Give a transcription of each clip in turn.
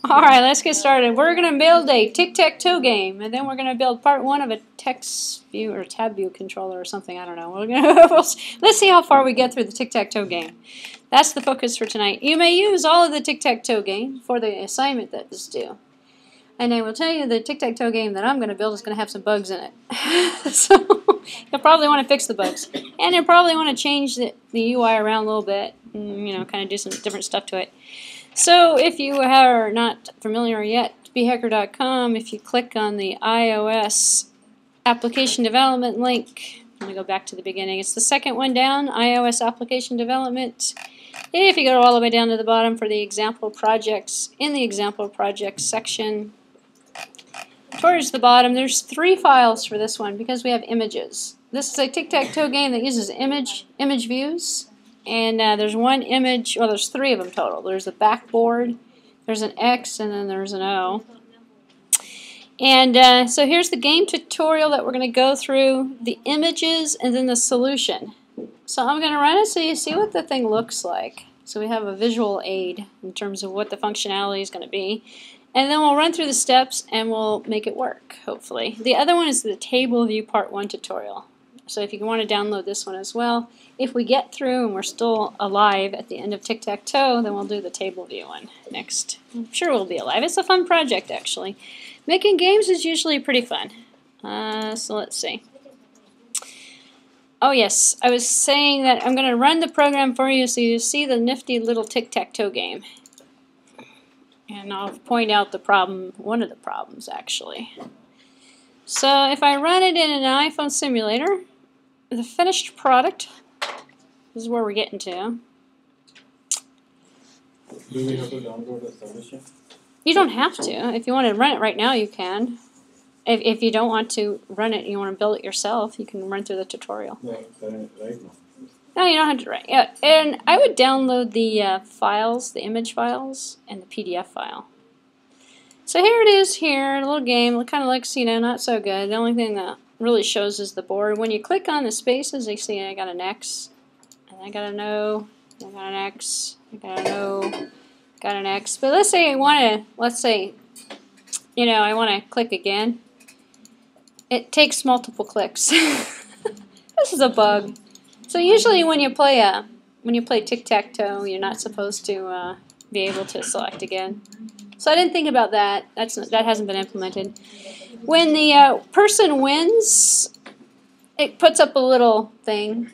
Alright, let's get started. We're going to build a tic-tac-toe game, and then we're going to build part one of a text view or tab view controller or something. I don't know. We're gonna, let's see how far we get through the tic-tac-toe game. That's the focus for tonight. You may use all of the tic-tac-toe game for the assignment that is due. And I will tell you the tic-tac-toe game that I'm going to build is going to have some bugs in it. so you'll probably want to fix the bugs. And you'll probably want to change the, the UI around a little bit, and, you know, kind of do some different stuff to it. So if you are not familiar yet, bhecker.com, if you click on the iOS application development link, I'm going to go back to the beginning. It's the second one down, iOS application development. If you go all the way down to the bottom for the example projects, in the example projects section, towards the bottom, there's three files for this one because we have images. This is a tic-tac-toe game that uses image image views. And uh, there's one image, well, there's three of them total. There's a backboard, there's an X, and then there's an O. And uh, so here's the game tutorial that we're going to go through, the images, and then the solution. So I'm going to run it so you see what the thing looks like. So we have a visual aid in terms of what the functionality is going to be. And then we'll run through the steps and we'll make it work, hopefully. The other one is the table view part 1 tutorial. So if you want to download this one as well, if we get through and we're still alive at the end of tic-tac-toe, then we'll do the table view one next. I'm sure we'll be alive. It's a fun project, actually. Making games is usually pretty fun. Uh, so let's see. Oh yes, I was saying that I'm going to run the program for you so you see the nifty little tic-tac-toe game. And I'll point out the problem, one of the problems actually. So if I run it in an iPhone simulator, the finished product this is where we're getting to. Do we have to download a solution? You don't have to. If you want to run it right now, you can. If, if you don't want to run it, you want to build it yourself, you can run through the tutorial. No, right. No, you don't have to write. Yeah, and I would download the uh, files, the image files, and the PDF file. So here it is here, a little game, kind of like, you know, not so good. The only thing that really shows is the board. When you click on the spaces, you see I got an X, and I got a no, I got an X, I got a no, got an X. But let's say I want to, let's say, you know, I want to click again. It takes multiple clicks. this is a bug. So usually when you play a, when you play tic-tac-toe, you're not supposed to uh, be able to select again. So I didn't think about that. That's that hasn't been implemented. When the uh, person wins, it puts up a little thing.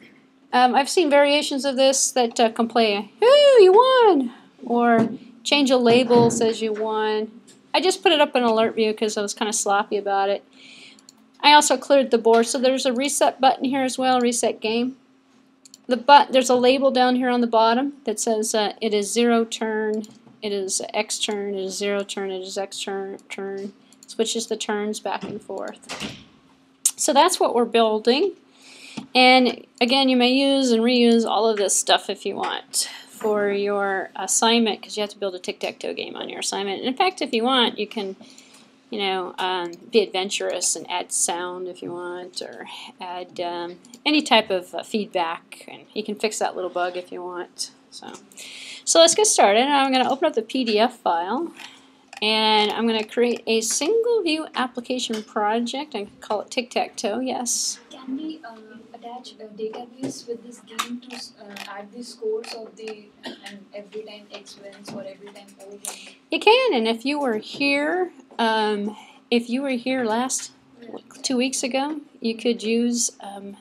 Um, I've seen variations of this that uh, can play, "Ooh, you won!" or change a label says you won. I just put it up in alert view because I was kind of sloppy about it. I also cleared the board, so there's a reset button here as well, reset game. The but there's a label down here on the bottom that says uh, it is zero turn, it is X turn, it is zero turn, it is X turn, turn switches the turns back and forth. So that's what we're building. And again, you may use and reuse all of this stuff if you want for your assignment because you have to build a tic-tac-toe game on your assignment. And in fact, if you want, you can, you know, um, be adventurous and add sound if you want or add um, any type of uh, feedback. And you can fix that little bug if you want. So, so let's get started. I'm going to open up the PDF file. And I'm going to create a single view application project. I call it tic-tac-toe, yes. Can we uh, attach a database with this game to uh, add the scores of the and every time X wins or every time O wins? You can, and if you were here, um, if you were here last two weeks ago, you could use um,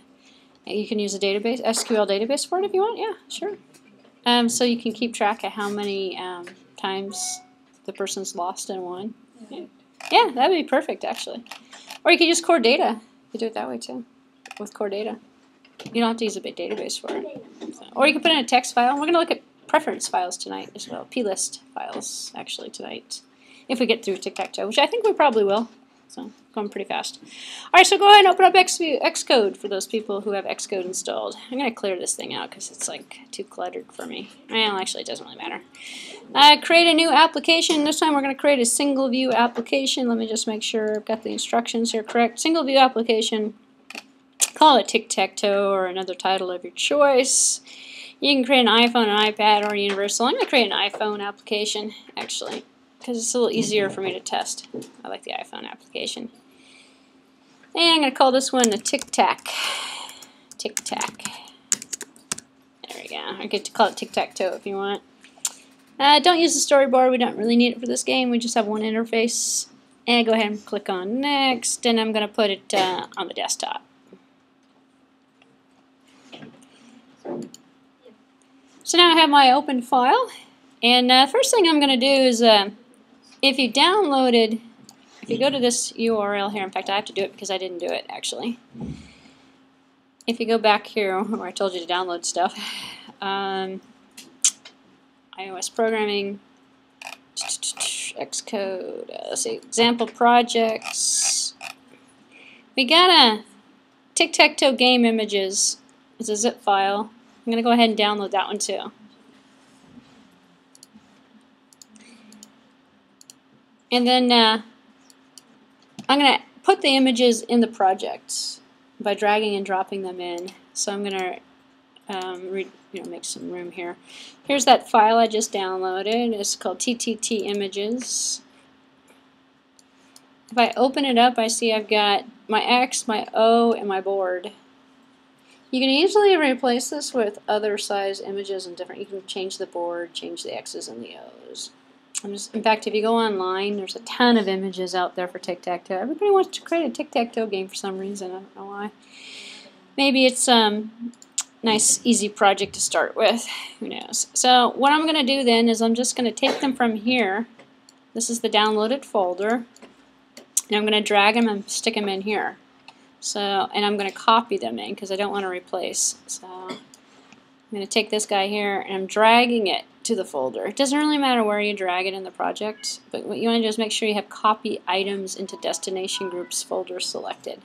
you can use a database SQL database for it if you want. Yeah, sure. Um, so you can keep track of how many um, times the person's lost and won. Yeah. yeah, that would be perfect actually. Or you could use core data. You do it that way too, with core data. You don't have to use a big database for it. So, or you can put in a text file. We're going to look at preference files tonight as well, plist files actually tonight, if we get through tic-tac-toe, which I think we probably will. So going pretty fast. All right, so go ahead and open up Xcode for those people who have Xcode installed. I'm going to clear this thing out because it's like too cluttered for me. Well, actually, it doesn't really matter. Uh, create a new application. This time we're going to create a single view application. Let me just make sure I've got the instructions here correct. Single view application. Call it tic-tac-toe or another title of your choice. You can create an iPhone, an iPad, or a Universal. I'm going to create an iPhone application, actually. Because it's a little easier for me to test. I like the iPhone application. And I'm going to call this one a Tic Tac. Tic Tac. There we go. I get to call it Tic Tac Toe if you want. Uh, don't use the storyboard. We don't really need it for this game. We just have one interface. And go ahead and click on Next. And I'm going to put it uh, on the desktop. So now I have my open file. And uh, first thing I'm going to do is, uh, if you downloaded, if you go to this URL here, in fact I have to do it because I didn't do it actually. If you go back here where I told you to download stuff, um, iOS programming, Xcode, uh, let's see, example projects. We got a tic-tac-toe game images. It's a zip file. I'm going to go ahead and download that one too. And then uh, I'm going to put the images in the project by dragging and dropping them in. So I'm going to um, you know, make some room here. Here's that file I just downloaded. It's called TTT Images. If I open it up, I see I've got my X, my O, and my board. You can easily replace this with other size images and different. You can change the board, change the X's and the O's. Just, in fact, if you go online, there's a ton of images out there for tic-tac-toe. Everybody wants to create a tic-tac-toe game for some reason. I don't know why. Maybe it's um, nice, easy project to start with. Who knows? So what I'm going to do then is I'm just going to take them from here. This is the downloaded folder. And I'm going to drag them and stick them in here. So, and I'm going to copy them in because I don't want to replace. So I'm going to take this guy here and I'm dragging it to the folder. It doesn't really matter where you drag it in the project, but what you want to do is make sure you have copy items into destination groups folder selected.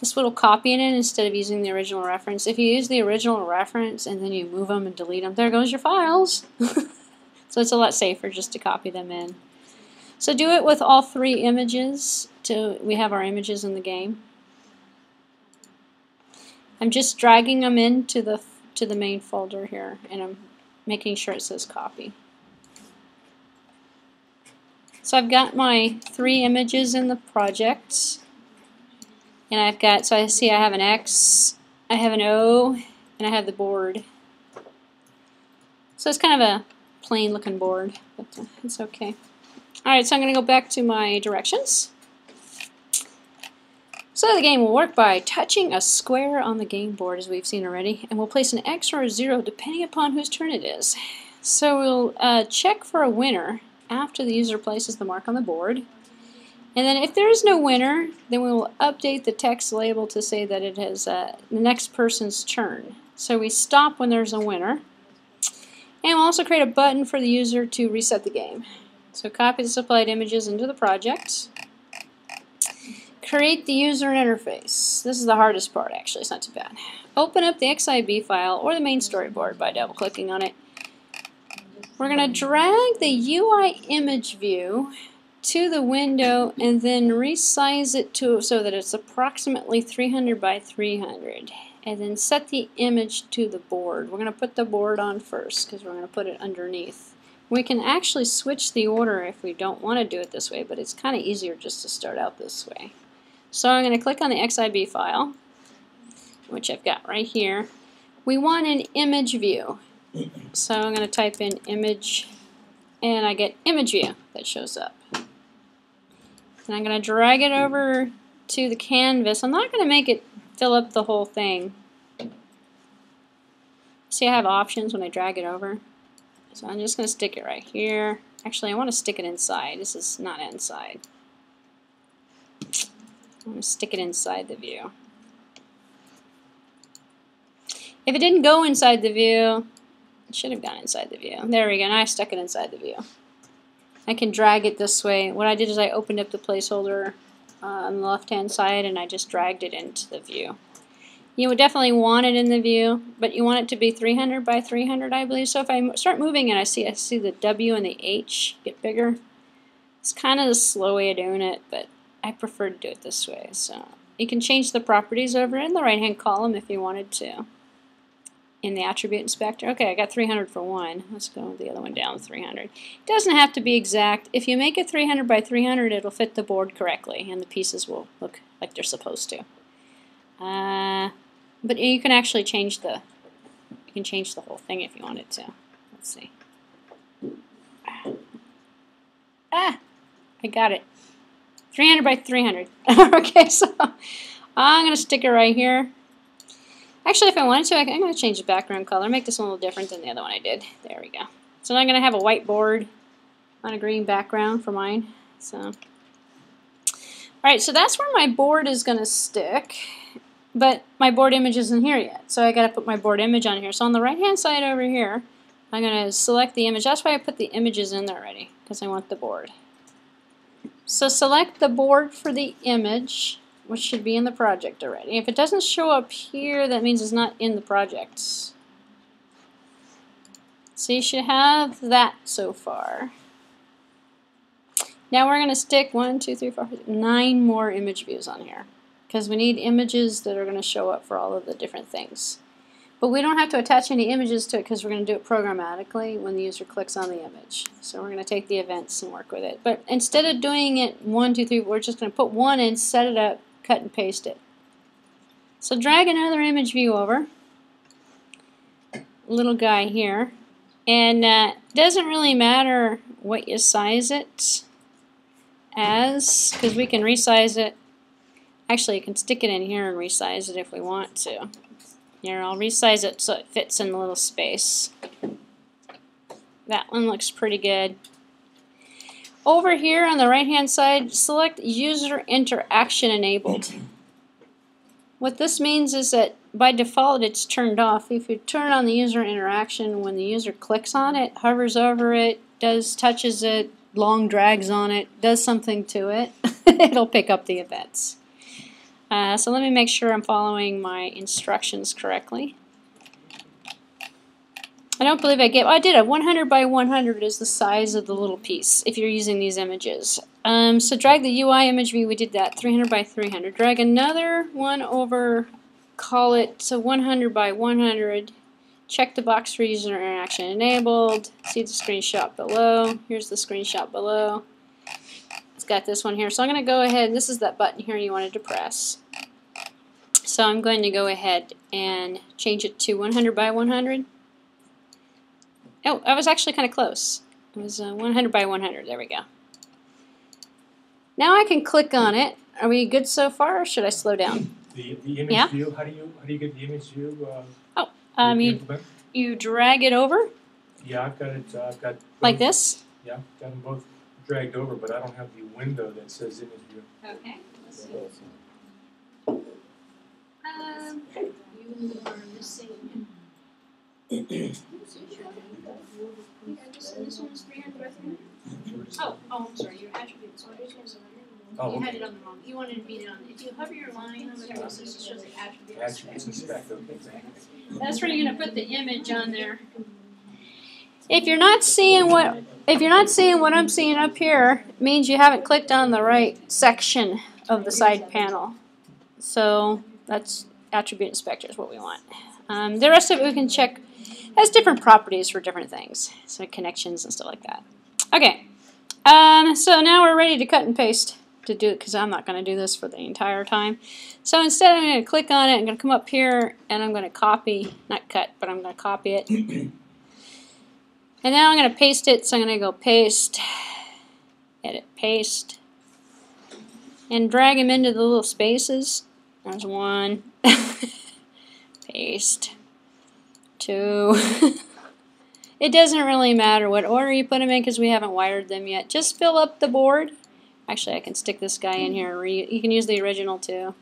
This will copy it in instead of using the original reference. If you use the original reference and then you move them and delete them, there goes your files. so it's a lot safer just to copy them in. So do it with all three images to we have our images in the game. I'm just dragging them into the to the main folder here and I'm making sure it says copy. So I've got my three images in the project and I've got, so I see I have an X, I have an O, and I have the board. So it's kind of a plain looking board, but it's okay. Alright, so I'm going to go back to my directions. So the game will work by touching a square on the game board, as we've seen already, and we'll place an X or a 0 depending upon whose turn it is. So we'll uh, check for a winner after the user places the mark on the board. And then if there is no winner, then we will update the text label to say that it is uh, the next person's turn. So we stop when there's a winner. And we'll also create a button for the user to reset the game. So copy the supplied images into the project. Create the user interface. This is the hardest part actually, it's not too bad. Open up the XIB file or the main storyboard by double clicking on it. We're going to drag the UI image view to the window and then resize it to so that it's approximately 300 by 300 and then set the image to the board. We're going to put the board on first because we're going to put it underneath. We can actually switch the order if we don't want to do it this way, but it's kind of easier just to start out this way. So I'm going to click on the XIB file, which I've got right here. We want an image view. So I'm going to type in image, and I get image view that shows up. And I'm going to drag it over to the canvas. I'm not going to make it fill up the whole thing. See, I have options when I drag it over. So I'm just going to stick it right here. Actually, I want to stick it inside. This is not inside. I'm going to stick it inside the view. If it didn't go inside the view, it should have gone inside the view. There we go. Now I stuck it inside the view. I can drag it this way. What I did is I opened up the placeholder uh, on the left hand side and I just dragged it into the view. You would definitely want it in the view, but you want it to be 300 by 300 I believe. So if I start moving it, I see I see the W and the H get bigger, it's kind of the slow way of doing it, but I prefer to do it this way. So you can change the properties over in the right hand column if you wanted to. in the attribute inspector. Okay, I got 300 for one. Let's go the other one down 300. It doesn't have to be exact. If you make it 300 by 300, it'll fit the board correctly, and the pieces will look like they're supposed to. Uh, but you can actually change the you can change the whole thing if you wanted to. Let's see. Ah, I got it. 300 by 300. okay, so I'm going to stick it right here. Actually, if I wanted to, I'm going to change the background color, make this one a little different than the other one I did. There we go. So now I'm going to have a white board on a green background for mine. So, Alright, so that's where my board is going to stick, but my board image isn't here yet. So I got to put my board image on here. So on the right hand side over here, I'm going to select the image. That's why I put the images in there already, because I want the board. So select the board for the image which should be in the project already. If it doesn't show up here, that means it's not in the project. So you should have that so far. Now we're going to stick one, two, three, four, nine more image views on here because we need images that are going to show up for all of the different things. But we don't have to attach any images to it because we're going to do it programmatically when the user clicks on the image. So we're going to take the events and work with it. But instead of doing it one, two, three, we're just going to put one in, set it up, cut and paste it. So drag another image view over, little guy here, and uh, doesn't really matter what you size it as, because we can resize it. Actually, you can stick it in here and resize it if we want to. Here, I'll resize it so it fits in the little space. That one looks pretty good. Over here on the right hand side, select user interaction enabled. What this means is that by default it's turned off. If you turn on the user interaction when the user clicks on it, hovers over it, does touches it, long drags on it, does something to it, it'll pick up the events. Uh, so let me make sure I'm following my instructions correctly. I don't believe I gave, oh, I did a 100 by 100 is the size of the little piece if you're using these images. Um, so drag the UI image view, we did that, 300 by 300. Drag another one over, call it so 100 by 100. Check the box for user interaction enabled. See the screenshot below. Here's the screenshot below. It's got this one here. So I'm going to go ahead, this is that button here you wanted to press. So I'm going to go ahead and change it to 100 by 100. Oh, I was actually kind of close. It was uh, 100 by 100. There we go. Now I can click on it. Are we good so far, or should I slow down? The, the image Yeah. view, how do you how do you get the image view? Uh, Um, you, implement? you drag it over Yeah, I've got it. Uh, I've got like both- this. Yeah, got them both dragged over, but I don't have the window that says image view. Okay. Let's see. Um, you are missing. Yeah, this, this one's three hundred by three hundred. Oh, oh, I'm sorry, your attribute, so which one's Oh, You had it on the wrong, you wanted to beat it on, if you hover your line over there, it says it shows the attribute. Attributes inspect. Okay, thank. That's where you're gonna put the image on there. If you're not seeing what if you're not seeing what I'm seeing up here, it means you haven't clicked on the right section of the side panel. So that's attribute inspector is what we want. Um, the rest of it we can check has different properties for different things, so connections and stuff like that. Okay, um, so now we're ready to cut and paste to do it because I'm not going to do this for the entire time. So instead, I'm going to click on it. I'm going to come up here and I'm going to copy, not cut, but I'm going to copy it. and now I'm going to paste it. So I'm going to go paste, edit, paste, and drag them into the little spaces. There's one. paste. Two. it doesn't really matter what order you put them in because we haven't wired them yet. Just fill up the board. Actually, I can stick this guy in here. You can use the original too.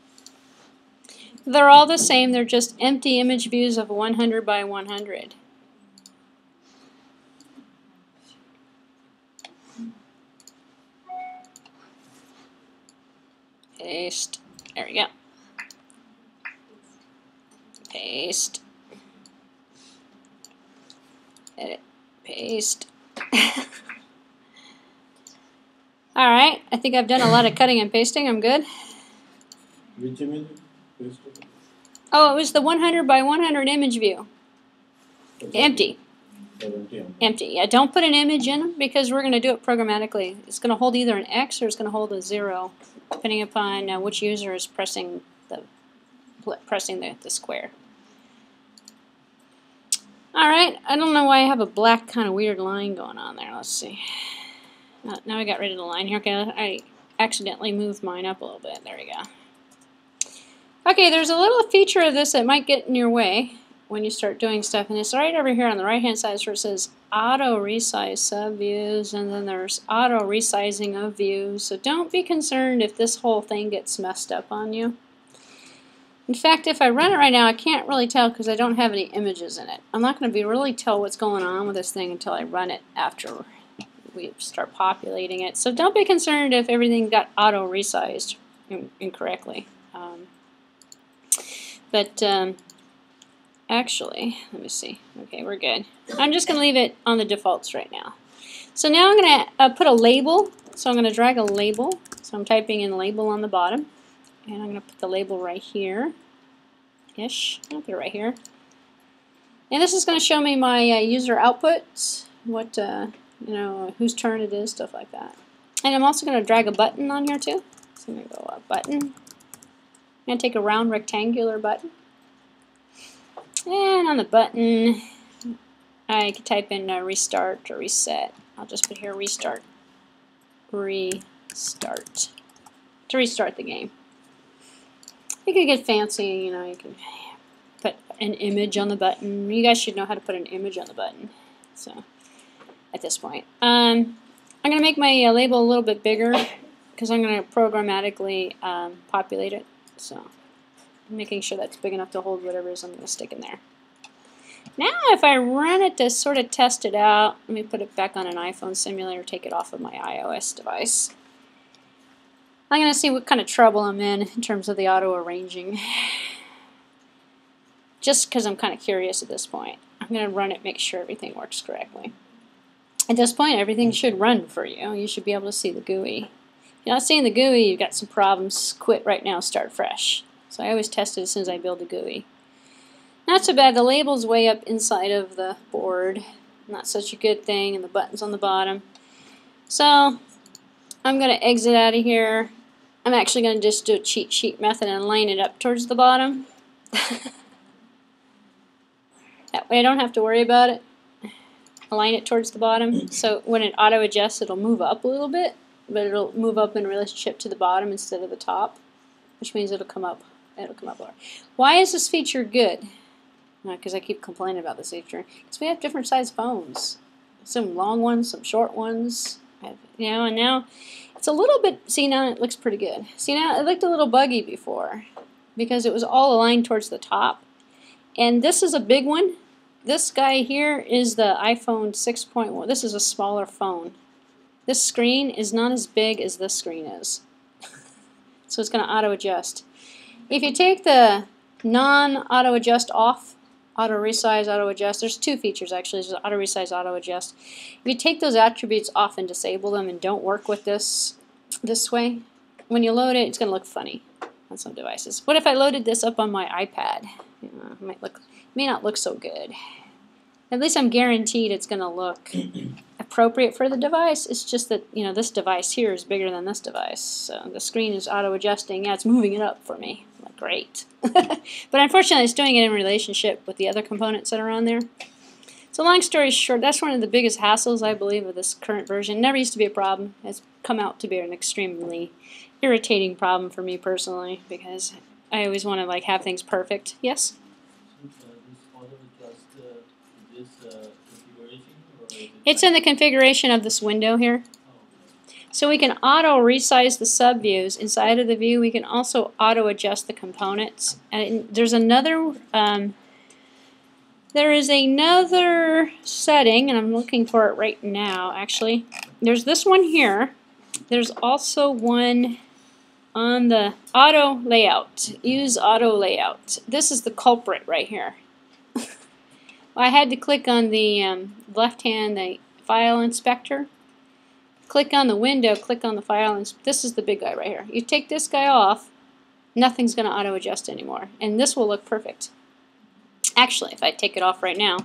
They're all the same. They're just empty image views of 100 by 100. Paste. There we go. Paste. Edit. Paste. Alright, I think I've done a lot of cutting and pasting. I'm good. Which image? Oh, it was the 100 by 100 image view. Empty. Empty, empty. Empty. Yeah, don't put an image in them because we're going to do it programmatically. It's going to hold either an X or it's going to hold a zero, depending upon uh, which user is pressing the pressing the, the square. All right. I don't know why I have a black kind of weird line going on there. Let's see. Uh, now I got rid of the line here. Okay, I accidentally moved mine up a little bit. There we go. Okay, there's a little feature of this that might get in your way when you start doing stuff, and it's right over here on the right hand side where it says auto resize subviews, and then there's auto resizing of views. So don't be concerned if this whole thing gets messed up on you. In fact, if I run it right now, I can't really tell because I don't have any images in it. I'm not going to be really tell what's going on with this thing until I run it after we start populating it. So don't be concerned if everything got auto resized in- incorrectly. Um, but um, actually, let me see. Okay, we're good. I'm just going to leave it on the defaults right now. So now I'm going to uh, put a label. So I'm going to drag a label. So I'm typing in label on the bottom. And I'm going to put the label right here. Ish. I'll put it right here. And this is going to show me my uh, user outputs, what, uh, you know, whose turn it is, stuff like that. And I'm also going to drag a button on here too. So I'm going to go uh, button. I'm going to take a round rectangular button. And on the button, I can type in uh, restart or reset. I'll just put here restart. Restart. To restart the game. You can get fancy, you know, you can put an image on the button. You guys should know how to put an image on the button. So, at this point. Um, I'm going to make my uh, label a little bit bigger because I'm going to programmatically um, populate it. So, making sure that's big enough to hold whatever it is I'm going to stick in there. Now, if I run it to sort of test it out, let me put it back on an iPhone simulator, take it off of my iOS device. I'm going to see what kind of trouble I'm in in terms of the auto arranging. Just because I'm kind of curious at this point. I'm going to run it, make sure everything works correctly. At this point, everything mm. should run for you. You should be able to see the GUI. If you're not seeing the GUI, you've got some problems. Quit right now, start fresh. So I always test it as soon as I build the GUI. Not so bad. The label's way up inside of the board. Not such a good thing. And the button's on the bottom. So I'm going to exit out of here. I'm actually going to just do a cheat sheet method and line it up towards the bottom. that way I don't have to worry about it. Align it towards the bottom. So when it auto adjusts, it'll move up a little bit, but it'll move up in relationship to the bottom instead of the top, which means it'll come up. It'll come up lower. Why is this feature good? Not Because I keep complaining about this feature. Because we have different size phones. Some long ones, some short ones. You know, and now it's a little bit, see now it looks pretty good. See now it looked a little buggy before because it was all aligned towards the top. And this is a big one. This guy here is the iPhone 6.1. This is a smaller phone. This screen is not as big as this screen is. so it's going to auto adjust. If you take the non-auto adjust off, auto resize, auto adjust, there's two features actually, there's auto resize, auto adjust. If you take those attributes off and disable them and don't work with this this way, when you load it, it's going to look funny on some devices. What if I loaded this up on my iPad? You know, it might look, may not look so good. At least I'm guaranteed it's going to look appropriate for the device. It's just that, you know, this device here is bigger than this device. So the screen is auto-adjusting. Yeah, it's moving it up for me. Great. but unfortunately, it's doing it in relationship with the other components that are on there. So long story short, that's one of the biggest hassles, I believe, of this current version. Never used to be a problem. It's come out to be an extremely irritating problem for me personally because I always want to like have things perfect. Yes? Since, this uh, this, uh, configuration, or is it It's in the configuration of this window here. So we can auto resize the subviews inside of the view. We can also auto adjust the components. And there's another, um, there is another setting, and I'm looking for it right now actually. There's this one here. There's also one on the auto layout. Use auto layout. This is the culprit right here. I had to click on the um, left hand, the file inspector click on the window, click on the file, and this is the big guy right here. You take this guy off, nothing's going to auto adjust anymore, and this will look perfect. Actually, if I take it off right now,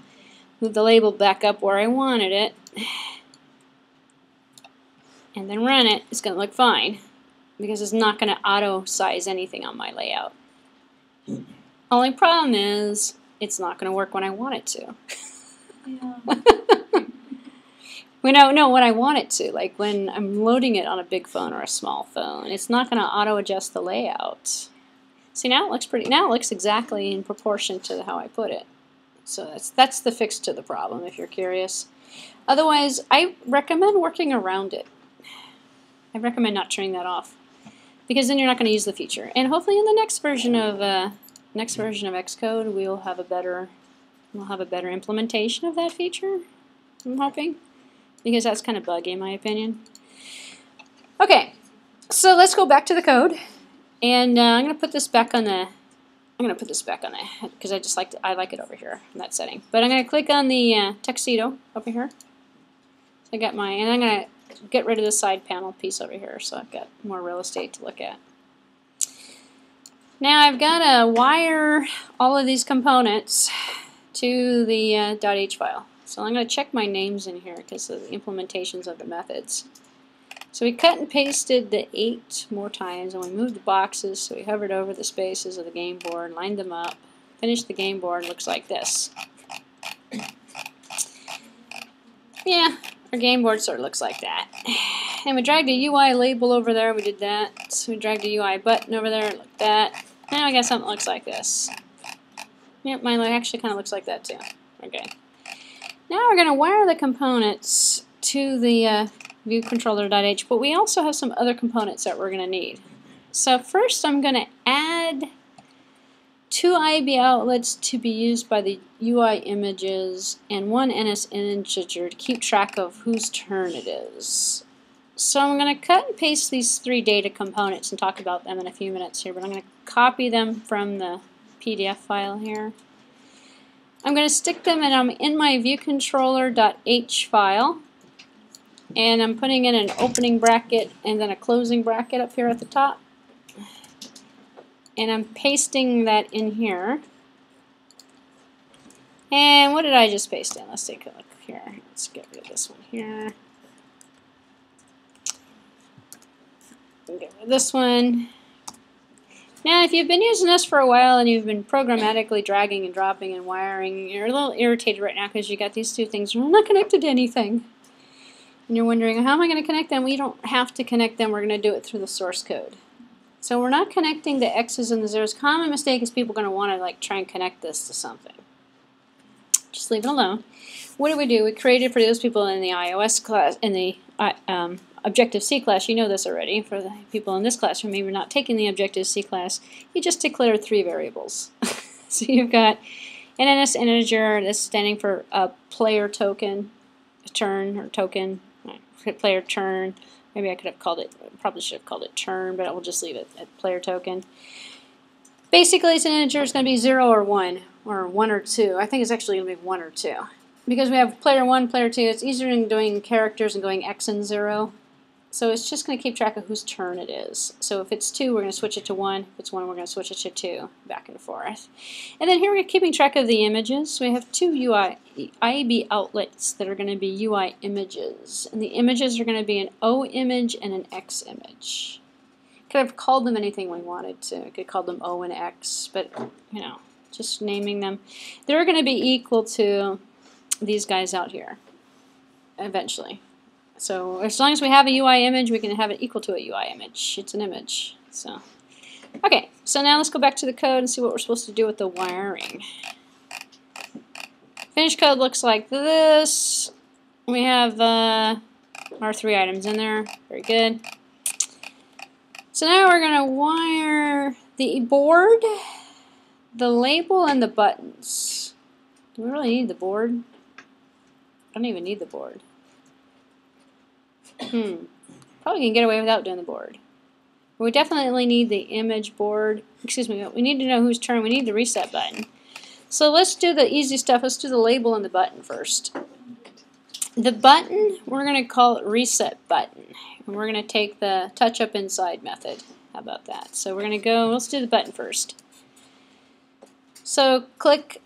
move the label back up where I wanted it, and then run it, it's going to look fine because it's not going to auto size anything on my layout. Only problem is it's not going to work when I want it to. Yeah. We don't know when I want it to, like when I'm loading it on a big phone or a small phone. It's not going to auto adjust the layout. See now it looks pretty. Now it looks exactly in proportion to how I put it. So that's that's the fix to the problem. If you're curious. Otherwise, I recommend working around it. I recommend not turning that off because then you're not going to use the feature. And hopefully, in the next version of uh, next version of Xcode, we'll have a better we'll have a better implementation of that feature. I'm hoping because that's kind of buggy in my opinion. Okay, so let's go back to the code, and uh, I'm going to put this back on the. I'm going to put this back on the because I just like I like it over here in that setting. But I'm going to click on the uh, tuxedo over here. So I got my and I'm going to get rid of the side panel piece over here, so I've got more real estate to look at. Now I've got to wire all of these components to the uh, .h file. So I'm going to check my names in here because of the implementations of the methods. So we cut and pasted the eight more times and we moved the boxes so we hovered over the spaces of the game board, lined them up, finished the game board, looks like this. Yeah, our game board sort of looks like that. And we dragged a UI label over there, we did that. So we dragged a UI button over there, like that. Now I got something that looks like this. Yep, mine actually kind of looks like that too. Okay. Now we're going to wire the components to the uh, but we also have some other components that we're going to need. So first I'm going to add two IB outlets to be used by the UI images and one NS integer to keep track of whose turn it is. So I'm going to cut and paste these three data components and talk about them in a few minutes here, but I'm going to copy them from the PDF file here. I'm going to stick them and I'm um, in my viewcontroller.h file and I'm putting in an opening bracket and then a closing bracket up here at the top and I'm pasting that in here and what did I just paste in? Let's take a look here. Let's get rid of this one here. Get rid of this one. Now, if you've been using this for a while and you've been programmatically dragging and dropping and wiring, you're a little irritated right now because you got these two things and they're not connected to anything. And you're wondering, how am I going to connect them? We don't have to connect them. We're going to do it through the source code. So we're not connecting the x's and the zeros. Common mistake is people going to want to like try and connect this to something. Just leave it alone. What do we do? We created for those people in the iOS class, in the um, Objective-C class, you know this already. For the people in this class who maybe not taking the Objective-C class, you just declare three variables. so you've got an NS integer, that's standing for a player token, a turn or token, player turn. Maybe I could have called it, probably should have called it turn, but I will just leave it at player token. Basically, it's an integer. It's going to be 0 or 1, or 1 or 2. I think it's actually going to be 1 or 2. Because we have player 1, player 2, it's easier than doing characters and going x and 0. So it's just going to keep track of whose turn it is. So if it's 2, we're going to switch it to 1. If it's 1, we're going to switch it to 2, back and forth. And then here we're keeping track of the images. So we have two UI IB outlets that are going to be UI images. And the images are going to be an O image and an X image. Could have called them anything we wanted to. We could call them O and X, but, you know, just naming them. They're going to be equal to these guys out here, eventually. So as long as we have a UI image, we can have it equal to a UI image. It's an image. So, okay. So now let's go back to the code and see what we're supposed to do with the wiring. Finished code looks like this. We have uh, our three items in there. Very good. So now we're going to wire the board, the label, and the buttons. Do we really need the board? I don't even need the board. Hmm. Probably can get away without doing the board. We definitely need the image board. Excuse me, we need to know whose turn. We need the reset button. So let's do the easy stuff. Let's do the label and the button first. The button, we're going to call it reset button. And we're going to take the touch up inside method. How about that? So we're going to go, let's do the button first. So click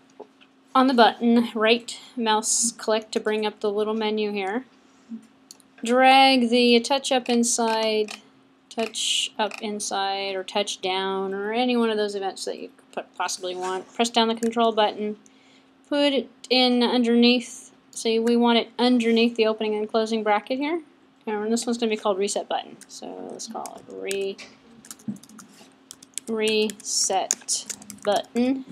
on the button, right mouse click to bring up the little menu here. Drag the touch up inside, touch up inside, or touch down, or any one of those events that you possibly want. Press down the control button, put it in underneath. See, we want it underneath the opening and closing bracket here. And this one's going to be called reset button. So let's call it re reset button.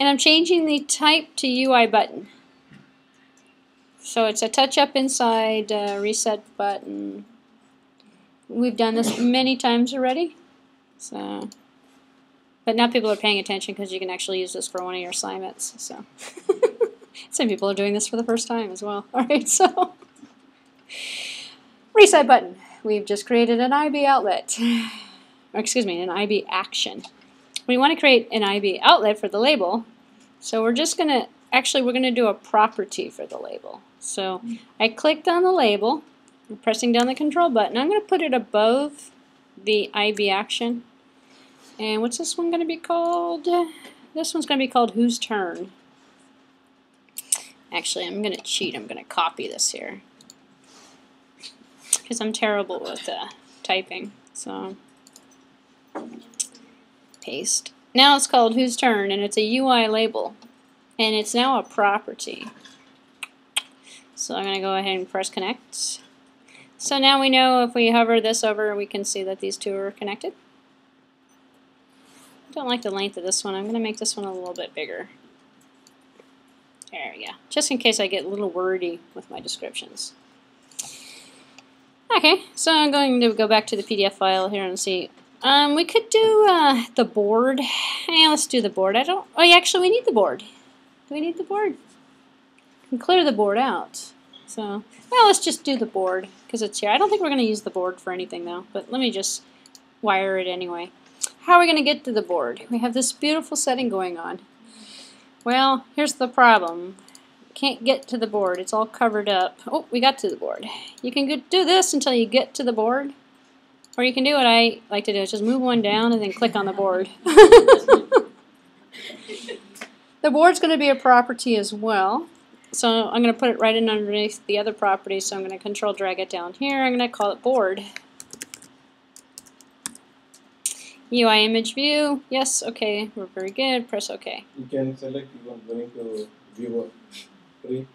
And I'm changing the type to UI button. So it's a touch up inside uh, reset button. We've done this many times already. So, but now people are paying attention because you can actually use this for one of your assignments. So, some people are doing this for the first time as well. All right, so reset button. We've just created an IB outlet. Or excuse me, an IB action. We want to create an IB outlet for the label. So we're just going to, actually we're going to do a property for the label. So I clicked on the label, I'm pressing down the control button. I'm going to put it above the IB action. And what's this one going to be called? This one's going to be called Whose Turn. Actually, I'm going to cheat. I'm going to copy this here. Because I'm terrible with uh, typing. So paste. Now it's called Whose Turn, and it's a UI label. And it's now a property. So I'm going to go ahead and press connect. So now we know if we hover this over, we can see that these two are connected. I don't like the length of this one. I'm going to make this one a little bit bigger. There we go. Just in case I get a little wordy with my descriptions. Okay, so I'm going to go back to the PDF file here and see um, we could do uh, the board. Yeah, let's do the board. I don't. Oh, yeah, actually, we need the board. Do we need the board? Clear the board out. So, well, let's just do the board because it's here. I don't think we're going to use the board for anything though. But let me just wire it anyway. How are we going to get to the board? We have this beautiful setting going on. Well, here's the problem. Can't get to the board. It's all covered up. Oh, we got to the board. You can do this until you get to the board. Or you can do what I like to do, is just move one down and then click on the board. the board's going to be a property as well. So I'm going to put it right in underneath the other property, so I'm going to control drag it down here. I'm going to call it board. UI image view, yes, okay, we're very good, press OK. You can select you want going to view three.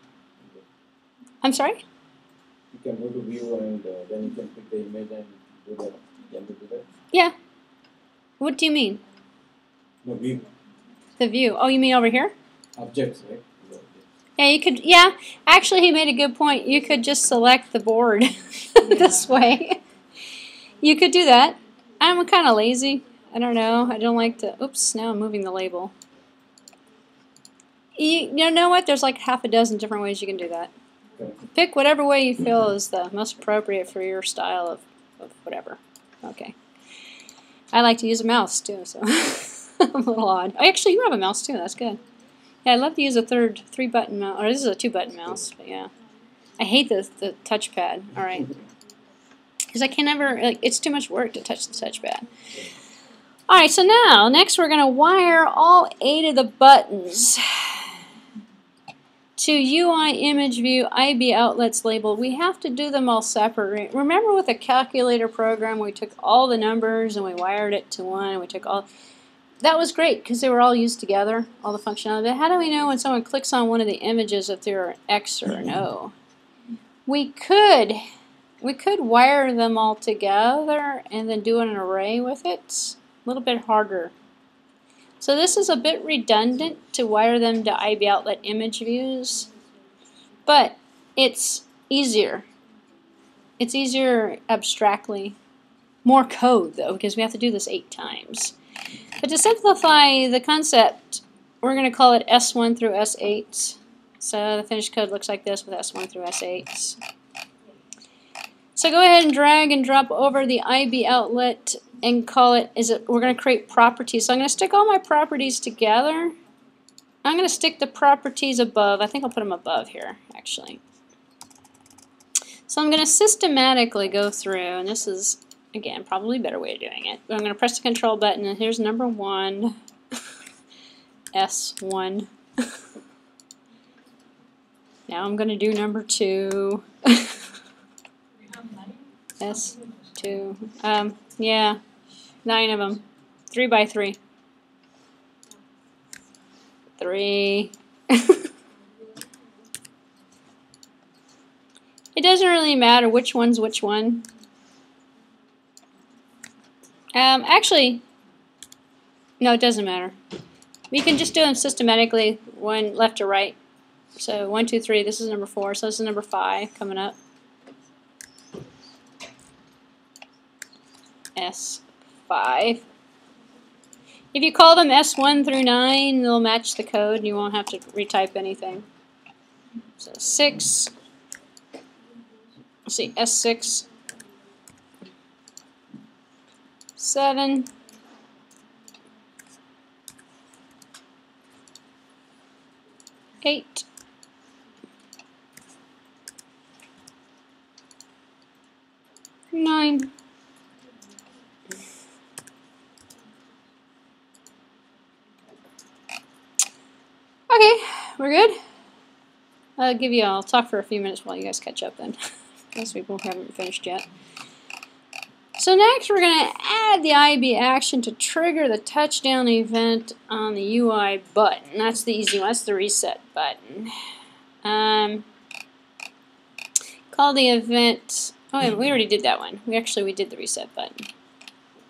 I'm sorry? You can go to view and uh, then you can pick the image and do that. Can you do that? Yeah. What do you mean? No view The view. Oh, you mean over here? objects, right? Yeah, you could. Yeah, actually, he made a good point. You could just select the board this way. You could do that. I'm kind of lazy. I don't know. I don't like to. Oops! Now I'm moving the label. You, you know what? There's like half a dozen different ways you can do that. Pick whatever way you feel is the most appropriate for your style of, of whatever. Okay. I like to use a mouse too, so I'm a little odd. Oh, actually, you have a mouse too. That's good. Yeah, I'd love to use a third three button mouse. Or this is a two button mouse, but yeah. I hate the, the touchpad. All right. Because I can never, like, it's too much work to touch the touchpad. All right, so now, next we're going to wire all eight of the buttons to UI image view IB outlets label. We have to do them all separate. Remember with a calculator program, we took all the numbers and we wired it to one, and we took all, that was great because they were all used together, all the functionality. How do we know when someone clicks on one of the images if they're an X or an O? We could, we could wire them all together and then do an array with it. A little bit harder. So this is a bit redundant to wire them to IB outlet image views, but it's easier. It's easier abstractly. More code though, because we have to do this eight times. But to simplify the concept, we're going to call it S1 through S8. So the finished code looks like this with S1 through S8. So go ahead and drag and drop over the IB outlet and call it, is it, we're going to create properties. So I'm going to stick all my properties together. I'm going to stick the properties above. I think I'll put them above here, actually. So I'm going to systematically go through, and this is, again, probably better way of doing it. I'm going to press the control button, and here's number one, S1 now I'm going to do number two. S two. Um, yeah, nine of them. Three by three. Three. it doesn't really matter which one's which one. Um, actually, no, it doesn't matter. We can just do them systematically, one left to right. So one, two, three. This is number four. So this is number five coming up. S5. If you call them S1 through 9, they'll match the code and you won't have to retype anything. So 6, let's see, S6, 7, Eight. Nine. Okay, we're good. I'll give you. I'll talk for a few minutes while you guys catch up. Then, most people haven't finished yet. So next, we're going to add the IB action to trigger the touchdown event on the UI button. That's the easy one. That's the reset button. Um, call the event. Oh, we already did that one. We actually we did the reset button.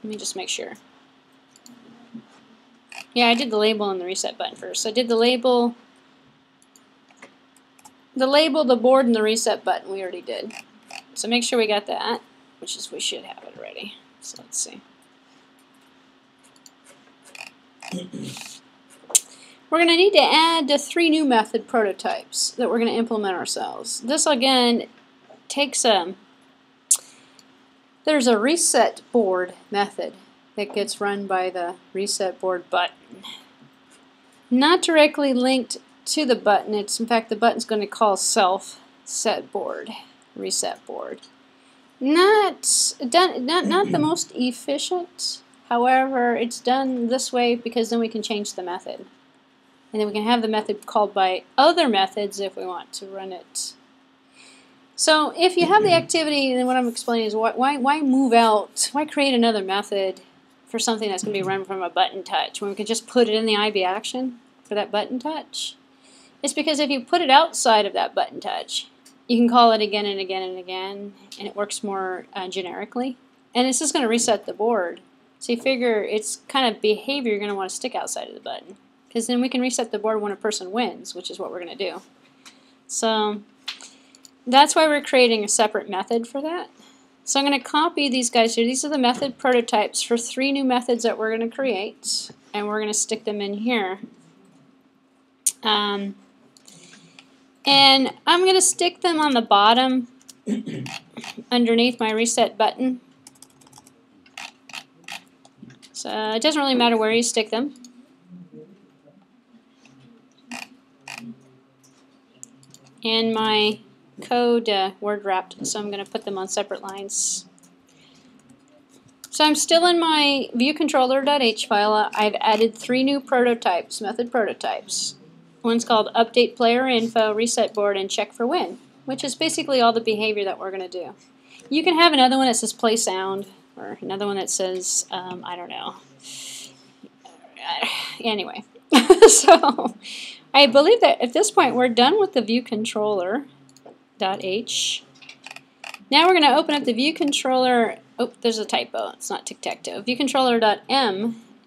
Let me just make sure. Yeah, I did the label and the reset button first. So I did the label, the label, the board, and the reset button we already did. So make sure we got that, which is we should have it already. So let's see. We're going to need to add the three new method prototypes that we're going to implement ourselves. This again takes a, there's a reset board method that gets run by the reset board button. Not directly linked to the button, it's in fact the button's going to call self set board, reset board. Not done not not the most efficient. However, it's done this way because then we can change the method. And then we can have the method called by other methods if we want to run it. So if you have the mm-hmm. activity, then what I'm explaining is why, why, why move out? Why create another method for something that's going to be run from a button touch when we can just put it in the IB action for that button touch? It's because if you put it outside of that button touch, you can call it again and again and again, and it works more uh, generically. And it's just going to reset the board. So you figure it's kind of behavior you're going to want to stick outside of the button. Because then we can reset the board when a person wins, which is what we're going to do. So that's why we're creating a separate method for that. So I'm going to copy these guys here. These are the method prototypes for three new methods that we're going to create. And we're going to stick them in here. Um, and I'm going to stick them on the bottom underneath my reset button. So it doesn't really matter where you stick them. And my code uh, word wrapped, so I'm going to put them on separate lines. So I'm still in my viewcontroller.h file. I've added three new prototypes, method prototypes. One's called update player info, reset board, and check for win, which is basically all the behavior that we're going to do. You can have another one that says play sound, or another one that says, um, I don't know. Anyway, so I believe that at this point we're done with the view controller. H. Now we're going to open up the view controller. Oh, there's a typo. It's not tic-tac-toe. View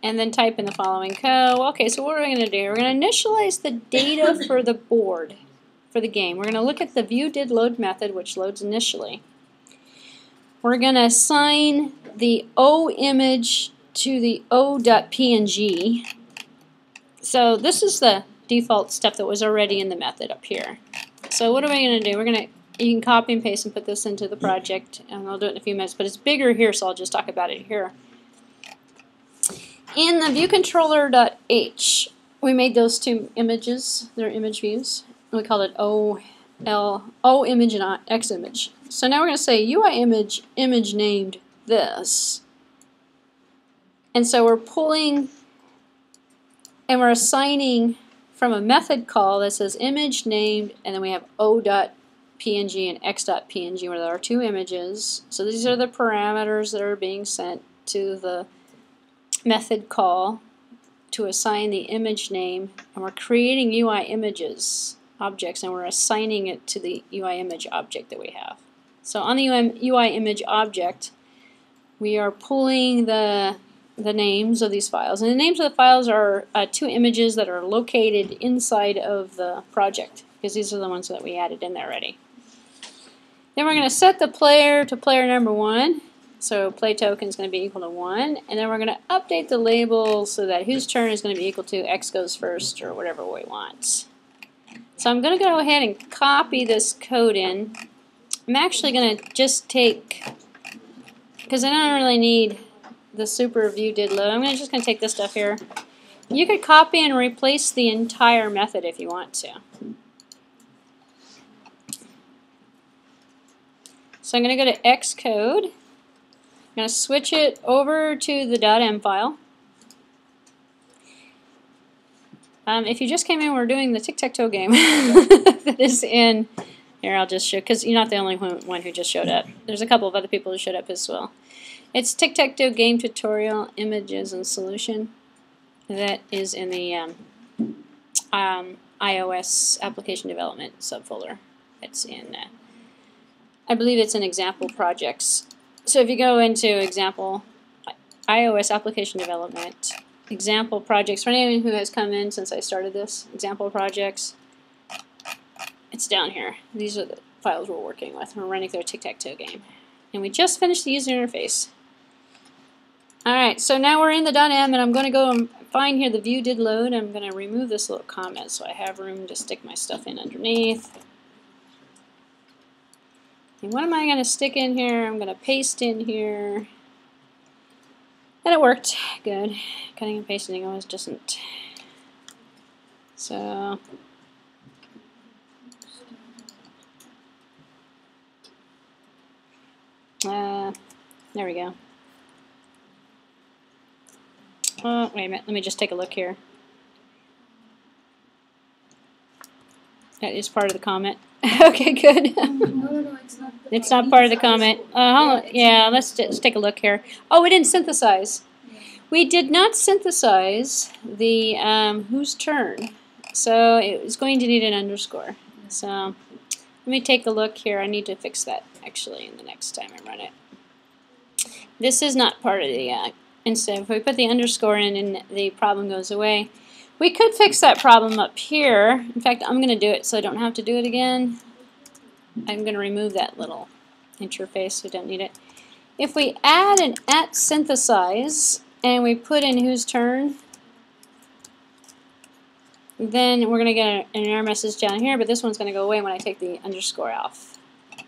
and then type in the following code. Okay, so what are we going to do? We're going to initialize the data for the board for the game. We're going to look at the view did load method, which loads initially. We're going to assign the O image to the O.png. So this is the default stuff that was already in the method up here. So what are we going to do? We're going to, you can copy and paste and put this into the project, and I'll do it in a few minutes, but it's bigger here, so I'll just talk about it here. In the viewcontroller.h, we made those two images, they're image views. We called it O, L, O image and X image. So now we're going to say UI image, image named this. And so we're pulling and we're assigning from a method call that says image named, and then we have o.png and x.png, where there are two images. So these are the parameters that are being sent to the method call to assign the image name, and we're creating UI images objects, and we're assigning it to the UI image object that we have. So on the UI image object, we are pulling the the names of these files. And the names of the files are uh, two images that are located inside of the project because these are the ones that we added in there already. Then we're going to set the player to player number one. So play token is going to be equal to 1. And then we're going to update the label so that whose turn is going to be equal to x goes first or whatever we want. So I'm going to go ahead and copy this code in. I'm actually going to just take, because I don't really need the super view did load. I'm just going to take this stuff here. You could copy and replace the entire method if you want to. So I'm going to go to Xcode. I'm going to switch it over to the .m file. Um, if you just came in, we're doing the tic-tac-toe game that is in, here I'll just show, because you're not the only one who just showed up. There's a couple of other people who showed up as well. It's tic-tac-toe game tutorial images and solution that is in the um, um, iOS application development subfolder. It's in, uh, I believe it's in example projects. So if you go into example iOS application development, example projects, for anyone who has come in since I started this, example projects, it's down here. These are the files we're working with. We're running through a tic-tac-toe game. And we just finished the user interface. Alright, so now we're in the .m and I'm going to go and find here the view did load. I'm going to remove this little comment so I have room to stick my stuff in underneath. And what am I going to stick in here? I'm going to paste in here. And it worked. Good. Cutting and pasting always doesn't. So. Uh, there we go. Oh, wait a minute. Let me just take a look here. That is part of the comment. okay, good. no, no, no, it's not. It's not part of the comment. Uh, yeah, let's just take a look here. Oh, we didn't synthesize. We did not synthesize the um, whose turn. So it was going to need an underscore. So let me take a look here. I need to fix that actually in the next time I run it. This is not part of the uh, instead if we put the underscore in and the problem goes away. We could fix that problem up here. In fact, I'm going to do it so I don't have to do it again. I'm going to remove that little interface, we don't need it. If we add an at synthesize and we put in whose turn, then we're going to get an error message down here, but this one's going to go away when I take the underscore off.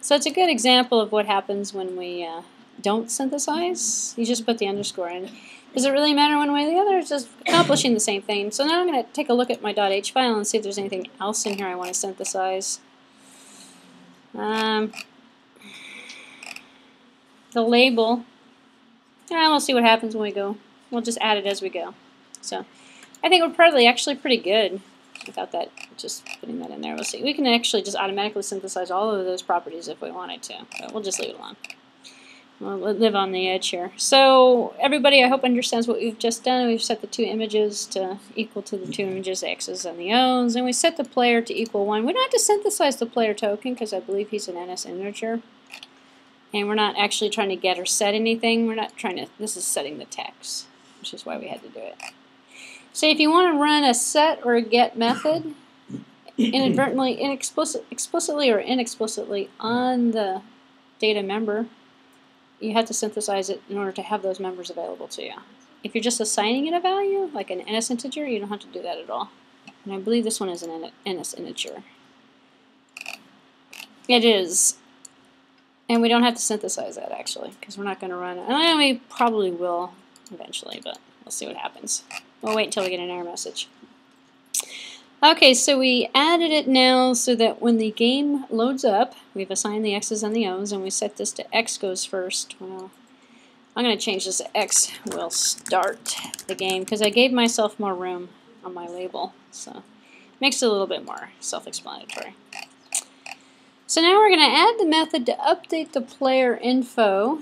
So it's a good example of what happens when we uh, don't synthesize. You just put the underscore in. Does it really matter one way or the other? It's just accomplishing the same thing. So now I'm going to take a look at my .h file and see if there's anything else in here I want to synthesize. Um, the label. Yeah, we'll see what happens when we go. We'll just add it as we go. So I think we're probably actually pretty good without that, just putting that in there. We'll see. We can actually just automatically synthesize all of those properties if we wanted to, but we'll just leave it alone. We'll live on the edge here. So everybody, I hope understands what we've just done. We've set the two images to equal to the two images, the x's and the o's, and we set the player to equal 1. We don't have to synthesize the player token because I believe he's an NS integer. And we're not actually trying to get or set anything. We're not trying to, this is setting the text, which is why we had to do it. So if you want to run a set or a get method, inadvertently, inexplicit, explicitly or inexplicitly on the data member, you have to synthesize it in order to have those members available to you. If you're just assigning it a value, like an NS integer, you don't have to do that at all. And I believe this one is an NS integer. It is. And we don't have to synthesize that, actually, because we're not going to run it. And we probably will eventually, but we'll see what happens. We'll wait until we get an error message. Okay, so we added it now so that when the game loads up, we've assigned the x's and the o's, and we set this to x goes first. Well, I'm going to change this to x will start the game because I gave myself more room on my label. So Makes it a little bit more self-explanatory. So now we're going to add the method to update the player info,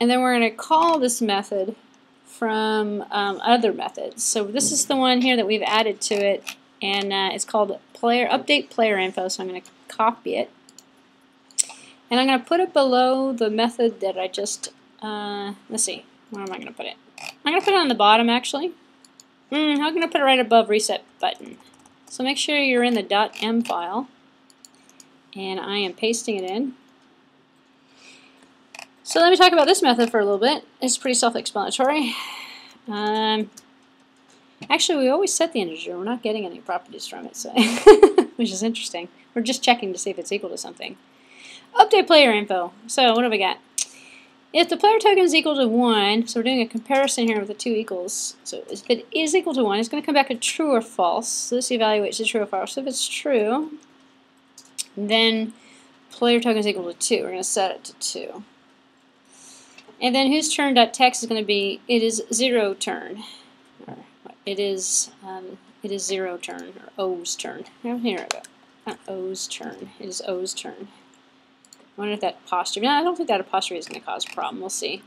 and then we're going to call this method from um, other methods. So this is the one here that we've added to it, and uh, it's called player update player info. So I'm going to copy it, and I'm going to put it below the method that I just. Uh, let's see, where am I going to put it? I'm going to put it on the bottom actually. Mm, I'm going to put it right above reset button. So make sure you're in the .m file, and I am pasting it in. So let me talk about this method for a little bit. It's pretty self-explanatory. Um, actually, we always set the integer. We're not getting any properties from it, so which is interesting. We're just checking to see if it's equal to something. Update player info. So what do we got? If the player token is equal to 1, so we're doing a comparison here with the two equals. So if it is equal to 1, it's going to come back a true or false. So this evaluates the true or false. So if it's true, then player token is equal to 2. We're going to set it to 2. And then whose turn dot text is going to be, it is zero turn. It is, um, it is zero turn, or O's turn. Oh, here we go. Not O's turn. It is O's turn. I wonder if that apostrophe, no, I don't think that apostrophe is going to cause a problem. We'll see.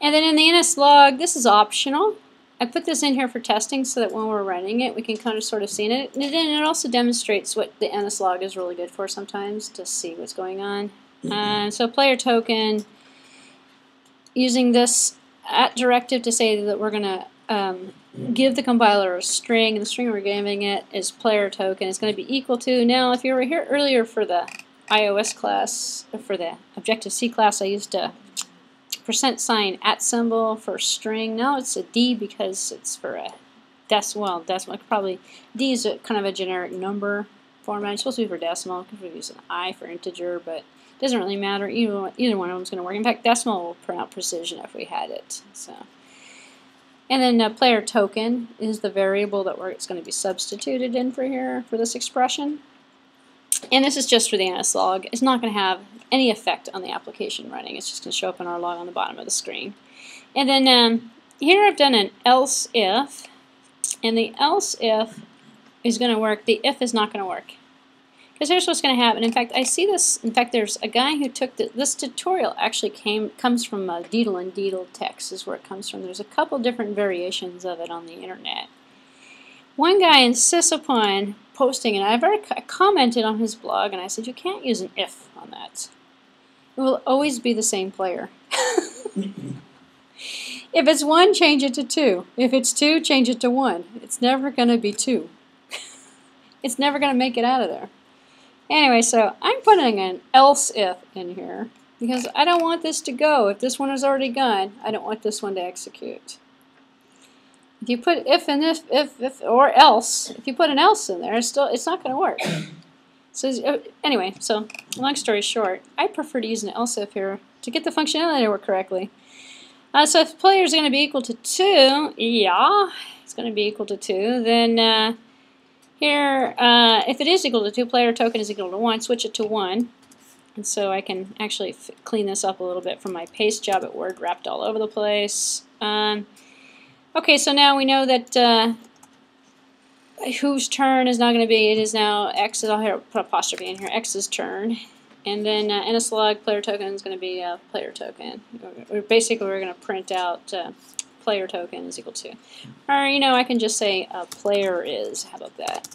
And then in the NS log, this is optional. I put this in here for testing so that when we're running it, we can kind of sort of see it. And then it also demonstrates what the NS log is really good for sometimes to see what's going on. Mm -hmm. uh, so player token, using this at directive to say that we're going to um, give the compiler a string, and the string we're giving it is player token. It's going to be equal to, now if you were here earlier for the iOS class, for the Objective-C class, I used a percent sign at symbol for string. Now it's a D because it's for a decimal, well, decimal, probably, D is a, kind of a generic number format. It's supposed to be for decimal because we use an I for integer, but it doesn't really matter. Either, either one of them is going to work. In fact, decimal will print out precision if we had it. So, And then uh, player token is the variable that it's going to be substituted in for here for this expression. And this is just for the NS log. It's not going to have any effect on the application running. It's just going to show up in our log on the bottom of the screen. And then um, here I've done an else if, and the else if is going to work. The if is not going to work. Because here's what's going to happen. In fact, I see this. In fact, there's a guy who took the, this tutorial. Actually, came comes from uh, Deedle and Deedle text is where it comes from. There's a couple different variations of it on the internet. One guy insists upon posting, and I've already commented on his blog, and I said you can't use an if on that. It will always be the same player. if it's one, change it to two. If it's two, change it to one. It's never going to be two. it's never going to make it out of there. Anyway, so I'm putting an else if in here because I don't want this to go. If this one is already gone, I don't want this one to execute. If you put if and if, if, if or else, if you put an else in there, it's still it's not going to work. So uh, anyway, so long story short, I prefer to use an else if here to get the functionality to work correctly. Uh, so if player is going to be equal to 2, yeah, it's going to be equal to 2, then uh, here, uh, if it is equal to 2, player token is equal to 1, switch it to 1. And so I can actually clean this up a little bit from my paste job at Word wrapped all over the place. Um, okay, so now we know that uh, whose turn is not going to be, it is now x X, I'll here, put apostrophe in here, X's turn. And then uh, NSLog player token is going to be a player token. Basically, we're going to print out uh, player token is equal to. Or, you know, I can just say a player is. How about that?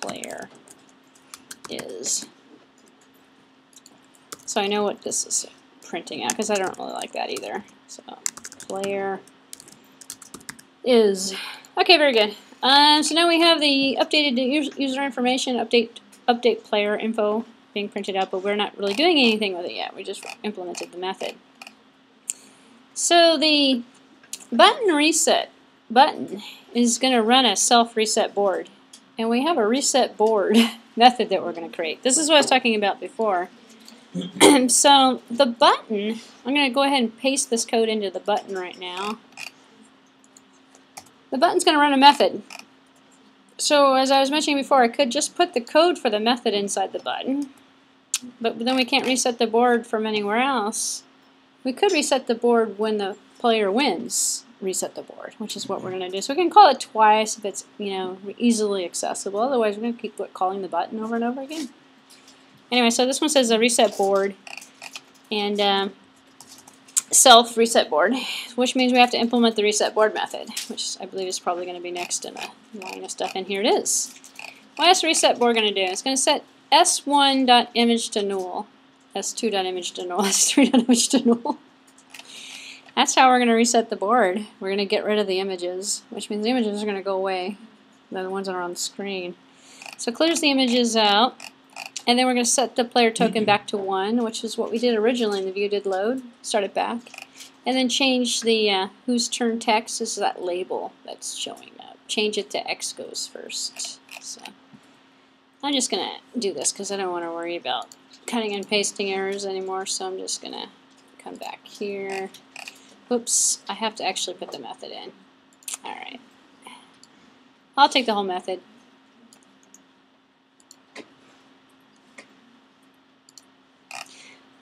Player is. So I know what this is printing out, because I don't really like that either. So, player is. Okay, very good. Um, so now we have the updated user information, update update player info being printed out, but we're not really doing anything with it yet. We just implemented the method. So the Button reset button is going to run a self-reset board. And we have a reset board method that we're going to create. This is what I was talking about before. so the button, I'm going to go ahead and paste this code into the button right now. The button's going to run a method. So as I was mentioning before, I could just put the code for the method inside the button. But then we can't reset the board from anywhere else. We could reset the board when the player wins. reset the board, which is what we're going to do. So we can call it twice if it's you know easily accessible. Otherwise, we're going to keep calling the button over and over again. Anyway, so this one says a reset board and um, self reset board, which means we have to implement the reset board method, which I believe is probably going to be next in the line of stuff. And here it is. What is reset board going to do? It's going to set s1.image to null, s2.image to null, s3.image to null. That's how we're going to reset the board. We're going to get rid of the images, which means the images are going to go away. The ones that are on the screen. So clears the images out. And then we're going to set the player token back to 1, which is what we did originally in the view did load. Start it back. And then change the uh, whose turn text this is that label that's showing up. Change it to X goes first. So I'm just going to do this because I don't want to worry about cutting and pasting errors anymore. So I'm just going to come back here. Oops, I have to actually put the method in. Alright. I'll take the whole method.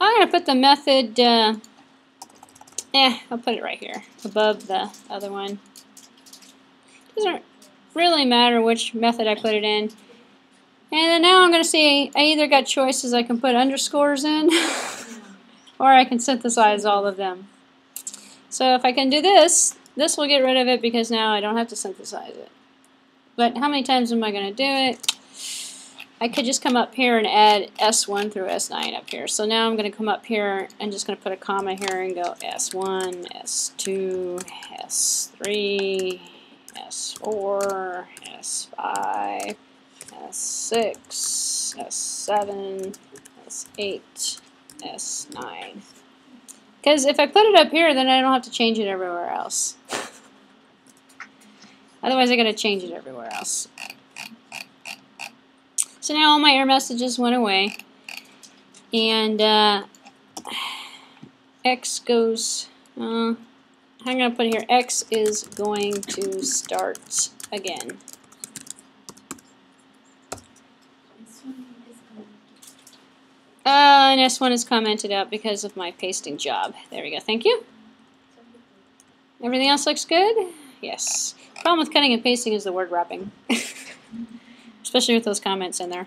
I'm going to put the method, uh, eh, I'll put it right here, above the other one. Doesn't really matter which method I put it in. And then now I'm going to see, I either got choices I can put underscores in, or I can synthesize all of them. So if I can do this, this will get rid of it because now I don't have to synthesize it. But how many times am I going to do it? I could just come up here and add S1 through S9 up here. So now I'm going to come up here and just going to put a comma here and go S1, S2, S3, S4, S5, S6, S7, S8, S9. Because if I put it up here, then I don't have to change it everywhere else. Otherwise, I got to change it everywhere else. So now all my error messages went away. And uh, X goes, uh, I'm going to put here, X is going to start again. Uh, and S1 is commented out because of my pasting job. There we go. Thank you. Everything else looks good? Yes. Problem with cutting and pasting is the word wrapping. Especially with those comments in there.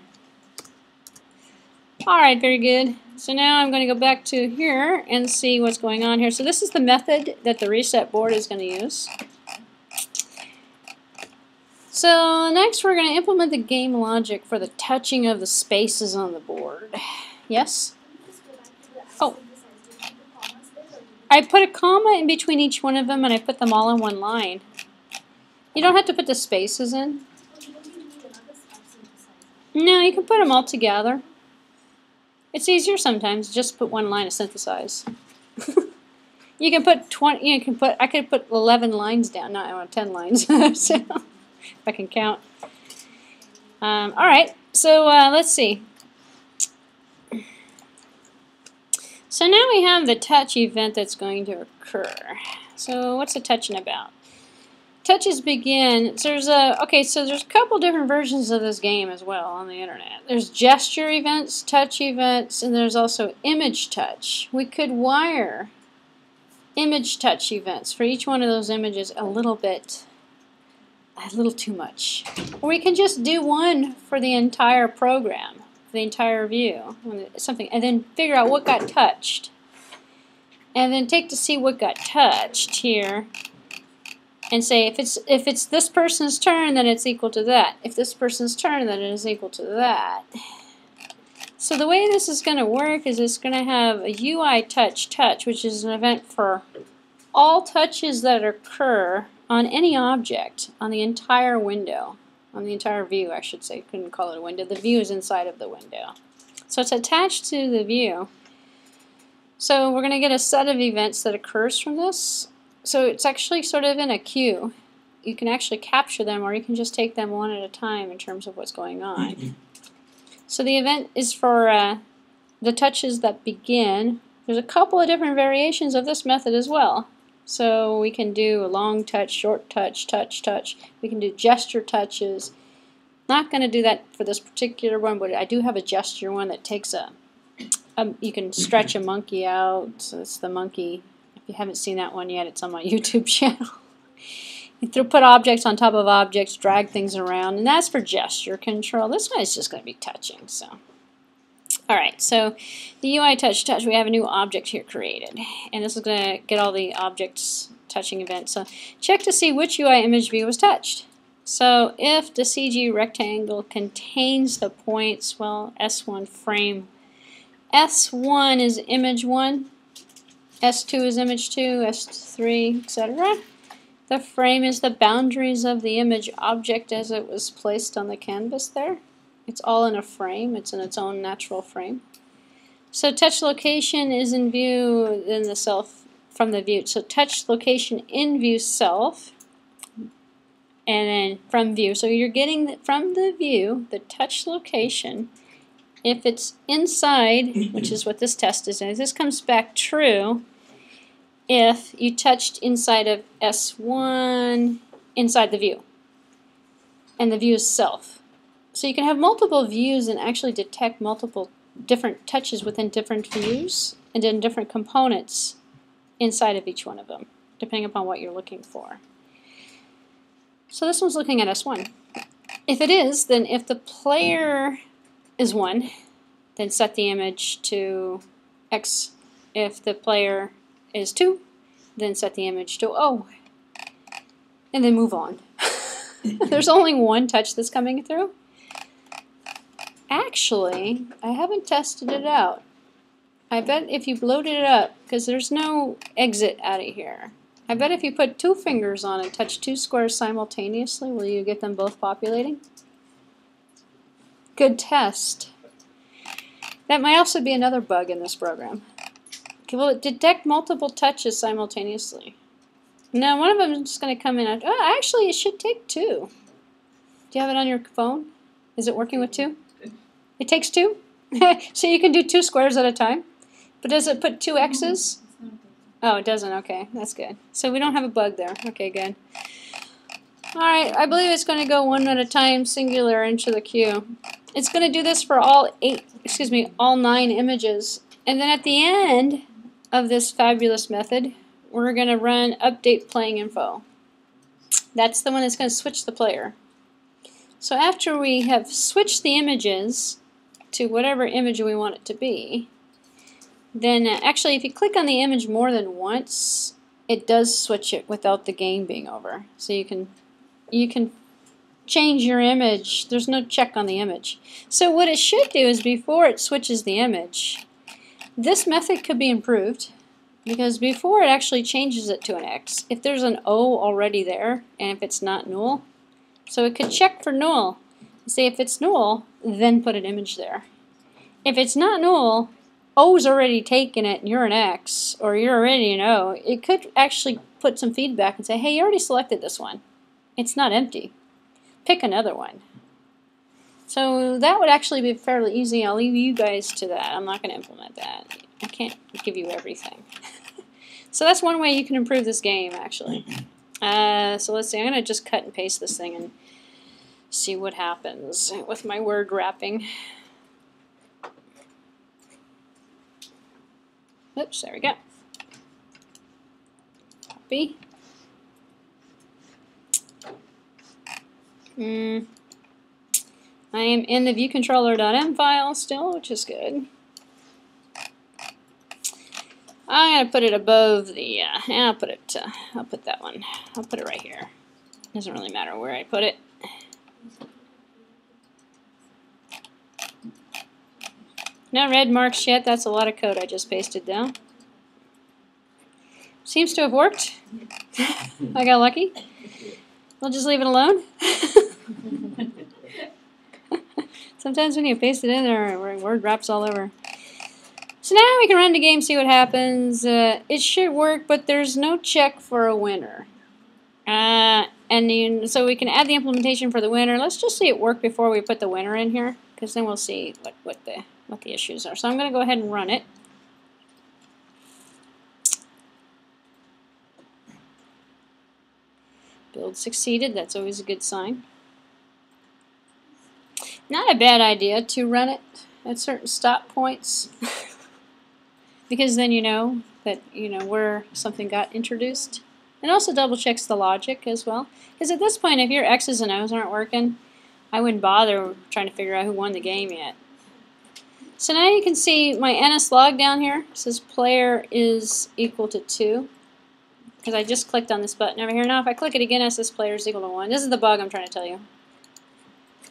Alright, very good. So now I'm going to go back to here and see what's going on here. So this is the method that the reset board is going to use. So next we're going to implement the game logic for the touching of the spaces on the board. Yes? Oh. I put a comma in between each one of them and I put them all in one line. You don't have to put the spaces in. No, you can put them all together. It's easier sometimes just put one line to synthesize. you can put 20, you can put, I could put 11 lines down, not uh, 10 lines, so, if I can count. Um, alright, so uh, let's see. So now we have the touch event that's going to occur. So what's the touching about? Touches begin, so there's a, okay, so there's a couple different versions of this game as well on the internet. There's gesture events, touch events, and there's also image touch. We could wire image touch events for each one of those images a little bit, a little too much. Or we can just do one for the entire program the entire view, something, and then figure out what got touched. And then take to see what got touched here and say if it's if it's this person's turn then it's equal to that. If this person's turn then it is equal to that. So the way this is going to work is it's going to have a UI touch touch which is an event for all touches that occur on any object on the entire window on the entire view, I should say. Couldn't call it a window. The view is inside of the window. So it's attached to the view. So we're going to get a set of events that occurs from this. So it's actually sort of in a queue. You can actually capture them or you can just take them one at a time in terms of what's going on. so the event is for uh, the touches that begin. There's a couple of different variations of this method as well. So we can do a long touch, short touch, touch, touch. We can do gesture touches. Not going to do that for this particular one, but I do have a gesture one that takes a, a you can stretch a monkey out. So it's the monkey. If you haven't seen that one yet, it's on my YouTube channel. you throw, put objects on top of objects, drag things around, and that's for gesture control. This one is just going to be touching. So, all right. So, the UI touch touch. We have a new object here created, and this is going to get all the objects touching events. So, check to see which UI image view was touched. So if the CG rectangle contains the points, well, S1 frame, S1 is image 1, S2 is image 2, S3, etc. The frame is the boundaries of the image object as it was placed on the canvas there. It's all in a frame, it's in its own natural frame. So touch location is in view in the self from the view. So touch location in view self and then from view. So you're getting the, from the view the touch location. If it's inside, which is what this test is, and this comes back true if you touched inside of S1 inside the view and the view is self. So you can have multiple views and actually detect multiple different touches within different views and in different components inside of each one of them, depending upon what you're looking for. So this one's looking at S1. If it is, then if the player is 1, then set the image to X. If the player is 2, then set the image to O. And then move on. There's only one touch that's coming through. Actually, I haven't tested it out. I bet if you loaded it up, because there's no exit out of here, I bet if you put two fingers on and touch two squares simultaneously, will you get them both populating? Good test. That might also be another bug in this program. Okay, will it detect multiple touches simultaneously? No, one of them is just going to come in. oh, actually, it should take two. Do you have it on your phone? Is it working with two? It takes two? so you can do two squares at a time? But does it put two X's? Oh, it doesn't. Okay, that's good. So we don't have a bug there. Okay, good. Alright, I believe it's going to go one at a time, singular, into the queue. It's going to do this for all eight, excuse me, all nine images. And then at the end of this fabulous method, we're going to run update playing info. That's the one that's going to switch the player. So after we have switched the images to whatever image we want it to be, then uh, actually if you click on the image more than once, it does switch it without the game being over. So you can you can change your image. There's no check on the image. So what it should do is before it switches the image, this method could be improved because before it actually changes it to an X, if there's an O already there and if it's not null, so it could check for null. Say if it's null, then put an image there. If it's not null, O's already taken it and you're an X, or you're already an O, it could actually put some feedback and say, hey, you already selected this one. It's not empty. Pick another one. So that would actually be fairly easy. I'll leave you guys to that. I'm not going to implement that. I can't give you everything. so that's one way you can improve this game, actually. Uh, so let's see. I'm going to just cut and paste this thing and see what happens with my word wrapping. Oops, there we go. Copy. Mm. I am in the viewcontroller.m file still, which is good. I'm gonna put it above the. Uh, I'll put it. Uh, I'll put that one. I'll put it right here. Doesn't really matter where I put it. No red marks yet. That's a lot of code I just pasted down. Seems to have worked. I got lucky. We'll just leave it alone. Sometimes when you paste it in there, word wraps all over. So now we can run the game, see what happens. Uh, it should work, but there's no check for a winner. Uh, and then, so we can add the implementation for the winner. Let's just see it work before we put the winner in here, because then we'll see what, what the what the issues are. So I'm going to go ahead and run it. Build succeeded, that's always a good sign. Not a bad idea to run it at certain stop points because then you know that you know where something got introduced. It also double checks the logic as well. Because at this point, if your X's and O's aren't working, I wouldn't bother trying to figure out who won the game yet. So now you can see my NS log down here says player is equal to 2. Because I just clicked on this button over here. Now if I click it again, it says player is equal to 1. This is the bug I'm trying to tell you.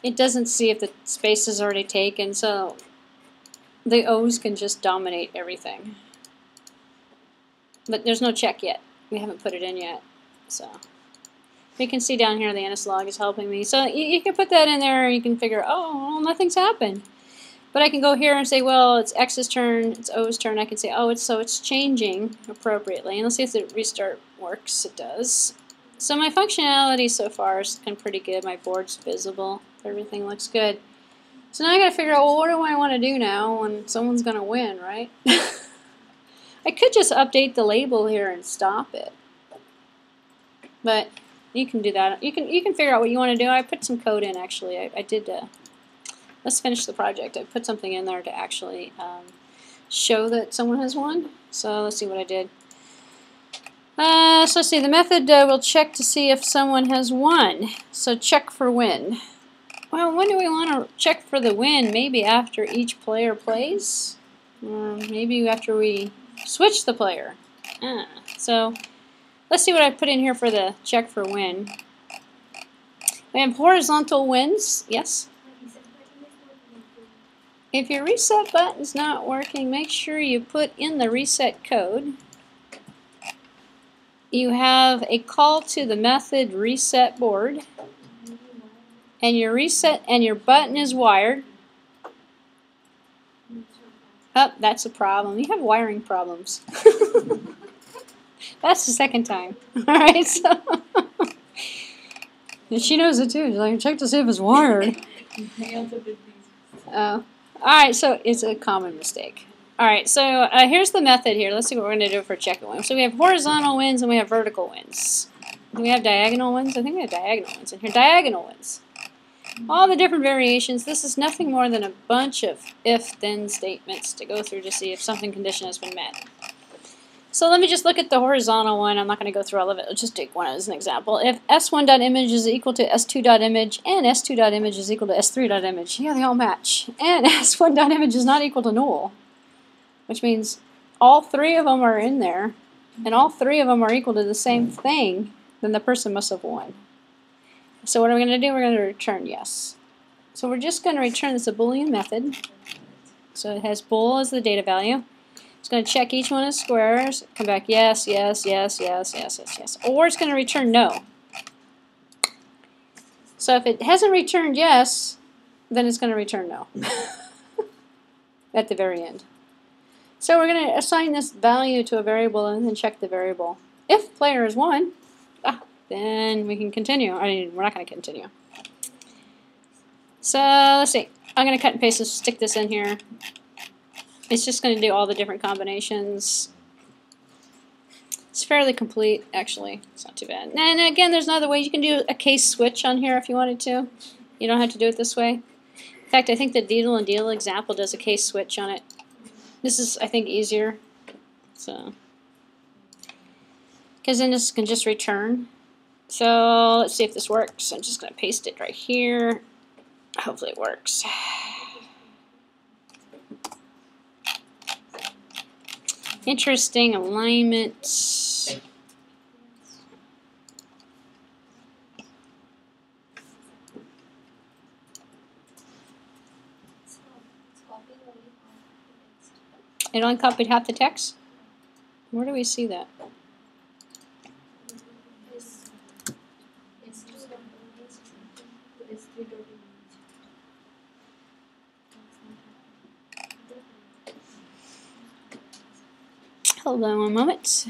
It doesn't see if the space is already taken, so the O's can just dominate everything. But there's no check yet. We haven't put it in yet. So you can see down here the NS log is helping me. So you, you can put that in there and you can figure, oh, well, nothing's happened. But I can go here and say, well, it's X's turn, it's O's turn. I can say, oh, it's so it's changing appropriately. And let's see if the restart works. It does. So my functionality so far has been pretty good. My board's visible. Everything looks good. So now I gotta figure out, well, what do I want to do now when someone's gonna win, right? I could just update the label here and stop it. But you can do that. You can you can figure out what you want to do. I put some code in actually. I, I did. Uh, let's finish the project. I put something in there to actually um, show that someone has won. So let's see what I did. Uh, so let's see. The method uh, will check to see if someone has won. So check for win. Well, when do we want to check for the win? Maybe after each player plays? Or maybe after we switch the player. Ah, so let's see what I put in here for the check for win. We have horizontal wins. Yes? If your reset button's not working, make sure you put in the reset code. You have a call to the method reset board and your reset and your button is wired. Oh, that's a problem. You have wiring problems. that's the second time. Alright, so and she knows it too. She's like, check to see if it's wired. Oh. Alright, so it's a common mistake. Alright, so uh, here's the method here. Let's see what we're going to do for checking wins. So we have horizontal wins and we have vertical wins. Do we have diagonal wins? I think we have diagonal wins in here. Diagonal wins all the different variations. This is nothing more than a bunch of if-then statements to go through to see if something condition has been met. So let me just look at the horizontal one. I'm not going to go through all of it. I'll just take one as an example. If s1.image is equal to s2.image and s2.image is equal to s3.image, yeah, they all match. And s1.image is not equal to null, which means all three of them are in there, and all three of them are equal to the same thing, then the person must have won. So what are we going to do? We're going to return yes. So we're just going to return this a Boolean method. So it has bool as the data value. It's going to check each one of squares, come back yes, yes, yes, yes, yes, yes, yes. Or it's going to return no. So if it hasn't returned yes, then it's going to return no at the very end. So we're going to assign this value to a variable and then check the variable. If player is 1, ah, then we can continue. I mean, we're not going to continue. So let's see. I'm going to cut and paste and stick this in here. It's just going to do all the different combinations. It's fairly complete, actually. It's not too bad. And again, there's another way. You can do a case switch on here if you wanted to. You don't have to do it this way. In fact, I think the deal and deal example does a case switch on it. This is, I think, easier. So, because then this can just return. So let's see if this works. I'm just going to paste it right here. Hopefully it works. Interesting alignment. It only copied half the text? Where do we see that? Hold on one moment.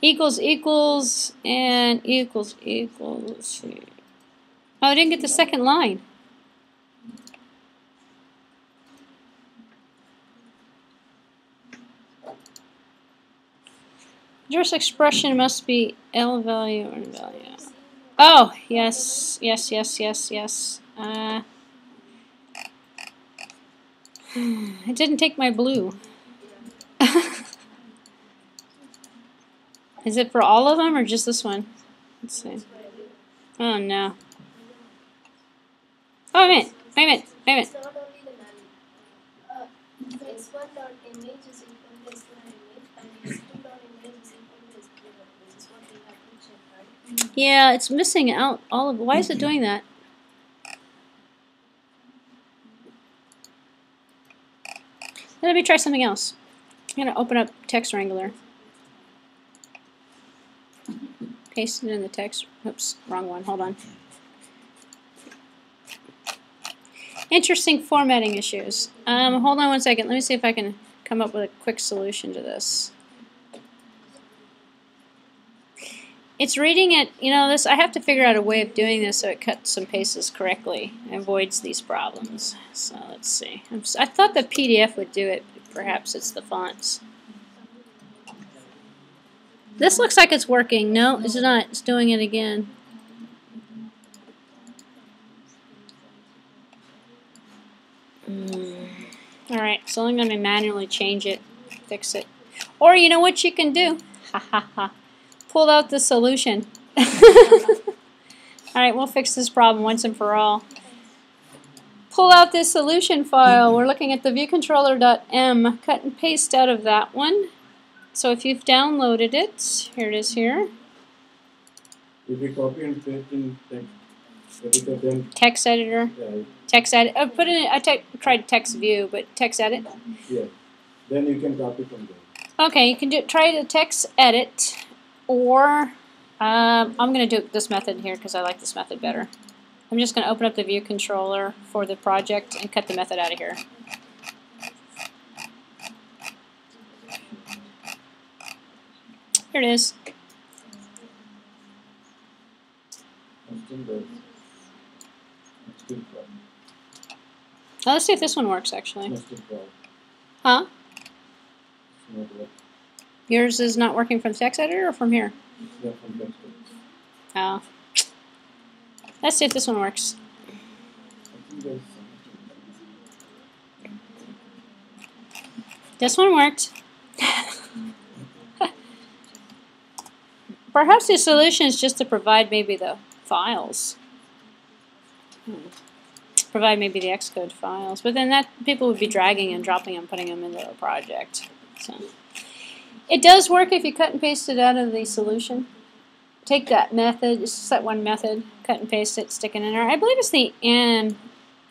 Equals equals and equals equals. Oh, I didn't get the second line. Address expression must be L value or value. Oh, yes, yes, yes, yes, yes. Uh, it didn't take my blue. Is it for all of them or just this one? Let's see. Oh no. Oh, wait a minute. Wait a minute. Wait a minute. It's not only the null. S1 dot image is equal to s2 dot image and s2 dot image is equal to s3 dot image. This is what we have to check, right? Yeah, it's missing out all of. Why is it doing that? Let me try something else. I'm gonna open up Text Wrangler. Paste it in the text. Oops, wrong one. Hold on. Interesting formatting issues. Um, hold on one second. Let me see if I can come up with a quick solution to this. It's reading it, you know, this, I have to figure out a way of doing this so it cuts and pastes correctly and avoids these problems. So let's see. I thought the PDF would do it, perhaps it's the fonts. This looks like it's working. No, it's not. It's doing it again. Mm. Alright, so I'm going to manually change it, fix it. Or you know what you can do? Ha ha ha pulled out the solution. Alright, we'll fix this problem once and for all. Pull out this solution file. We're looking at the viewcontroller.m. Cut and paste out of that one. So if you've downloaded it, here it is here. If you copy and paste in text editor, Text editor, yeah, text edit. I put in. I te- tried text view, but text edit. yeah, then you can copy from there. Okay, you can do try the text edit, or um, I'm going to do this method here because I like this method better. I'm just going to open up the view controller for the project and cut the method out of here. Here it is. And still there's it's still problem. Now let's see if this one works actually. It's still problem. Huh? It's not work. Yours is not working from the text editor or from here? Not from text editor. Oh. Let's see if this one works. I think there's something. This one worked. Perhaps the solution is just to provide maybe the files. Hmm. Provide maybe the Xcode files, but then that people would be dragging and dropping and putting them into a project. So it does work if you cut and paste it out of the solution. Take that method, just that one method, cut and paste it, stick it in there. I believe it's the and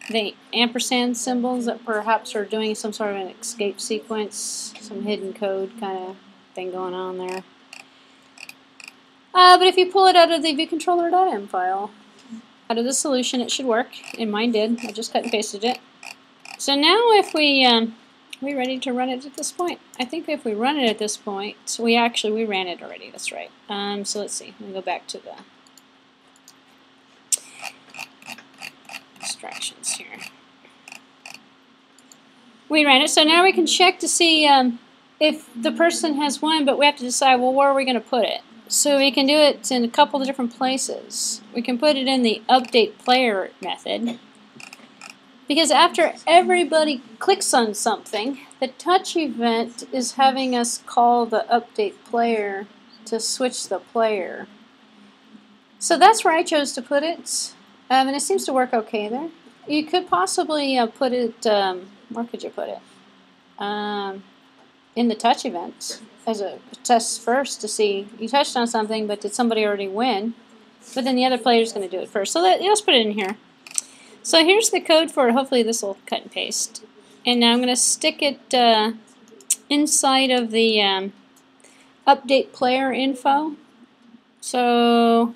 the ampersand symbols that perhaps are doing some sort of an escape sequence, some hidden code kind of thing going on there. Uh, but if you pull it out of the viewcontroller.m file, out of the solution, it should work. And mine did. I just cut and pasted it. So now if we, um, we ready to run it at this point? I think if we run it at this point, so we actually, we ran it already, that's right. Um, so let's see, let me go back to the instructions here. We ran it, so now we can check to see um, if the person has one, but we have to decide, well, where are we going to put it? So we can do it in a couple of different places. We can put it in the update player method. Because after everybody clicks on something, the touch event is having us call the update player to switch the player. So that's where I chose to put it, um, and it seems to work okay there. You could possibly uh, put it, um, where could you put it? Um, in the touch event as a test first to see you touched on something, but did somebody already win? But then the other player is going to do it first. So let, let's put it in here. So here's the code for it. Hopefully this will cut and paste. And now I'm going to stick it uh, inside of the um, update player info. So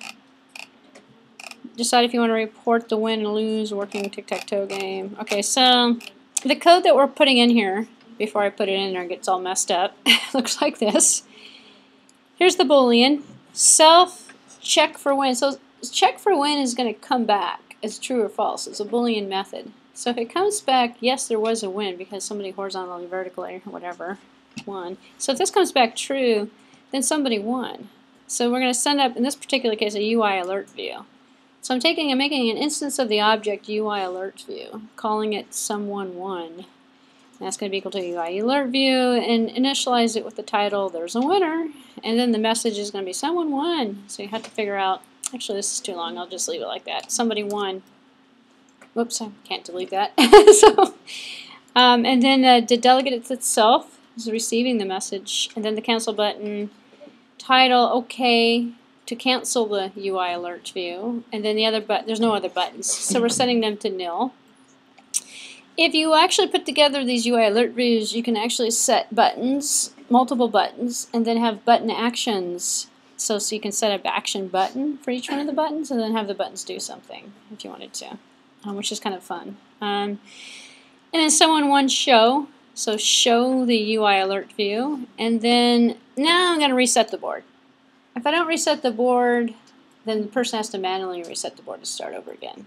decide if you want to report the win and lose working tic-tac-toe game. Okay, so the code that we're putting in here before I put it in there gets all messed up looks like this. Here's the boolean self check for win. So check for win is going to come back as true or false. It's a boolean method. So if it comes back, yes, there was a win because somebody horizontally, vertically, whatever won. So if this comes back true, then somebody won. So we're going to send up, in this particular case, a UI alert view. So I'm taking and making an instance of the object UI alert view, calling it someone one. That's going to be equal to UI alert view and initialize it with the title, there's a winner. And then the message is going to be someone won. So you have to figure out, actually this is too long, I'll just leave it like that. Somebody won. Whoops, I can't delete that. so, um, and then uh, the delegate itself is receiving the message. And then the cancel button, title, okay, to cancel the UI alert view. And then the other button, there's no other buttons. So we're setting them to nil. If you actually put together these UI alert views, you can actually set buttons, multiple buttons, and then have button actions. So, so you can set up action button for each one of the buttons, and then have the buttons do something if you wanted to, um, which is kind of fun. Um, and then someone one show, so show the UI alert view, and then now I'm going to reset the board. If I don't reset the board, then the person has to manually reset the board to start over again.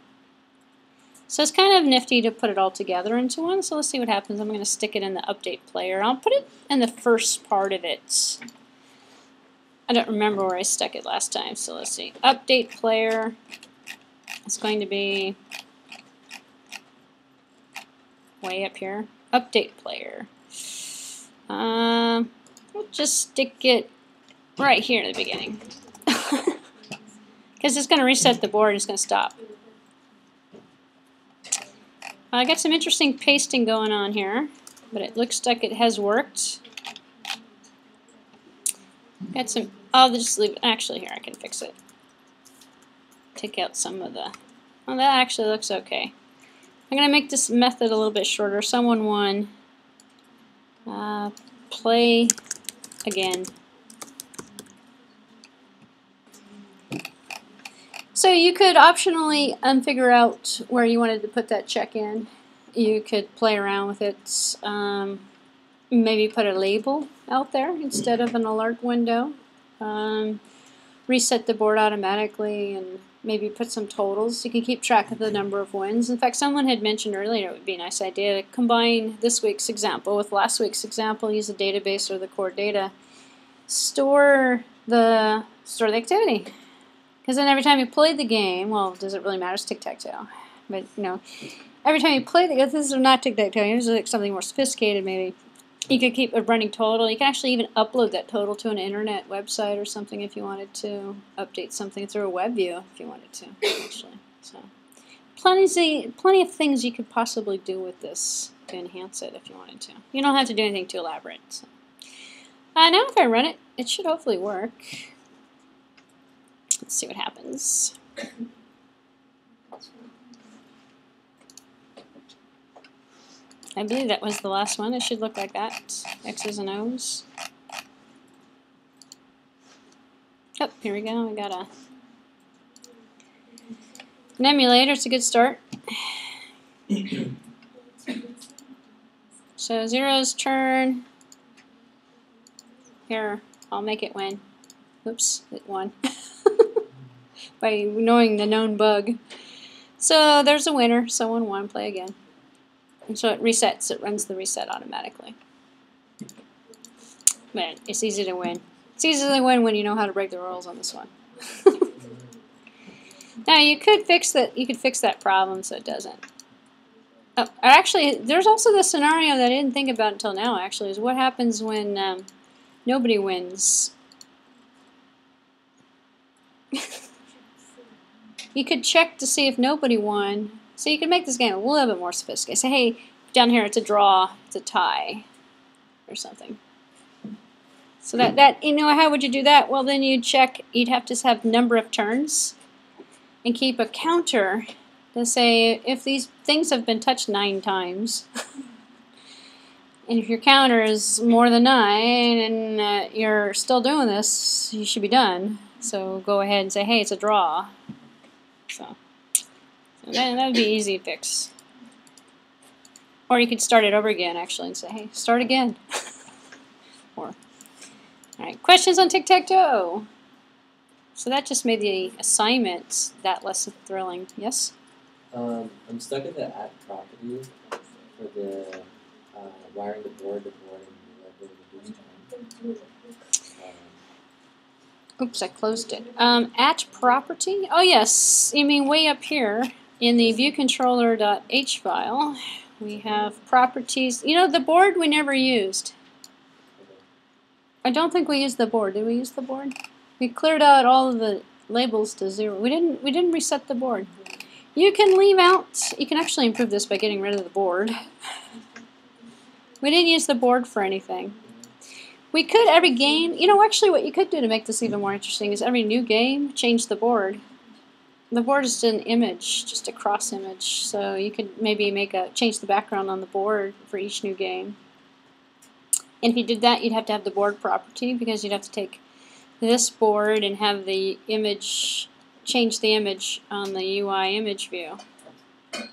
So it's kind of nifty to put it all together into one. So let's see what happens. I'm going to stick it in the update player. I'll put it in the first part of it. I don't remember where I stuck it last time. So let's see. Update player. It's going to be way up here. Update player. Um, we'll just stick it right here in the beginning. Because it's going to reset the board. It's going to stop. I got some interesting pasting going on here, but it looks like it has worked. Got some, I'll just leave it, actually here I can fix it. Take out some of the, well that actually looks okay. I'm going to make this method a little bit shorter. Someone won. Uh, play again. So you could optionally um, figure out where you wanted to put that check in. You could play around with it. Um, maybe put a label out there instead of an alert window. Um, reset the board automatically and maybe put some totals. You can keep track of the number of wins. In fact, someone had mentioned earlier it would be a nice idea to combine this week's example with last week's example, use a database or the core data. Store the store the activity. Because then every time you play the game, well, does it really matter? It's tic-tac-toe. But, you know, every time you play the this is not tic-tac-toe, is like something more sophisticated maybe. You could keep a running total. You can actually even upload that total to an internet website or something if you wanted to. Update something through a web view if you wanted to, actually. So, plenty, plenty of things you could possibly do with this to enhance it if you wanted to. You don't have to do anything too elaborate. So. Uh, now if I run it, it should hopefully work. Let's see what happens. I believe that was the last one. It should look like that. X's and O's. Oh, here we go. We got a an emulator. It's a good start. so zero's turn. Here, I'll make it win. Oops, it won. By knowing the known bug. So there's a winner. Someone won. Play again. And so it resets. It runs the reset automatically. Man, it's easy to win. It's easy to win when you know how to break the rules on this one. now you could fix that. You could fix that problem so it doesn't. Oh, actually, there's also the scenario that I didn't think about until now. Actually, is what happens when um, nobody wins. you could check to see if nobody won. So you can make this game a little bit more sophisticated. Say, hey, down here it's a draw, it's a tie, or something. So that, that you know, how would you do that? Well, then you'd check, you'd have to have number of turns and keep a counter to say if these things have been touched nine times, and if your counter is more than nine and uh, you're still doing this, you should be done. So go ahead and say, hey, it's a draw. That, would be easy to fix. Or you could start it over again, actually, and say, hey, start again. or, all right, questions on tic-tac-toe? So that just made the assignment that less thrilling. Yes? Um, I'm stuck in the add property for the uh, wiring the board, the board, and the board boost time. Oops, I closed it. Um, at property. Oh yes, you mean way up here in the viewcontroller.h file, we have properties. You know the board we never used. I don't think we used the board. Did we use the board? We cleared out all of the labels to zero. We didn't. We didn't reset the board. You can leave out. You can actually improve this by getting rid of the board. We didn't use the board for anything. We could every game. You know, actually, what you could do to make this even more interesting is every new game change the board. The board is an image, just a cross image. So you could maybe make a change the background on the board for each new game. And if you did that, you'd have to have the board property because you'd have to take this board and have the image change the image on the UI image view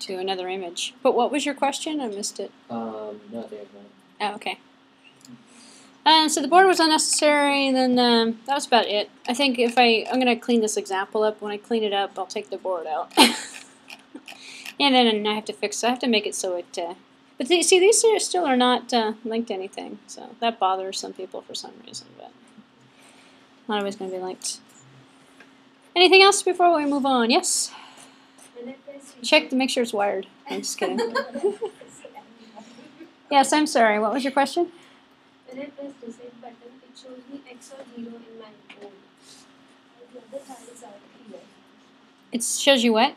to another image. But what was your question? I missed it. Um, no, there's not. Oh, okay. Um, so the board was unnecessary, and then um, that was about it. I think if I, I'm gonna clean this example up. When I clean it up, I'll take the board out, and then I have to fix. I have to make it so it. Uh, but the, see, these are still are not uh, linked to anything, so that bothers some people for some reason. But not always gonna be linked. Anything else before we move on? Yes. When I press Check to make sure it's wired. I'm just kidding. Yes, I'm sorry. What was your question? When I press reset button, it shows me X or zero in my phone. The other side is out here. It shows you what?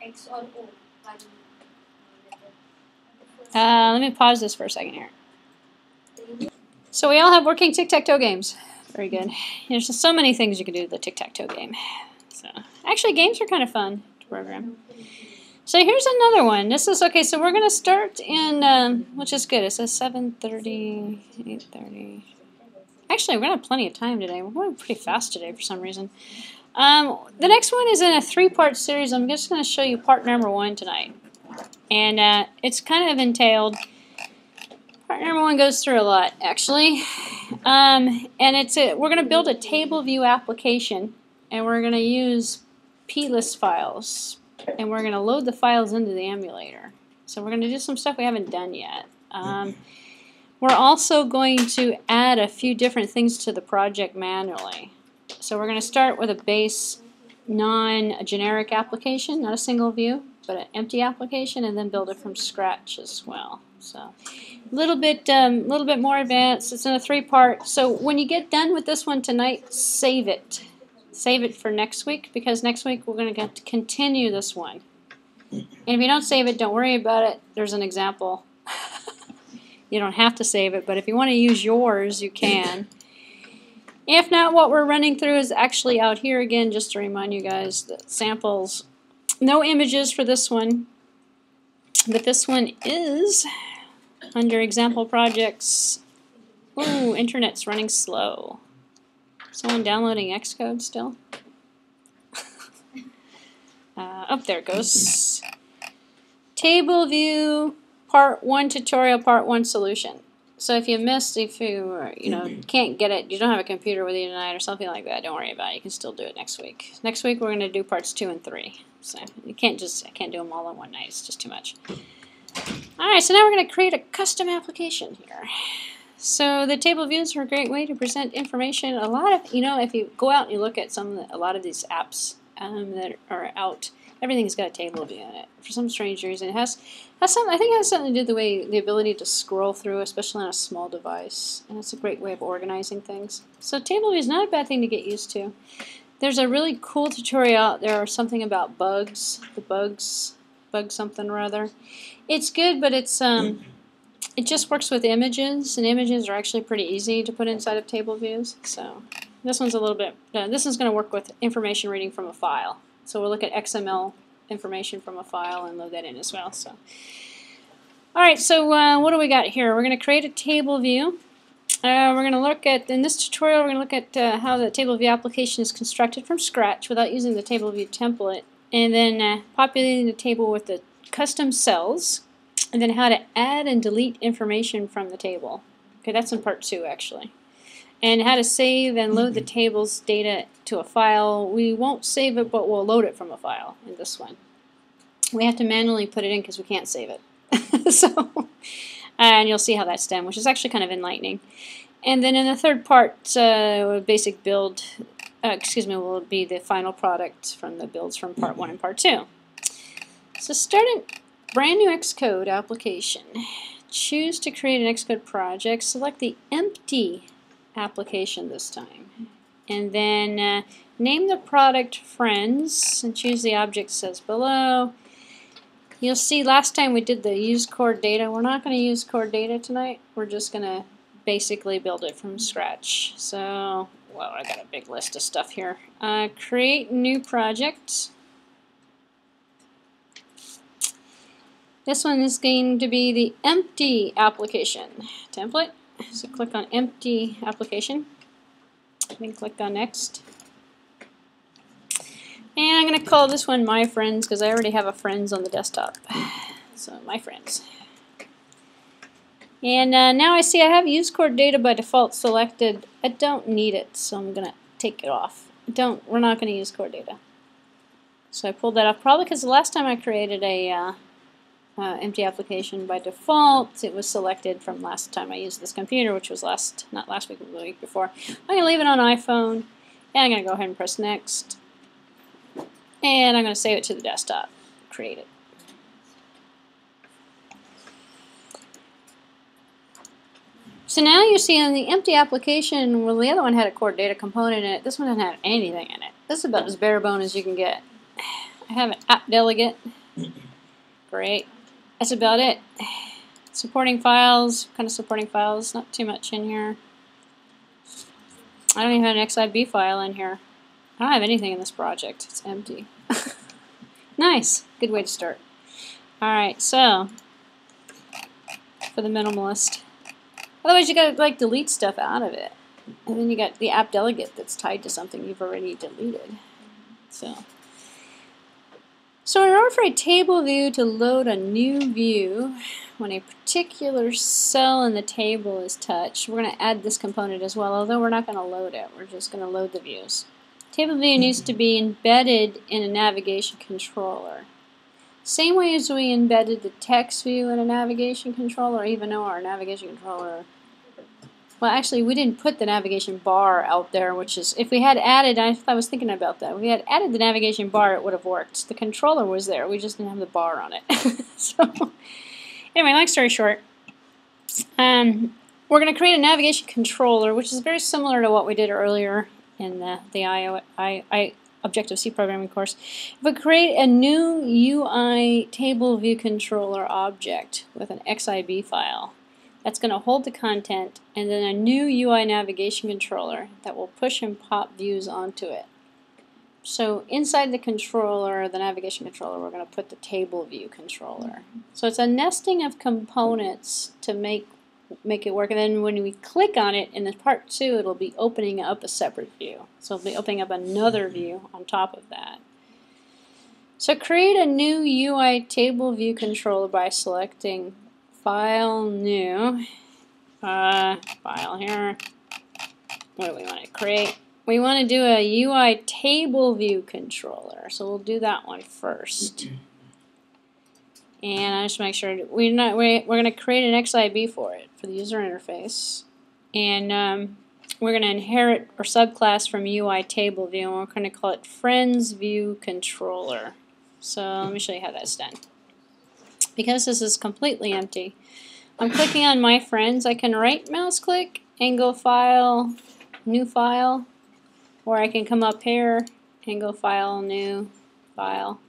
X or O. One letter. The first Uh, let me pause this for a second here. So we all have working tic-tac-toe games. Very good. There's just so many things you can do with the tic-tac-toe game. So actually, games are kind of fun to program. So here's another one. This is okay. So we're gonna start in, um, which is good. It says 7:30, 8:30. Actually, we're gonna have plenty of time today. We're going pretty fast today for some reason. Um, the next one is in a three-part series. I'm just gonna show you part number one tonight, and uh, it's kind of entailed. Part number one goes through a lot, actually, um, and it's a, we're going to build a table view application, and we're going to use plist files, and we're going to load the files into the emulator. So we're going to do some stuff we haven't done yet. Um, we're also going to add a few different things to the project manually. So we're going to start with a base non-generic application, not a single view, but an empty application, and then build it from scratch as well. So a little bit, um, little bit more advanced. It's in a three-part. So when you get done with this one tonight, save it. Save it for next week because next week we're going to continue this one. And if you don't save it, don't worry about it. There's an example. you don't have to save it, but if you want to use yours, you can. If not, what we're running through is actually out here again, just to remind you guys that samples, no images for this one, but this one is under example projects. Ooh, internet's running slow. Someone downloading Xcode still? uh, up there it goes. Table view, part one tutorial, part one solution. So if you missed, if you you know can't get it, you don't have a computer with you tonight or something like that, don't worry about it. You can still do it next week. Next week we're going to do parts two and three. So you can't just I can't do them all in one night. It's just too much. All right, so now we're going to create a custom application here. So the table views are a great way to present information. A lot of you know if you go out and you look at some of a lot of these apps um, that are out, everything's got a table view in it for some strange reason. It has has some I think it has something to do with the way the ability to scroll through, especially on a small device, and it's a great way of organizing things. So table view is not a bad thing to get used to. There's a really cool tutorial out there, or something about bugs, the bugs, bug something or other. It's good, but it's um, it just works with images, and images are actually pretty easy to put inside of table views. So this one's a little bit. Uh, this is going to work with information reading from a file. So we'll look at XML information from a file and load that in as well. So, all right. So uh, what do we got here? We're going to create a table view. Uh, we're going to look at in this tutorial. We're going to look at uh, how the table view application is constructed from scratch without using the table view template, and then uh, populating the table with the custom cells, and then how to add and delete information from the table. Okay, that's in part two actually. And how to save and load the table's data to a file. We won't save it, but we'll load it from a file in this one. We have to manually put it in because we can't save it. so, and you'll see how that's done, which is actually kind of enlightening. And then in the third part, uh, basic build, uh, excuse me, will be the final product from the builds from part one and part two. So start a brand new Xcode application. Choose to create an Xcode project. Select the empty application this time. And then uh, name the product friends and choose the object as below. You'll see last time we did the use core data. We're not going to use core data tonight. We're just going to basically build it from scratch. So, well, I got a big list of stuff here. Uh, create new project. This one is going to be the empty application template. So click on empty application. Then click on next. And I'm going to call this one my friends because I already have a friends on the desktop. So my friends. And uh, now I see I have use core data by default selected. I don't need it, so I'm going to take it off. Don't. We're not going to use core data. So I pulled that off probably because the last time I created a uh, uh, empty application by default, it was selected from last time I used this computer, which was last, not last week, but the week before. I'm going to leave it on iPhone, and I'm going to go ahead and press next. And I'm going to save it to the desktop. Create it. So now you see on the empty application, well the other one had a core data component in it, this one doesn't have anything in it. This is about as bare bone as you can get. I have an app delegate. Great. That's about it. Supporting files, kind of supporting files, not too much in here. I don't even have an XIB file in here. I don't have anything in this project. It's empty. nice. Good way to start. Alright, so for the minimalist. Otherwise you gotta like delete stuff out of it. And then you got the app delegate that's tied to something you've already deleted. So so in order for a table view to load a new view, when a particular cell in the table is touched, we're going to add this component as well, although we're not going to load it. We're just going to load the views. Table view needs to be embedded in a navigation controller. Same way as we embedded the text view in a navigation controller, even though our navigation controller well, actually, we didn't put the navigation bar out there, which is, if we had added, I, I was thinking about that, if we had added the navigation bar, it would have worked. The controller was there, we just didn't have the bar on it. so, anyway, long story short, um, we're going to create a navigation controller, which is very similar to what we did earlier in the, the I, I, Objective-C programming course. We create a new UI table view controller object with an XIB file, that's going to hold the content and then a new UI navigation controller that will push and pop views onto it. So inside the controller, the navigation controller, we're going to put the table view controller. So it's a nesting of components to make make it work. And then when we click on it in the part two, it'll be opening up a separate view. So it'll be opening up another view on top of that. So create a new UI table view controller by selecting file new uh, file here. What do we want to create? We want to do a UI table view controller so we'll do that one first. And I just make sure we're not we, we're going to create an XIB for it for the user interface. And um, we're going to inherit our subclass from UI table view and we're going to call it friends view controller. So let me show you how that's done because this is completely empty, I'm clicking on My Friends. I can right mouse click and go File, New File, or I can come up here and go File, New File.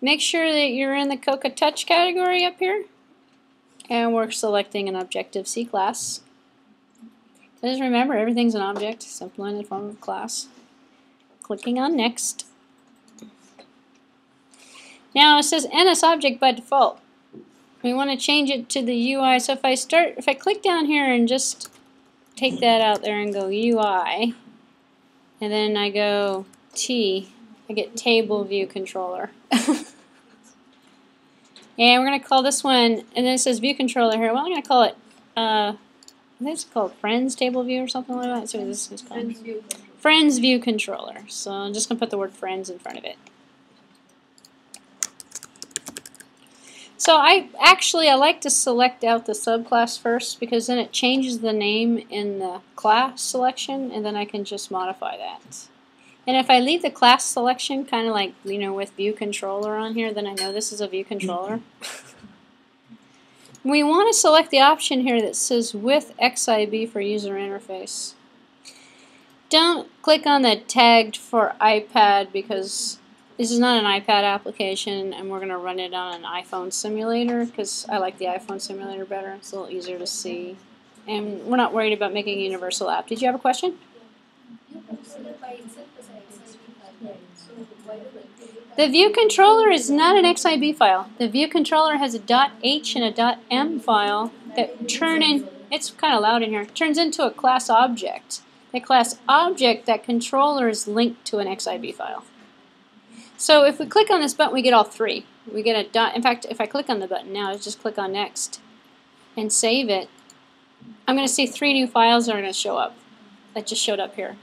Make sure that you're in the Cocoa Touch category up here, and we're selecting an Objective-C class. Just remember, everything's an object, simple in the form of class. Clicking on Next. Now it says NS object by default. We want to change it to the UI. So if I start, if I click down here and just take that out there and go UI, and then I go T, I get table view controller. and we're going to call this one, and then it says view controller here. Well, I'm going to call it, uh, I think it's called Friends Table View or something like that. What this is called. Friends view. Friends View Controller. So I'm just going to put the word Friends in front of it. So I actually I like to select out the subclass first because then it changes the name in the class selection and then I can just modify that. And if I leave the class selection kind of like, you know, with view controller on here, then I know this is a view controller. we want to select the option here that says with XIB for user interface. Don't click on the tagged for iPad because this is not an iPad application and we're going to run it on an iPhone simulator because I like the iPhone simulator better. It's a little easier to see. And we're not worried about making a universal app. Did you have a question? The view controller is not an XIB file. The view controller has a .h and a .m file that turn in, it's kind of loud in here, turns into a class object. The class object, that controller is linked to an XIB file. So if we click on this button, we get all three. We get a dot. In fact, if I click on the button now, I just click on next and save it. I'm going to see three new files are going to show up. That just showed up here.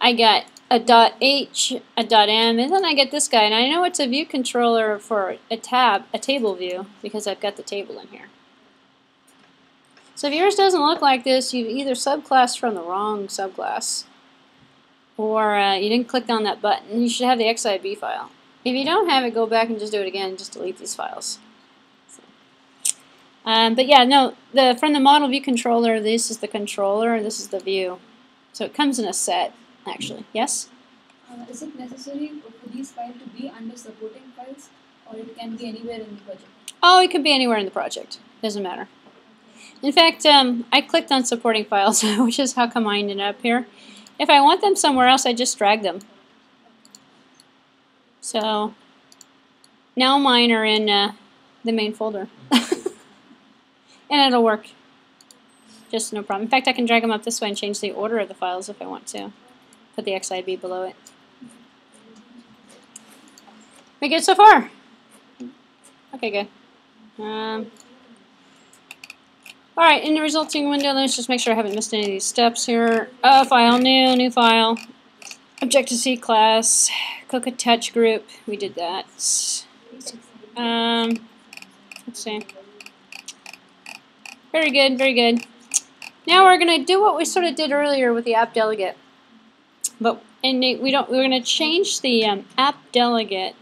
I got a dot .h, a dot .m, and then I get this guy. And I know it's a view controller for a tab, a table view, because I've got the table in here. So if yours doesn't look like this, you've either subclassed from the wrong subclass or uh, you didn't click on that button, you should have the XIB file. If you don't have it, go back and just do it again. and Just delete these files. So, um, but yeah, no, the from the model view controller, this is the controller and this is the view. So it comes in a set, actually. Yes? Uh, is it necessary for these files to be under supporting files or it can be anywhere in the project? Oh, it could be anywhere in the project. Doesn't matter. In fact, um, I clicked on supporting files, which is how come I ended up here. If I want them somewhere else, I just drag them. So now mine are in uh, the main folder. and it'll work. Just no problem. In fact, I can drag them up this way and change the order of the files if I want to. Put the XIB below it. We good so far? Okay, good. Um, Alright, in the resulting window, let's just make sure I haven't missed any of these steps here. Uh, file, new, new file. Objective-C class, Cocoa Touch group, we did that. Um, let's see. Very good, very good. Now we're going to do what we sort of did earlier with the app delegate. But and we don't. We're going to change the um, app delegate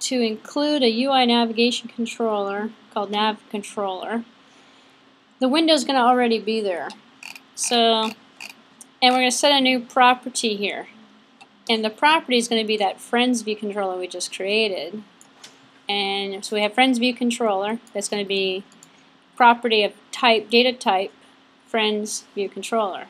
to include a UI navigation controller called nav controller the window's going to already be there. So, and we're going to set a new property here. And the property is going to be that friends view controller we just created. And so we have friends view controller. That's going to be property of type, data type, friends view controller.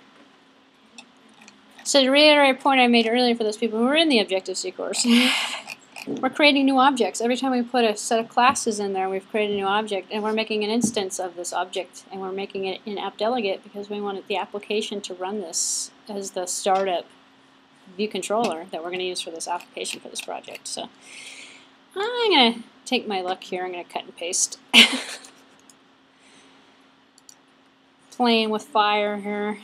So to reiterate a point I made earlier for those people who are in the Objective-C course, we're creating new objects. Every time we put a set of classes in there, we've created a new object, and we're making an instance of this object, and we're making it in app delegate because we want the application to run this as the startup view controller that we're going to use for this application for this project. So I'm going to take my luck here. I'm going to cut and paste. Playing with fire here.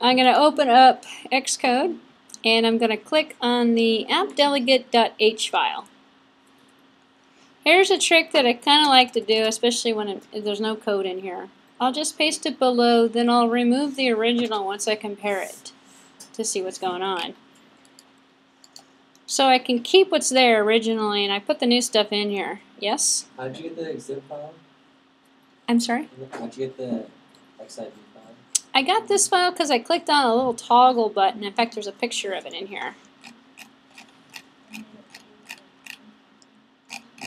I'm going to open up Xcode and I'm going to click on the appdelegate.h file. Here's a trick that I kind of like to do, especially when it, there's no code in here. I'll just paste it below, then I'll remove the original once I compare it to see what's going on. So I can keep what's there originally, and I put the new stuff in here. Yes? How'd you get the XIB file? I'm sorry? How'd you get the file? I got this file because I clicked on a little toggle button. In fact, there's a picture of it in here.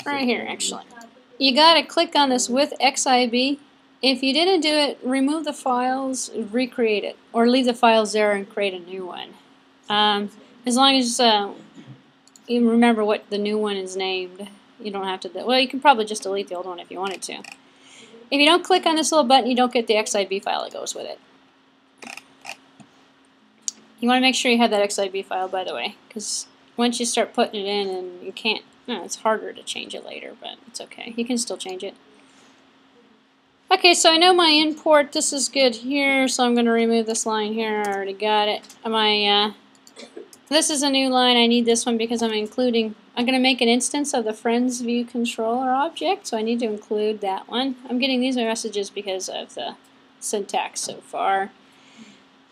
Right here, actually. You got to click on this with XIB. If you didn't do it, remove the files, recreate it, or leave the files there and create a new one. Um, as long as uh, you remember what the new one is named, you don't have to. Well, you can probably just delete the old one if you wanted to. If you don't click on this little button, you don't get the XIB file that goes with it. You want to make sure you have that XIB file, by the way, because once you start putting it in, and you can't, no, it's harder to change it later, but it's okay. You can still change it. Okay, so I know my import, this is good here, so I'm going to remove this line here. I already got it. My, uh, this is a new line. I need this one because I'm including I'm going to make an instance of the Friends View Controller object, so I need to include that one. I'm getting these messages because of the syntax so far.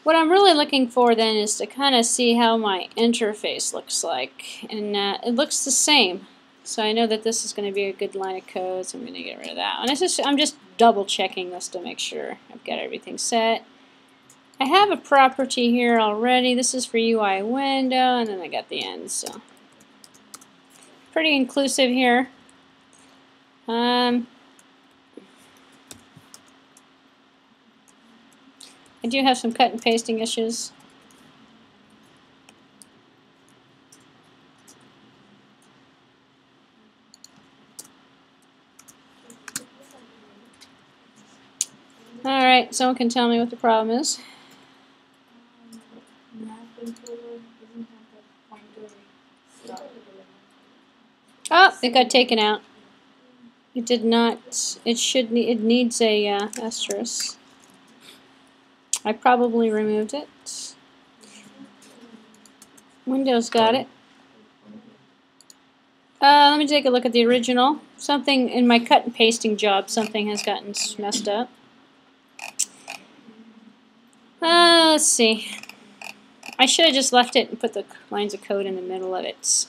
What I'm really looking for then is to kind of see how my interface looks like, and uh, it looks the same. So I know that this is going to be a good line of code, so I'm going to get rid of that. And just, I'm just double checking this to make sure I've got everything set. I have a property here already. This is for UI window, and then I got the end. So pretty inclusive here. Um, I do have some cut and pasting issues. Alright, someone can tell me what the problem is. Oh, it got taken out. It did not. It should. It needs a uh, asterisk. I probably removed it. Windows got it. Uh, let me take a look at the original. Something in my cut and pasting job, something has gotten messed up. Uh, let's see. I should have just left it and put the lines of code in the middle of it.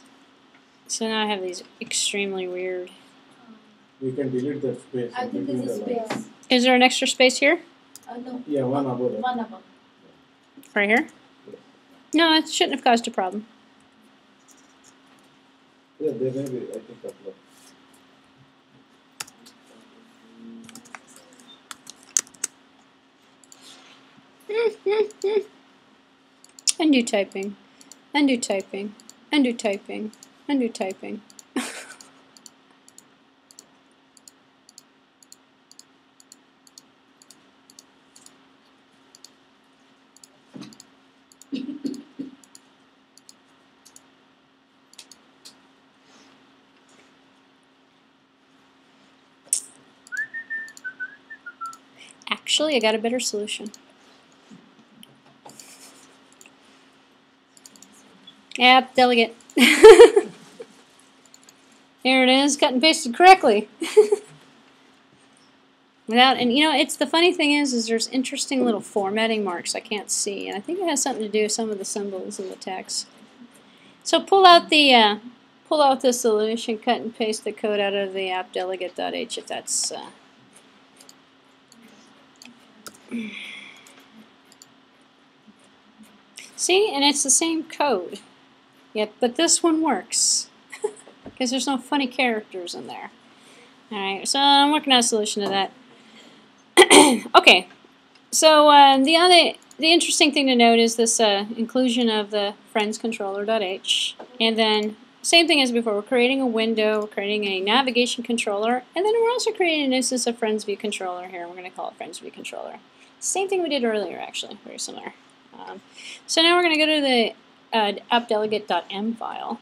So now I have these extremely weird. You can delete that space. I think between there's a space. Is there an extra space here? Uh, no, Yeah, one above that. one above. Right here? No, it shouldn't have caused a problem. Yeah, there may be, I think, couple of. Undo typing. Undo typing. Undo typing. Undo typing. Actually, I got a better solution. App delegate. there it is, cut and pasted correctly. Without, and you know, it's the funny thing is, is there's interesting little formatting marks I can't see, and I think it has something to do with some of the symbols in the text. So pull out the, uh, pull out the solution, cut and paste the code out of the app delegate.h if that's. Uh, see, and it's the same code. Yep, but this one works because there's no funny characters in there. All right, so I'm working on a solution to that. okay, so uh, the other, the interesting thing to note is this uh, inclusion of the friends controller.h, and then same thing as before. We're creating a window, we're creating a navigation controller, and then we're also creating an instance of friends view controller here. We're going to call it friends view controller. Same thing we did earlier, actually, very similar. Um, so now we're going to go to the uh, appdelegate.m file.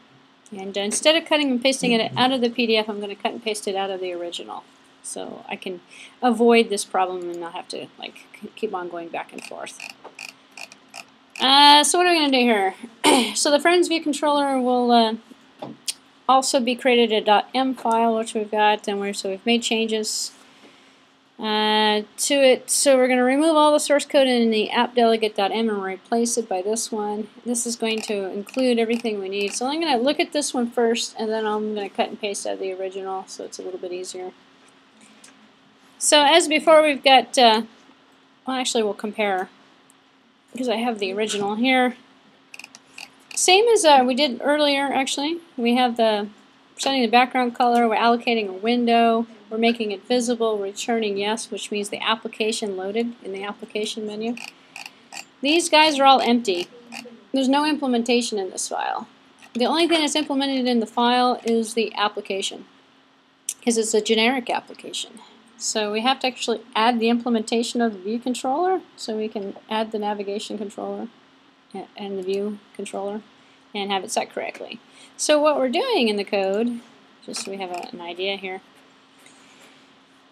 And uh, instead of cutting and pasting it out of the PDF, I'm going to cut and paste it out of the original. So I can avoid this problem and not have to like keep on going back and forth. Uh, so what are we going to do here? so the Friends View controller will uh, also be created a .m file, which we've got, and we're, so we've made changes uh, to it. So we're going to remove all the source code in the appdelegate.m and replace it by this one. This is going to include everything we need. So I'm going to look at this one first, and then I'm going to cut and paste out the original, so it's a little bit easier. So as before, we've got, uh, well, actually we'll compare, because I have the original here. Same as uh, we did earlier, actually. We have the setting the background color, we're allocating a window, we're making it visible, returning yes, which means the application loaded in the application menu. These guys are all empty. There's no implementation in this file. The only thing that's implemented in the file is the application, because it's a generic application. So we have to actually add the implementation of the view controller, so we can add the navigation controller and the view controller and have it set correctly. So what we're doing in the code, just so we have a, an idea here,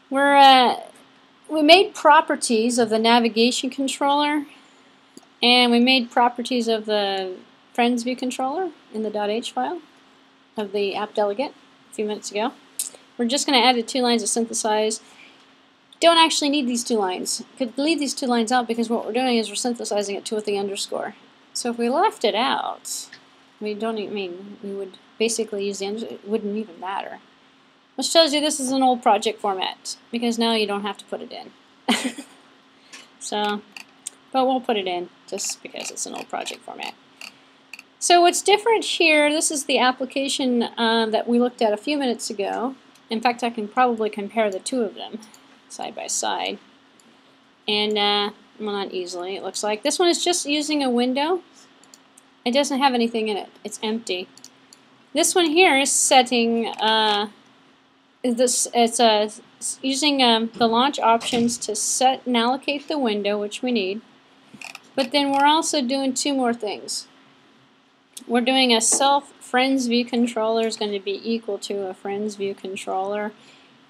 we're uh, we made properties of the navigation controller, and we made properties of the friends view controller in the .h file. of the app delegate a few minutes ago. We're just going to add the two lines of synthesize. Don't actually need these two lines. Could leave these two lines out because what we're doing is we're synthesizing it to with the underscore. So if we left it out, we don't even mean we would basically use the underscore. It wouldn't even matter. Which tells you this is an old project format because now you don't have to put it in. so, but we'll put it in just because it's an old project format. So what's different here, this is the application um, that we looked at a few minutes ago. In fact, I can probably compare the two of them side by side. And, uh, well, not easily, it looks like. This one is just using a window. It doesn't have anything in it. It's empty. This one here is setting, uh, this it's uh, using um, the launch options to set and allocate the window, which we need. But then we're also doing two more things. We're doing a self friends view controller is going to be equal to a friends view controller.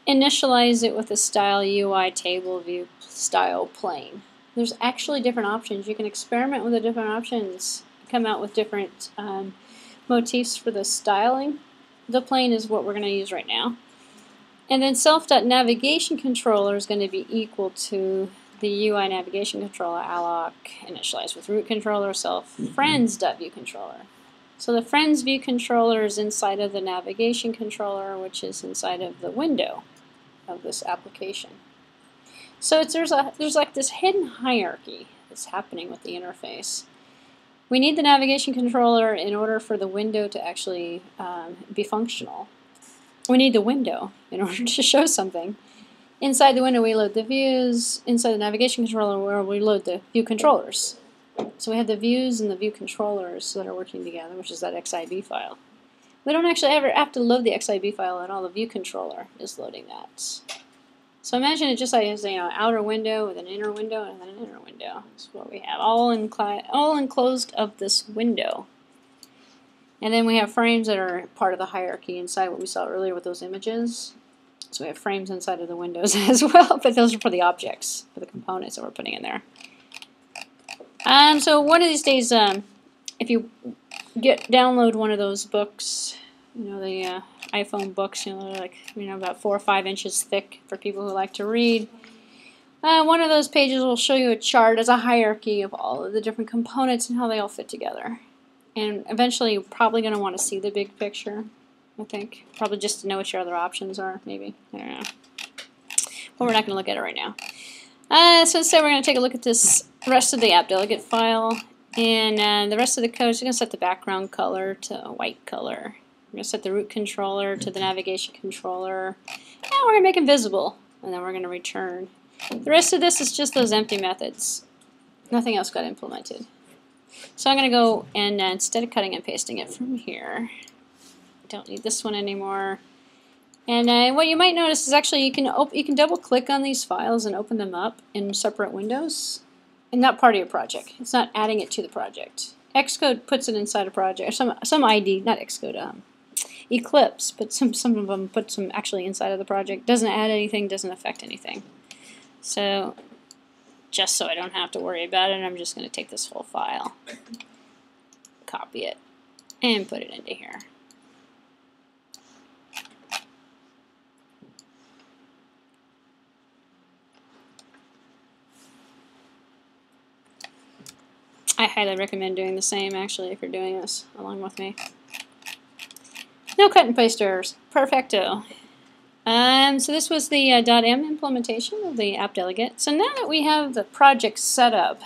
Initialize it with a style UI table view style plain. There's actually different options. You can experiment with the different options, come out with different um, motifs for the styling. The plain is what we're going to use right now. And then self.navigation controller is going to be equal to the UI navigation controller alloc initialized with root controller self friends.view controller. So the friends view controller is inside of the navigation controller, which is inside of the window of this application. So it's, there's a there's like this hidden hierarchy that's happening with the interface. We need the navigation controller in order for the window to actually um, be functional. We need the window in order to show something. Inside the window we load the views, inside the navigation controller where we load the view controllers. So we have the views and the view controllers that are working together, which is that XIB file. We don't actually ever have to load the XIB file at all. The view controller is loading that. So imagine it just like you know, outer window with an inner window and then an inner window. That's what we have, all, in all enclosed of this window. And then we have frames that are part of the hierarchy inside what we saw earlier with those images. So we have frames inside of the windows as well, but those are for the objects, for the components that we're putting in there. And so one of these days, um, if you get download one of those books, you know the uh, iPhone books, you know, they're like you know about four or five inches thick for people who like to read. Uh, one of those pages will show you a chart as a hierarchy of all of the different components and how they all fit together. And eventually, you're probably going to want to see the big picture. I think probably just to know what your other options are. Maybe I don't know. But we're not going to look at it right now. Uh, so instead, we're going to take a look at this rest of the app delegate file. And uh, the rest of the code is going to set the background color to a white color. We're going to set the root controller to the navigation controller. And we're going to make them visible. And then we're going to return. The rest of this is just those empty methods. Nothing else got implemented. So I'm going to go and uh, instead of cutting and pasting it from here, I don't need this one anymore. And uh, what you might notice is actually you can you can double click on these files and open them up in separate windows and not part of your project. It's not adding it to the project. Xcode puts it inside a project, some some ID, not Xcode, um, Eclipse, but some some of them put some actually inside of the project. Doesn't add anything, doesn't affect anything. So just so I don't have to worry about it, I'm just going to take this whole file, copy it, and put it into here. I highly recommend doing the same, actually, if you're doing this along with me. No cut and paste errors. Perfecto. Um, so this was the uh, .m implementation of the app delegate. So now that we have the project set up,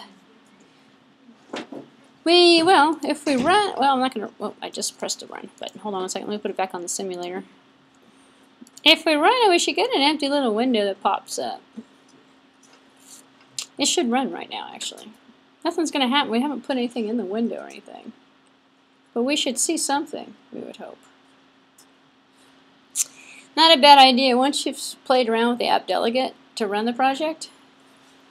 we, well, if we run, well, I'm not going to, well, I just pressed to run, but hold on a second, let me put it back on the simulator. If we run it, we should get an empty little window that pops up. It should run right now, actually. Nothing's going to happen. We haven't put anything in the window or anything. But we should see something, we would hope. Not a bad idea once you've played around with the app delegate to run the project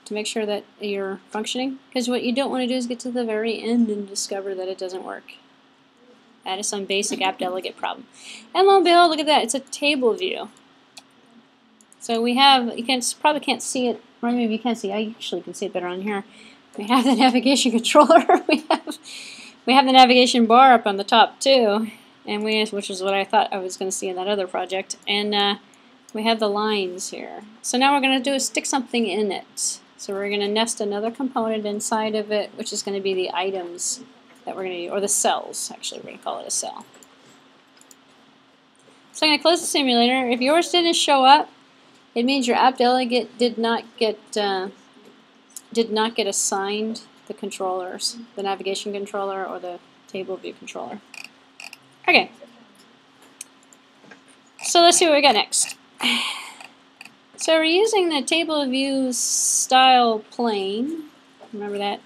to make sure that you're functioning. Because what you don't want to do is get to the very end and discover that it doesn't work. That is some basic app delegate problem. And lo and behold, look at that. It's a table view. So we have, you can probably can't see it, or maybe you can see, I actually can see it better on here. We have the navigation controller. we have we have the navigation bar up on the top too. And we, which is what I thought I was going to see in that other project, and uh, we have the lines here. So now we're going to do is stick something in it. So we're going to nest another component inside of it, which is going to be the items that we're going to or the cells, actually, we're going to call it a cell. So I'm going to close the simulator. If yours didn't show up, it means your app delegate did not get uh, did not get assigned the controllers, the navigation controller or the table view controller. Okay. So let's see what we got next. So we're using the table view style plain. Remember that.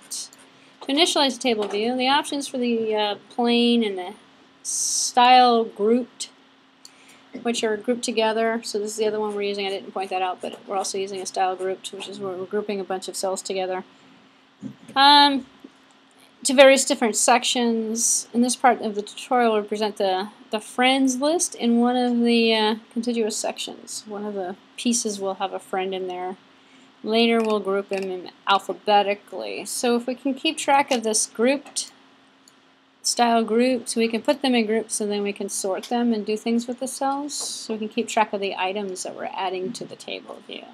To initialize the table view, the options for the uh, plain and the style grouped, which are grouped together. So this is the other one we're using. I didn't point that out, but we're also using a style grouped, which is where we're grouping a bunch of cells together. Um, to various different sections. In this part of the tutorial, we'll present the, the friends list in one of the uh, contiguous sections. One of the pieces will have a friend in there. Later, we'll group them alphabetically. So if we can keep track of this grouped style groups, we can put them in groups and then we can sort them and do things with the cells. So we can keep track of the items that we're adding to the table view.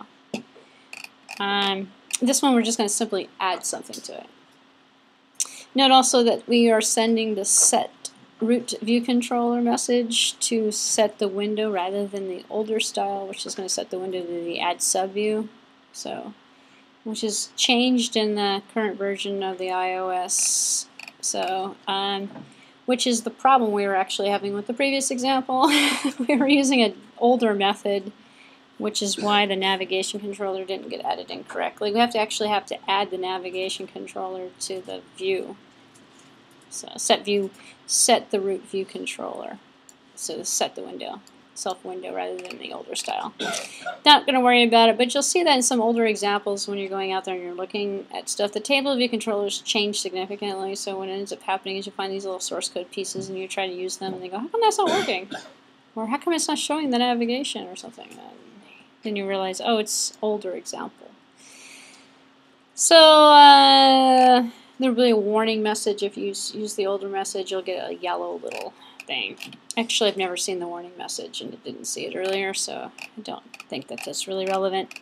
Um, this one, we're just going to simply add something to it. Note also that we are sending the set root view controller message to set the window rather than the older style, which is going to set the window to the add subview. So, which is changed in the current version of the iOS. So, um, which is the problem we were actually having with the previous example. we were using an older method, which is why the navigation controller didn't get added in correctly. We have to actually have to add the navigation controller to the view. So set view, set the root view controller. So set the window, self window rather than the older style. Not going to worry about it, but you'll see that in some older examples when you're going out there and you're looking at stuff. The table view controllers change significantly, so what ends up happening is you find these little source code pieces and you try to use them and they go, how come that's not working? Or how come it's not showing the navigation or something? And then you realize, oh, it's older example. So, uh, there'll be a warning message if you use, use the older message. You'll get a yellow little thing. Actually, I've never seen the warning message and I didn't see it earlier, so I don't think that that's really relevant.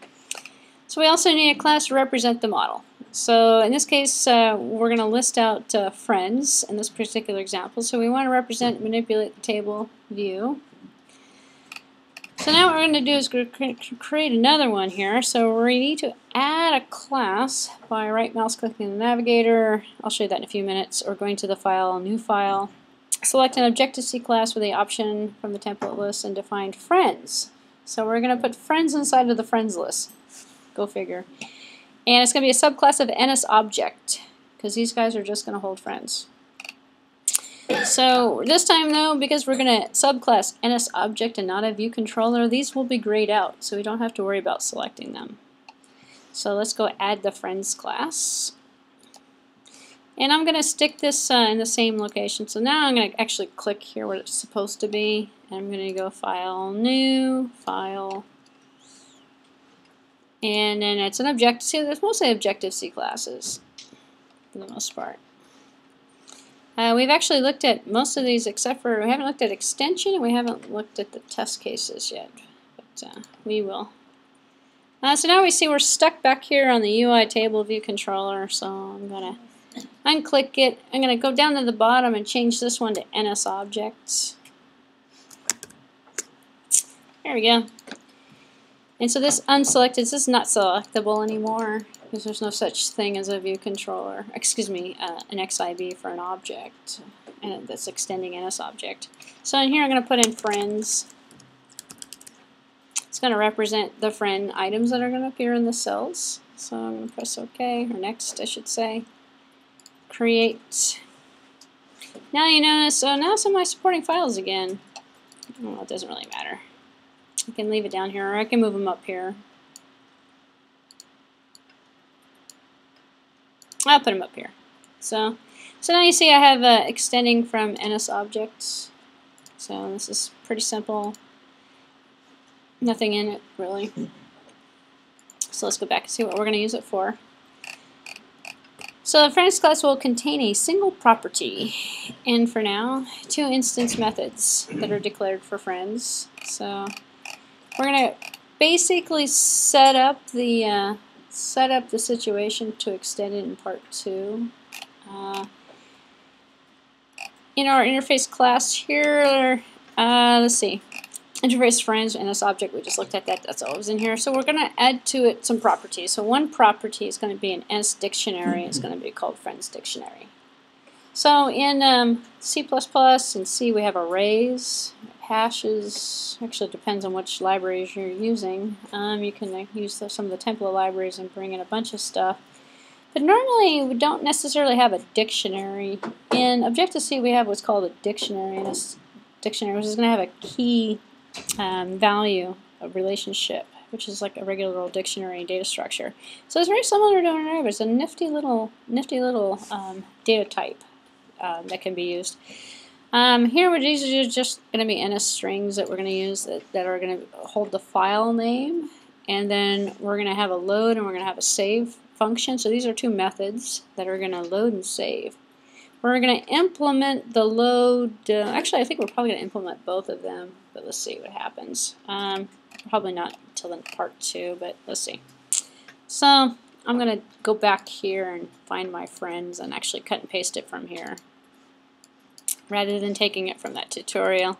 So we also need a class to represent the model. So in this case, uh, we're going to list out uh, friends in this particular example. So we want to represent manipulate the table view. So now what we're going to do is create another one here. So we need to add a class by right mouse clicking the navigator. I'll show you that in a few minutes. Or going to the file, new file. Select an Objective-C class with the option from the template list and define friends. So we're going to put friends inside of the friends list. Go figure. And it's going to be a subclass of NSObject because these guys are just going to hold friends. So this time though, because we're going to subclass NSObject and not a view controller, these will be grayed out, so we don't have to worry about selecting them. So let's go add the friends class. And I'm going to stick this uh, in the same location. So now I'm going to actually click here where it's supposed to be. And I'm going to go File, New, File. And then it's an Objective C. There's mostly Objective-C classes for the most part. Uh, we've actually looked at most of these except for we haven't looked at extension and we haven't looked at the test cases yet. But uh, we will. Uh, so now we see we're stuck back here on the UI table view controller. So I'm going to unclick it. I'm going to go down to the bottom and change this one to NS objects. There we go. And so this unselected, this is not selectable anymore because there's no such thing as a view controller, excuse me, uh, an XIB for an object and that's extending NSObject. So in here I'm going to put in friends. It's going to represent the friend items that are going to appear in the cells. So I'm going to press OK, or next I should say. Create. Now you notice, so now some of my supporting files again. Well, it doesn't really matter. I can leave it down here, or I can move them up here. I'll put them up here. So, so now you see I have uh, extending from NSObjects. So this is pretty simple. Nothing in it, really. So let's go back and see what we're going to use it for. So the friends class will contain a single property, and for now, two instance methods that are declared for friends. So we're gonna basically set up the uh, set up the situation to extend it in part two. Uh, in our interface class here, uh, let's see, interface friends and this object we just looked at that that's always in here. So we're going to add to it some properties. So one property is going to be NS dictionary it's going to be called friends dictionary. So in um, C++ and C we have arrays hashes actually depends on which libraries you're using um, you can use some of the template libraries and bring in a bunch of stuff but normally we don't necessarily have a dictionary in Objective-C we have what's called a dictionary and dictionary which is going to have a key um, value relationship, which is like a regular old dictionary data structure. So it's very similar to an array, but it's a nifty little, nifty little um, data type um, that can be used. Um, here, we're just going to be NS strings that we're going to use that, that are going to hold the file name, and then we're going to have a load and we're going to have a save function. So these are two methods that are going to load and save. We're going to implement the load, uh, actually I think we're probably going to implement both of them, but let's see what happens. Um, probably not until then part two, but let's see. So I'm going to go back here and find my friends and actually cut and paste it from here rather than taking it from that tutorial.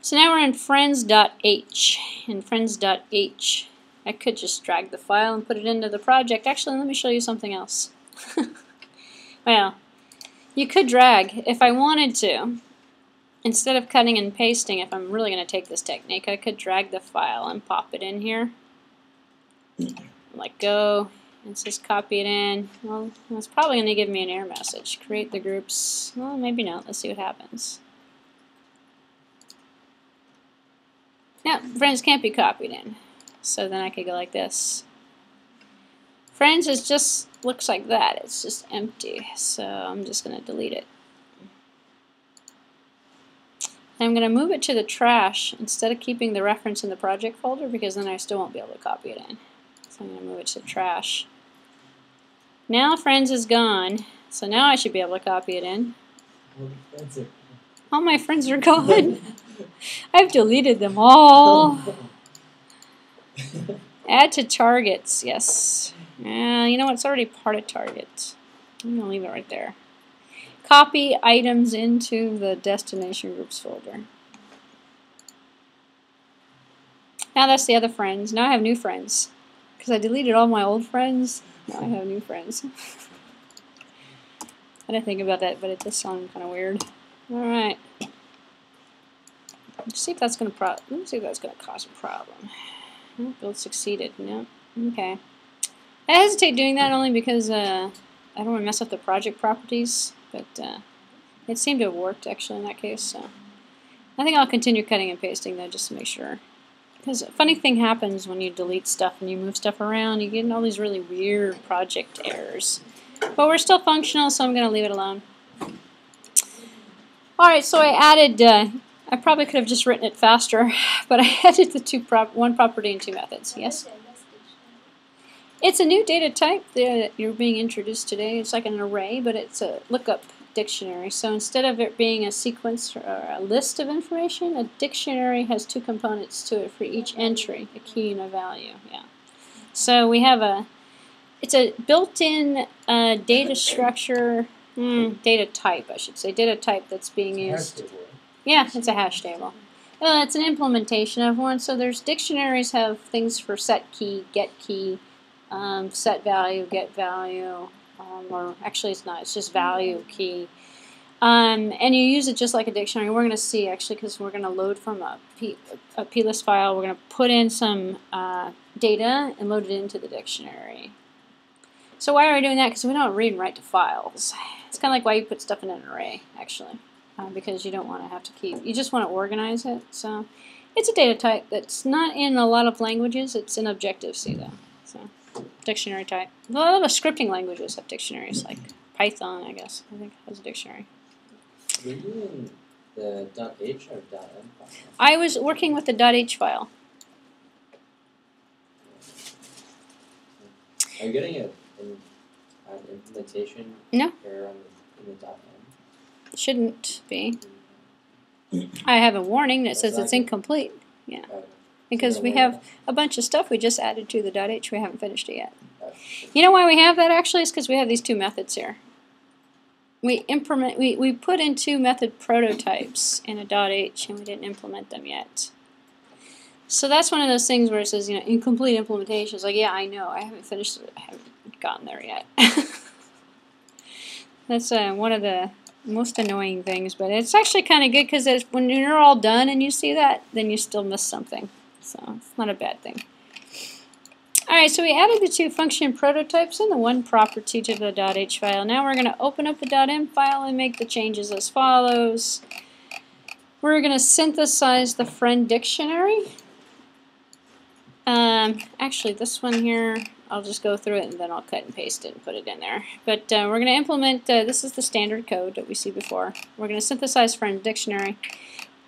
So now we're in friends.h. In friends.h, I could just drag the file and put it into the project. Actually, let me show you something else. well, you could drag if I wanted to. Instead of cutting and pasting, if I'm really going to take this technique, I could drag the file and pop it in here. Let go, and just copy it in. Well, it's probably going to give me an error message. Create the groups. Well, maybe not. Let's see what happens. Yeah, friends can't be copied in. So then I could go like this. Friends is just looks like that. It's just empty. So I'm just going to delete it. I'm going to move it to the trash instead of keeping the reference in the project folder because then I still won't be able to copy it in. So I'm going to move it to trash. Now friends is gone. So now I should be able to copy it in. All my friends are gone. I've deleted them all. Add to targets. Yes. Uh, you know what? It's already part of target. I'm going to leave it right there. Copy items into the destination groups folder. Now that's the other friends. Now I have new friends. Because I deleted all my old friends, now I have new friends. I didn't think about that, but it does sound kind of weird. Alright. Let's see if that's going to pro let's see if that's going to cause a problem. build succeeded. No. Okay. I hesitate doing that only because uh, I don't want to mess up the project properties, but uh, it seemed to have worked actually in that case. So I think I'll continue cutting and pasting though just to make sure. Because a funny thing happens when you delete stuff and you move stuff around, you get all these really weird project errors. But we're still functional, so I'm going to leave it alone. Alright, so I added, uh, I probably could have just written it faster, but I added the two prop one property and two methods. Yes? It's a new data type that you're being introduced today. It's like an array, but it's a lookup dictionary. So instead of it being a sequence or a list of information, a dictionary has two components to it for each entry, a key and a value. Yeah. So we have a, it's a built-in uh, data structure, mm, data type, I should say, data type that's being used. Yeah, it's a hash table. Uh, it's an implementation of one. So there's dictionaries have things for set key, get key, um, set value, get value, um, or actually it's not, it's just value key. Um, and you use it just like a dictionary. We're going to see actually because we're going to load from a, P, a plist file. We're going to put in some uh, data and load it into the dictionary. So why are we doing that? Because we don't read and write to files. It's kind of like why you put stuff in an array actually. Uh, because you don't want to have to keep, you just want to organize it. So it's a data type that's not in a lot of languages. It's in Objective-C though. Dictionary type. A lot of the scripting languages have dictionaries, like Python, I guess, I think has a dictionary. The .h or .m file? I was working with the .h file. Are you getting it in an implementation No. error on the, in the M? Shouldn't be. I have a warning that says it's incomplete Uh, because we have a bunch of stuff we just added to the .h. We haven't finished it yet. You know why we have that actually? Is because we have these two methods here. We implement we, we put in two method prototypes in a .h and we didn't implement them yet. So that's one of those things where it says, you know, incomplete implementation. It's like, yeah, I know, I haven't finished it, I haven't gotten there yet. that's uh, one of the most annoying things, but it's actually kind of good because when you're all done and you see that, then you still miss something. So it's not a bad thing. Alright, so we added the two function prototypes and the one property to the .h file. Now we're going to open up the .m file and make the changes as follows. We're going to synthesize the friend dictionary. Um, actually, this one here, I'll just go through it and then I'll cut and paste it and put it in there. But uh, we're going to implement, uh, this is the standard code that we see before. We're going to synthesize friend dictionary.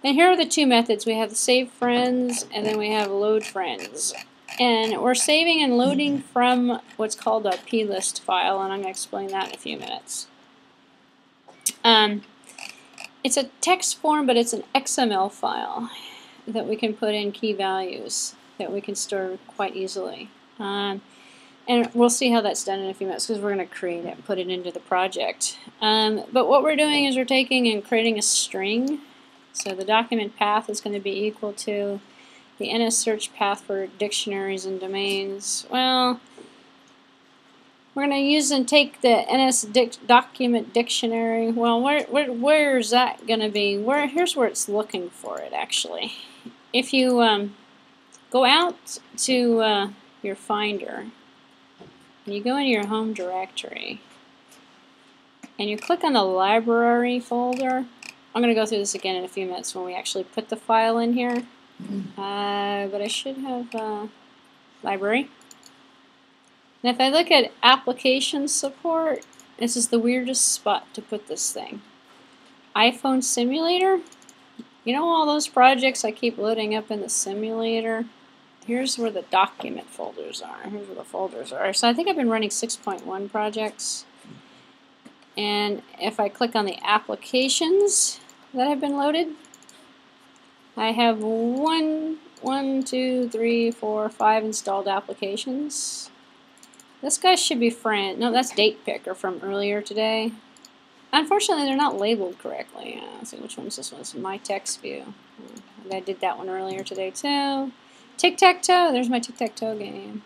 And here are the two methods. We have save friends and then we have load friends. And we're saving and loading from what's called a plist file, and I'm going to explain that in a few minutes. Um, it's a text form, but it's an XML file that we can put in key values that we can store quite easily. Um, and we'll see how that's done in a few minutes because we're going to create it and put it into the project. Um, but what we're doing is we're taking and creating a string. So the document path is going to be equal to the NS search path for dictionaries and domains. Well, we're going to use and take the NS dic document dictionary. Well, where, where where is that going to be? Where here's where it's looking for it actually. If you um, go out to uh, your Finder and you go into your home directory and you click on the library folder. I'm going to go through this again in a few minutes when we actually put the file in here. Uh, but I should have uh, library. And if I look at application support, this is the weirdest spot to put this thing. iPhone simulator. You know all those projects I keep loading up in the simulator? Here's where the document folders are. Here's where the folders are. So I think I've been running 6.1 projects. And if I click on the applications that have been loaded, I have one, one, two, three, four, five installed applications. This guy should be friend. No, that's date picker from earlier today. Unfortunately, they're not labeled correctly. Uh, let's see which one's this one. It's my text view. I did that one earlier today too. Tic tac toe. There's my tic tac toe game.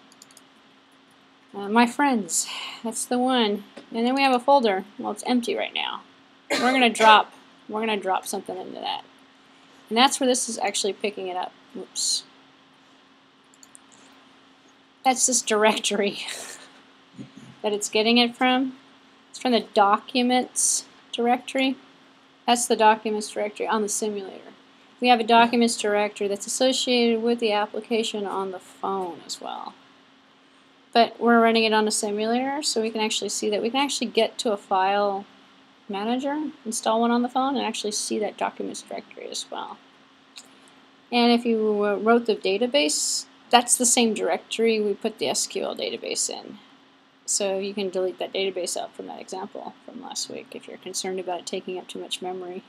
Uh, my friends. That's the one. And then we have a folder. Well, it's empty right now. We're gonna drop. We're gonna drop something into that. And that's where this is actually picking it up. Oops. That's this directory that it's getting it from. It's from the documents directory. That's the documents directory on the simulator. We have a documents directory that's associated with the application on the phone as well. But we're running it on a simulator, so we can actually see that we can actually get to a file manager, install one on the phone, and actually see that documents directory as well. And if you uh, wrote the database, that's the same directory we put the SQL database in. So you can delete that database out from that example from last week if you're concerned about it taking up too much memory.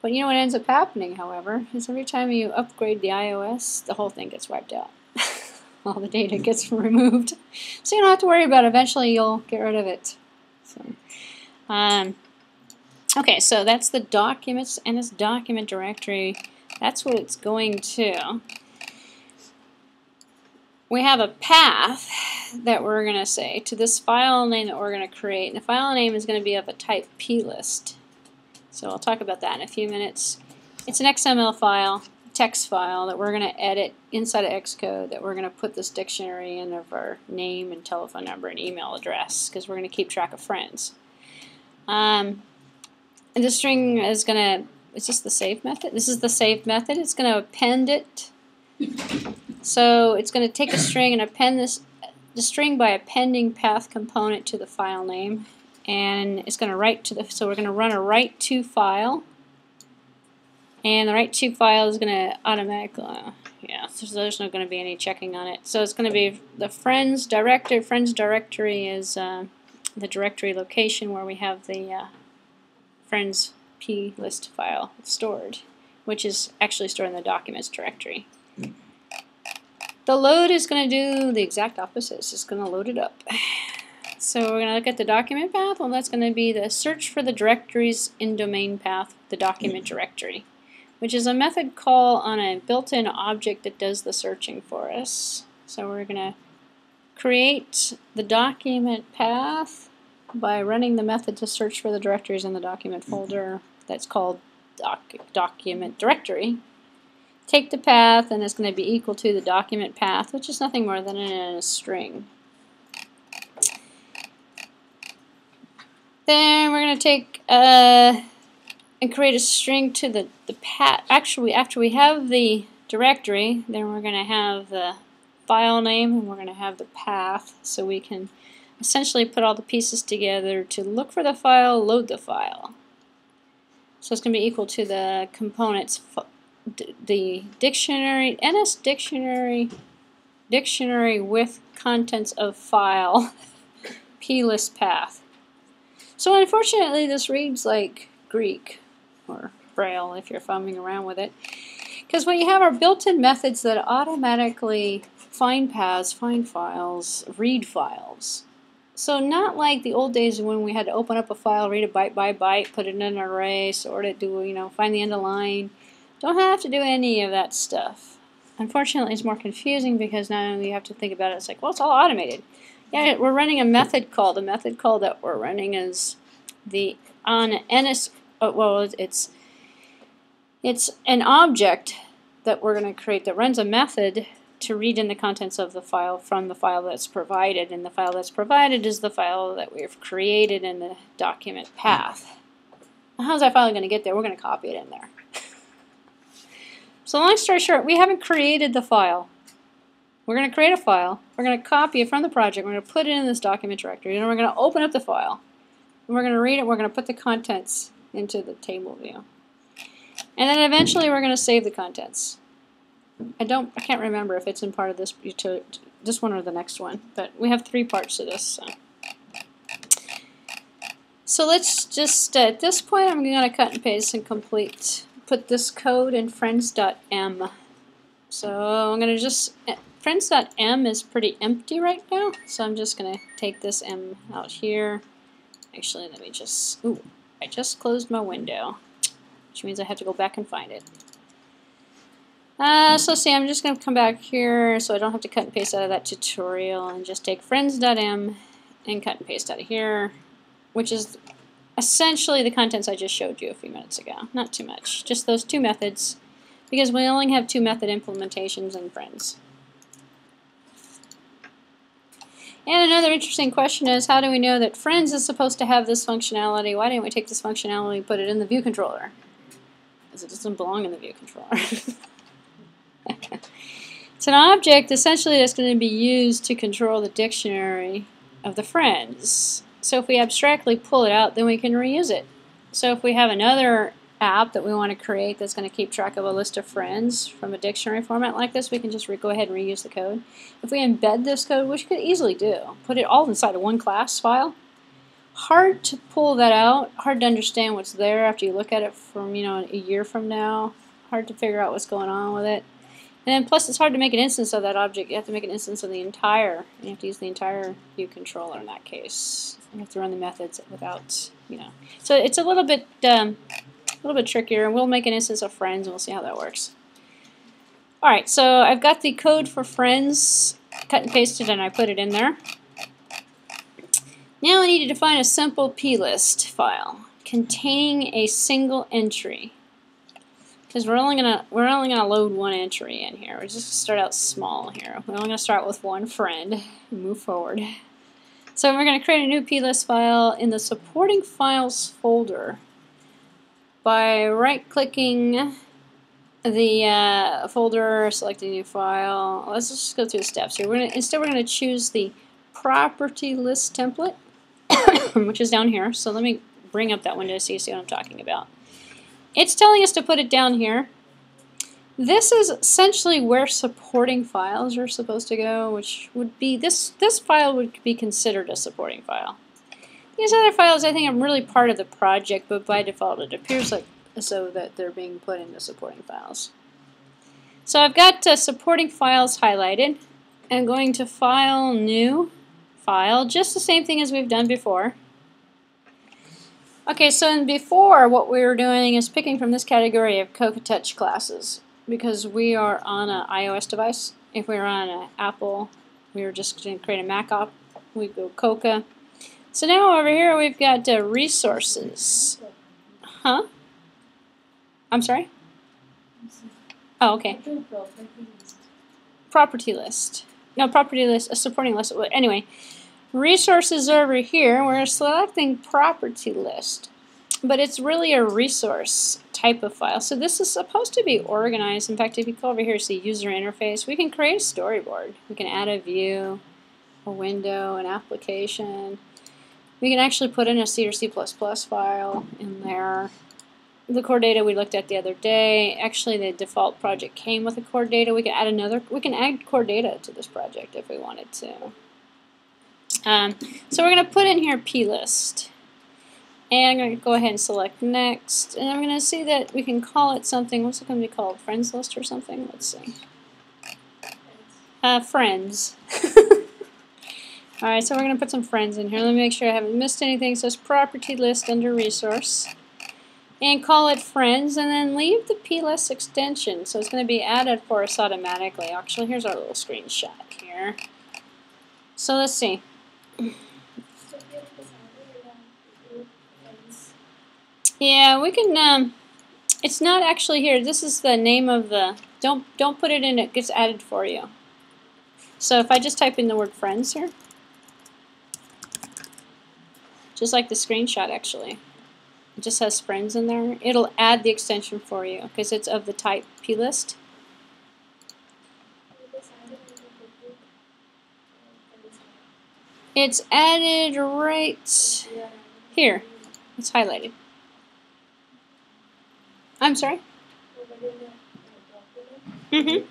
But you know what ends up happening, however, is every time you upgrade the iOS, the whole thing gets wiped out. All the data gets removed. So you don't have to worry about it. Eventually you'll get rid of it. So, um, okay, so that's the documents and this document directory. That's what it's going to. We have a path that we're going to say to this file name that we're going to create. And the file name is going to be of a type plist. So I'll talk about that in a few minutes. It's an XML file, text file that we're going to edit inside of Xcode that we're going to put this dictionary in of our name and telephone number and email address because we're going to keep track of friends. Um, and this string is going to, it's just the save method. This is the save method. It's going to append it. So it's going to take a string and append this the string by appending path component to the file name and it's going to write to the so we're going to run a write to file and the write to file is going to automatically uh, yeah so there's not going to be any checking on it so it's going to be the friends directory friends directory is uh, the directory location where we have the uh, friends p list file stored, which is actually stored in the documents directory. The load is going to do the exact opposite. It's just going to load it up. So we're going to look at the document path. Well, that's going to be the search for the directories in domain path, the document directory, which is a method call on a built-in object that does the searching for us. So we're going to create the document path by running the method to search for the directories in the document folder that's called doc document directory. Take the path and it's going to be equal to the document path, which is nothing more than a string. Then we're going to take uh, and create a string to the, the path. Actually, after we have the directory, then we're going to have the file name and we're going to have the path so we can essentially put all the pieces together to look for the file, load the file. So it's going to be equal to the components, the dictionary, NS dictionary, dictionary with contents of file, plist path. So unfortunately this reads like Greek, or Braille if you're fumbling around with it. Because what you have are built-in methods that automatically find paths, find files, read files. So not like the old days when we had to open up a file, read it byte by byte, put it in an array, sort it, do you know, find the end of line. Don't have to do any of that stuff. Unfortunately, it's more confusing because now you have to think about it. It's like, well, it's all automated. Yeah, we're running a method call. The method call that we're running is the on NS. Oh, well, it's it's an object that we're going to create that runs a method to read in the contents of the file from the file that's provided. And the file that's provided is the file that we've created in the document path. How's that file going to get there? We're going to copy it in there. so long story short, we haven't created the file. We're going to create a file, we're going to copy it from the project, we're going to put it in this document directory, and we're going to open up the file. And we're going to read it, we're going to put the contents into the table view. And then eventually we're going to save the contents. I don't, I can't remember if it's in part of this, this one or the next one, but we have three parts to this. So, so let's just, uh, at this point I'm going to cut and paste and complete, put this code in friends.m. So I'm going to just Friends.m is pretty empty right now, so I'm just going to take this m out here. Actually, let me just, ooh, I just closed my window, which means I have to go back and find it. Uh, so see, I'm just going to come back here so I don't have to cut and paste out of that tutorial and just take friends.m and cut and paste out of here, which is essentially the contents I just showed you a few minutes ago. Not too much, just those two methods, because we only have two method implementations in Friends. And another interesting question is, how do we know that Friends is supposed to have this functionality? Why didn't we take this functionality and put it in the view controller? Because it doesn't belong in the view controller. it's an object essentially that's going to be used to control the dictionary of the friends. So if we abstractly pull it out, then we can reuse it. So if we have another app that we want to create that's going to keep track of a list of friends from a dictionary format like this, we can just go ahead and reuse the code. If we embed this code, which we could easily do, put it all inside of one class file, hard to pull that out, hard to understand what's there after you look at it from, you know, a year from now, hard to figure out what's going on with it. And then plus it's hard to make an instance of that object. You have to make an instance of the entire, you have to use the entire view controller in that case. You have to run the methods without, you know. So it's a little bit um, a little bit trickier. And we'll make an instance of friends and we'll see how that works. Alright, so I've got the code for friends cut and pasted and I put it in there. Now I need to define a simple plist file containing a single entry. Because we're only gonna we're only gonna load one entry in here. We're just gonna start out small here. We're only gonna start with one friend and move forward. So we're gonna create a new plist file in the supporting files folder by right-clicking the uh, folder, select a new file. Let's just go through the steps here. We're gonna, instead, we're going to choose the property list template, which is down here. So let me bring up that window so you see what I'm talking about. It's telling us to put it down here. This is essentially where supporting files are supposed to go, which would be this this file would be considered a supporting file. These other files, I think, I'm really part of the project, but by default, it appears like so that they're being put into supporting files. So I've got uh, supporting files highlighted. I'm going to File, New, File, just the same thing as we've done before. Okay, so before, what we were doing is picking from this category of Cocoa Touch classes because we are on an iOS device. If we were on an Apple, we were just going to create a Mac app. We go Cocoa. So now over here we've got uh, resources. Huh? I'm sorry? Oh, okay. Property list. No, property list, a supporting list. Anyway, resources over here, we're selecting property list. But it's really a resource type of file. So this is supposed to be organized. In fact, if you go over here see user interface, we can create a storyboard. We can add a view, a window, an application. We can actually put in a C or C++ file in there. The core data we looked at the other day, actually the default project came with the core data. We can add another, we can add core data to this project if we wanted to. Um, so we're going to put in here plist. And I'm going to go ahead and select next. And I'm going to see that we can call it something, what's it going to be called? Friends list or something? Let's see. Uh, friends. Alright, so we're going to put some friends in here. Let me make sure I haven't missed anything. So it's property list under resource. And call it friends, and then leave the plist extension. So it's going to be added for us automatically. Actually, here's our little screenshot here. So let's see. Yeah, we can. Um, it's not actually here. This is the name of the. Don't don't put it in. It gets added for you. So if I just type in the word friends here, just like the screenshot actually, it just has friends in there. It'll add the extension for you because it's of the type plist. It's added right here. It's highlighted. I'm sorry. Mm-hmm.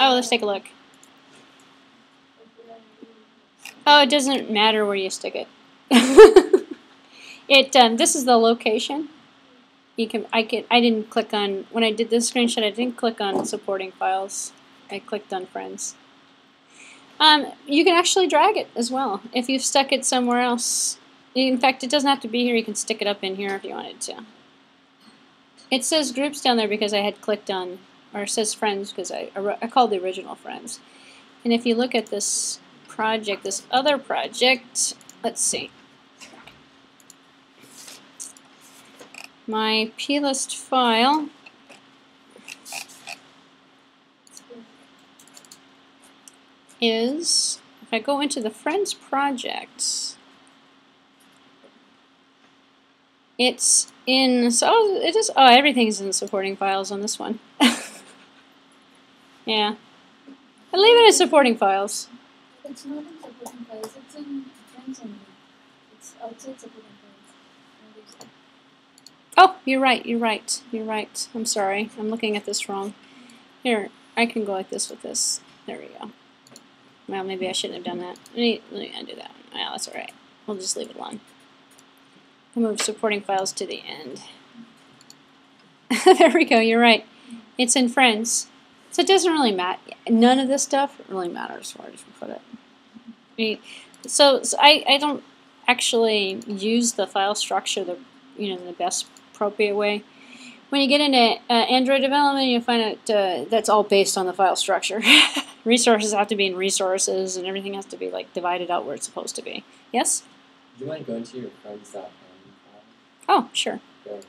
Oh, let's take a look. If we are in- Oh, it doesn't matter where you stick it. it um, this is the location. You can I can I didn't click on when I did this screenshot. I didn't click on supporting files. I clicked on friends. Um, you can actually drag it as well if you've stuck it somewhere else. In fact, it doesn't have to be here. You can stick it up in here if you wanted to. It says groups down there because I had clicked on, or it says friends because I, I called the original friends. And if you look at this project, this other project, let's see. My plist file is, if I go into the Friends projects, it's in, so it is, oh, everything's in supporting files on this one. yeah. I leave it as supporting files. It's not in supporting files, it's in friends only. It's outside supporting files. And Oh, you're right, you're right, you're right. I'm sorry, I'm looking at this wrong. Here, I can go like this with this. There we go. Well, maybe I shouldn't have done that. Let me, let me undo that one. Well, that's alright. We'll just leave it alone. Move supporting files to the end. there we go, you're right. It's in Friends. So it doesn't really matter. None of this stuff really matters where you put it. So, so I, I don't actually use the file structure the you know the best appropriate way. When you get into uh, Android development, you'll find out uh, that's all based on the file structure. resources have to be in resources, and everything has to be like divided out where it's supposed to be. Yes? Do you mind going to your friends.m? Oh, sure. Go ahead,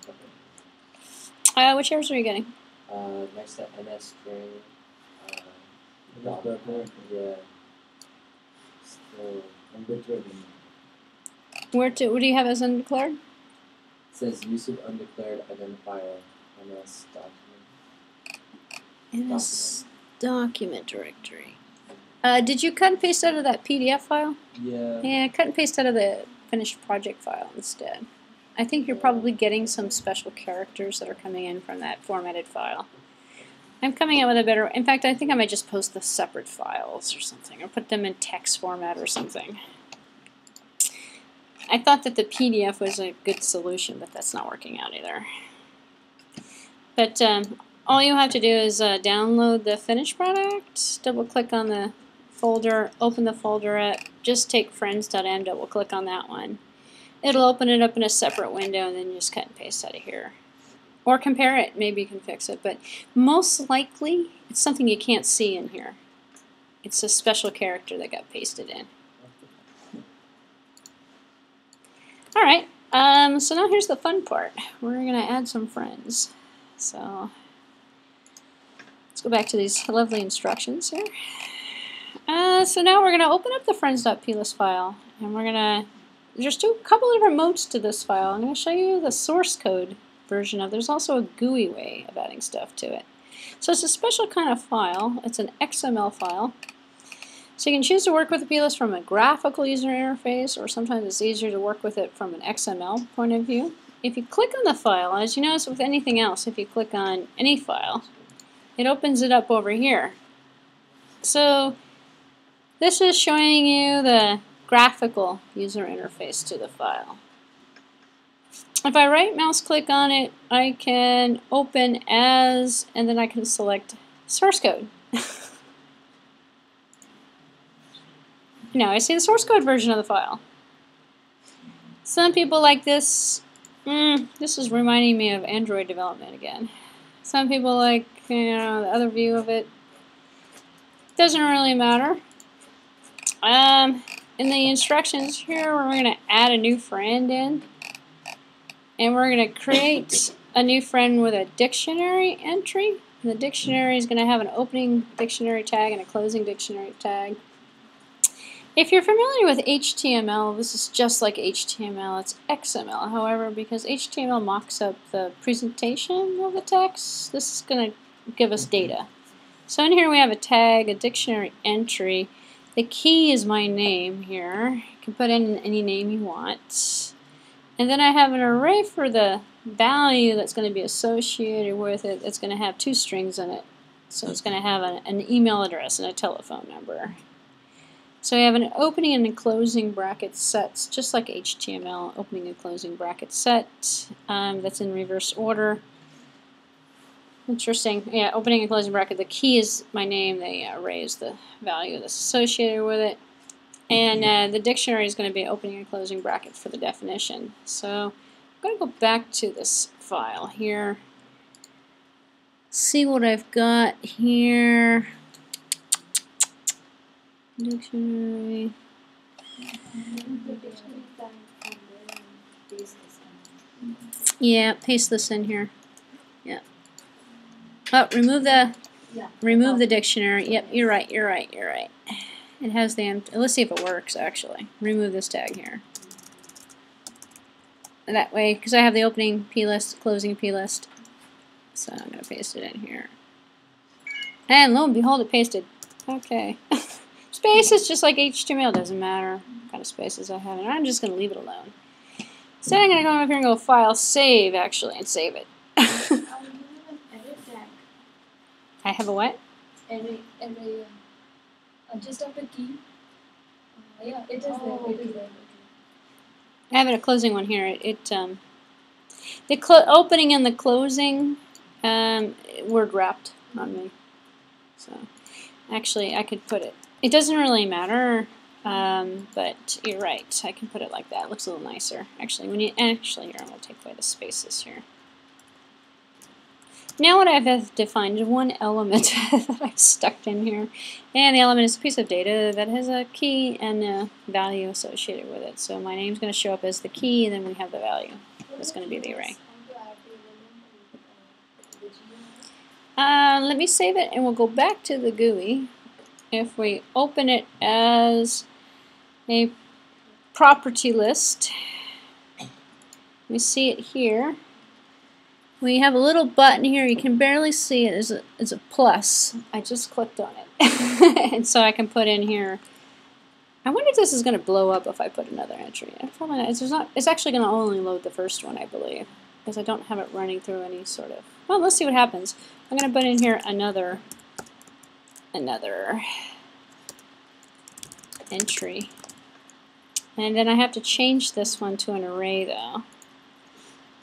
okay. Uh, which errors are you getting? Uh, next to NSK. Uh, Just that one, yeah. Still, undeclared Where to? What do you have as undeclared? says use of undeclared identifier NS document. In this document directory. Uh, did you cut and paste out of that PDF file? Yeah. Yeah, cut and paste out of the finished project file instead. I think you're probably getting some special characters that are coming in from that formatted file. I'm coming up with a better. In fact, I think I might just post the separate files or something, or put them in text format or something. I thought that the PDF was a good solution, but that's not working out either. But um, all you have to do is uh, download the finished product, double click on the folder, open the folder up, just take friends.m, double click on that one. It'll open it up in a separate window and then just cut and paste out of here. Or compare it, maybe you can fix it, but most likely it's something you can't see in here. It's a special character that got pasted in. Alright, um, so now here's the fun part. We're going to add some friends. So let's go back to these lovely instructions here. Uh, so now we're going to open up the friends.plist file and we're going to, there's two couple of modes to this file. I'm going to show you the source code version of, there's also a GUI way of adding stuff to it. So it's a special kind of file, it's an XML file. So you can choose to work with the plist from a graphical user interface or sometimes it's easier to work with it from an XML point of view. If you click on the file, as you notice with anything else, if you click on any file, it opens it up over here. So this is showing you the graphical user interface to the file. If I right mouse click on it, I can open as, and then I can select source code. now I see the source code version of the file. Some people like this, mm, this is reminding me of Android development again. Some people like, you know, the other view of it. Doesn't really matter. Um, in the instructions here, we're going to add a new friend in. And we're going to create a new friend with a dictionary entry. And the dictionary is going to have an opening dictionary tag and a closing dictionary tag. If you're familiar with HTML, this is just like HTML. It's XML, however, because HTML mocks up the presentation of the text, this is going to give us data. So in here we have a tag, a dictionary entry. The key is my name here. You can put in any name you want. And then I have an array for the value that's going to be associated with it It's going to have two strings in it. So it's going to have an, an email address and a telephone number. So we have an opening and a closing bracket sets, just like HTML, opening and closing bracket set. Um, that's in reverse order. Interesting. Yeah, opening and closing bracket. The key is my name. The array is the value that's associated with it. And uh, the dictionary is going to be opening and closing bracket for the definition. So I'm going to go back to this file here. See what I've got here. Dictionary. Yeah, paste this in here. Oh, remove the remove the dictionary. Yep, you're right. You're right. You're right. It has the. Let's see if it works actually. Remove this tag here. That way, because I have the opening p list, closing p list. So I'm gonna paste it in here. And lo and behold, it pasted. Okay. Spaces, just like HTML, doesn't matter what kind of spaces I have. And I'm just going to leave it alone. So I'm going to go up here and go File, Save, actually, and save it. Um, you have an edit tag. I have a what? Array, array, uh, just after key. Uh, yeah, it is there. It is there. I have a closing one here. It, it um, the opening and the closing um, word wrapped on me. So actually, I could put it. It doesn't really matter, um, but you're right. I can put it like that. It looks a little nicer. Actually, when you actually here, I'm going to take away the spaces here. Now what I've defined is one element that I've stuck in here. And the element is a piece of data that has a key and a value associated with it. So my name's going to show up as the key, and then we have the value. That's going to be the array. Uh, let me save it, and we'll go back to the GUI. If we open it as a property list, we see it here. We have a little button here. You can barely see it. It's a, it's a plus. I just clicked on it. and so I can put in here. I wonder if this is going to blow up if I put another entry in. Probably not. It's, not, it's actually going to only load the first one, I believe. because I don't have it running through any sort of. Well, let's see what happens. I'm going to put in here another another entry. And then I have to change this one to an array though.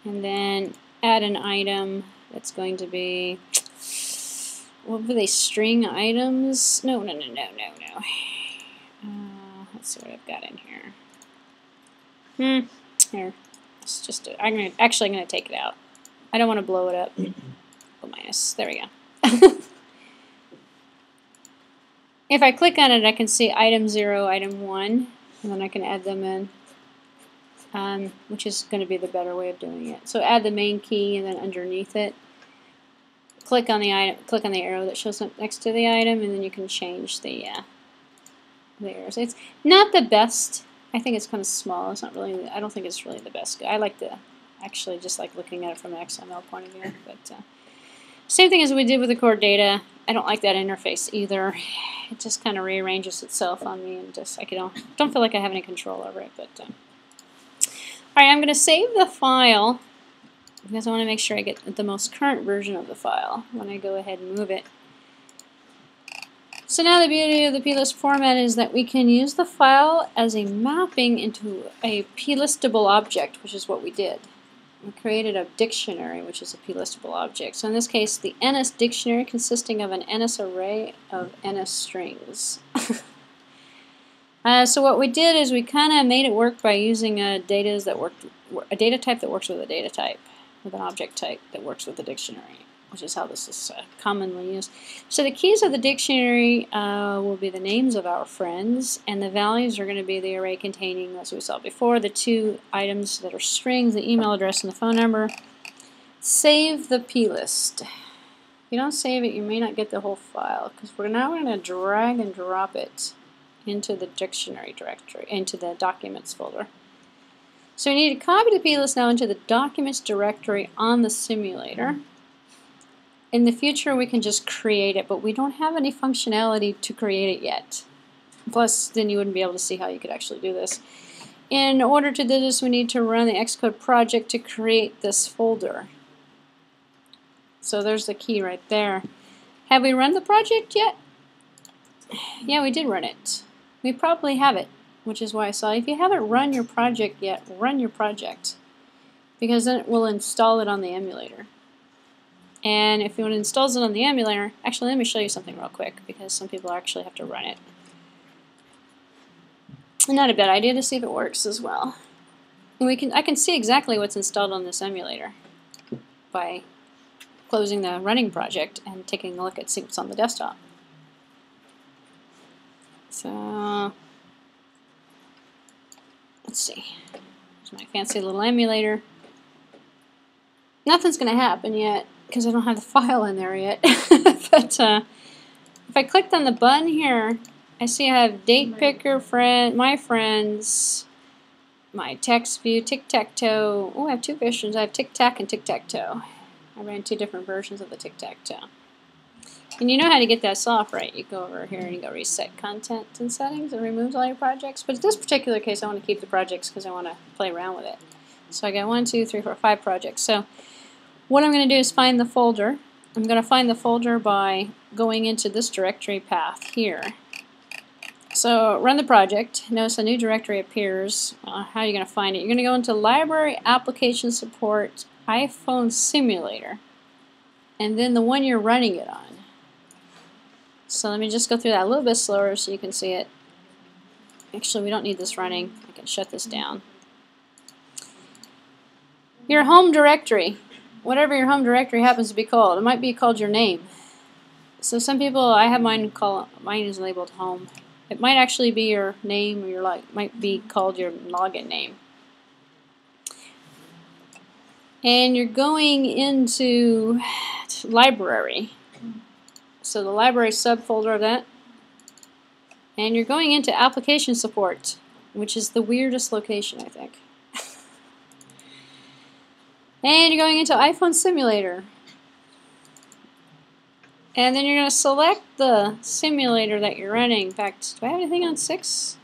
And then add an item that's going to be what were they string items? No, no, no, no, no, no. Uh, let's see what I've got in here. Hmm. Here. It's just. I'm gonna actually. I'm gonna take it out. I don't want to blow it up. oh, minus. There we go. if I click on it, I can see item zero, item one, and then I can add them in. Um, which is going to be the better way of doing it. So add the main key, and then underneath it, click on the item. Click on the arrow that shows up next to the item, and then you can change the uh, the arrows. It's not the best I think it's kind of small. It's not really. I don't think it's really the best. I like the actually just like looking at it from an XML point of view. But uh, same thing as we did with the core data. I don't like that interface either. It just kind of rearranges itself on me, and just I don't don't feel like I have any control over it. But uh. All right, I'm going to save the file because I want to make sure I get the most current version of the file when I go ahead and move it. So now the beauty of the plist format is that we can use the file as a mapping into a plistable object, which is what we did. We created a dictionary, which is a plistable object. So in this case, the NS dictionary consisting of an NS array of NS strings. uh, so what we did is we kind of made it work by using a data that worked, a data type that works with a data type, with an object type that works with a dictionary which is how this is uh, commonly used. So the keys of the dictionary uh, will be the names of our friends, and the values are going to be the array containing, as we saw before, the two items that are strings, the email address and the phone number. Save the plist. If you don't save it, you may not get the whole file, because we're now going to drag and drop it into the dictionary directory, into the documents folder. So we need to copy the plist now into the documents directory on the simulator. In the future, we can just create it, but we don't have any functionality to create it yet. Plus, then you wouldn't be able to see how you could actually do this. In order to do this, we need to run the Xcode project to create this folder. So there's the key right there. Have we run the project yet? Yeah, we did run it. We probably have it, which is why I saw if you haven't run your project yet, run your project. Because then it will install it on the emulator. And if it installs it on the emulator, actually let me show you something real quick because some people actually have to run it. Not a bad idea to see if it works as well. We can I can see exactly what's installed on this emulator by closing the running project and taking a look at what's on the desktop. So let's see. Here's my fancy little emulator. Nothing's going to happen yet because I don't have the file in there yet. but uh, if I clicked on the button here, I see I have date picker, friend, my friends, my text view, tic-tac-toe. Oh, I have two versions. I have tic-tac and tic-tac-toe. I ran two different versions of the tic-tac-toe. And you know how to get that soft, right? You go over here and you go reset content and settings and removes all your projects. But in this particular case, I want to keep the projects because I want to play around with it. So I got one, two, three, four, five projects. So what I'm going to do is find the folder. I'm going to find the folder by going into this directory path here. So run the project. Notice a new directory appears. Uh, how are you going to find it? You're going to go into Library Application Support iPhone Simulator and then the one you're running it on. So let me just go through that a little bit slower so you can see it. Actually, we don't need this running. I can shut this down. Your home directory whatever your home directory happens to be called. It might be called your name. So some people, I have mine call mine is labeled home. It might actually be your name or your like might be called your login name. And you're going into library. So the library subfolder of that. And you're going into application support, which is the weirdest location, I think. And you're going into iPhone Simulator. And then you're going to select the simulator that you're running. In fact, do I have anything on 6?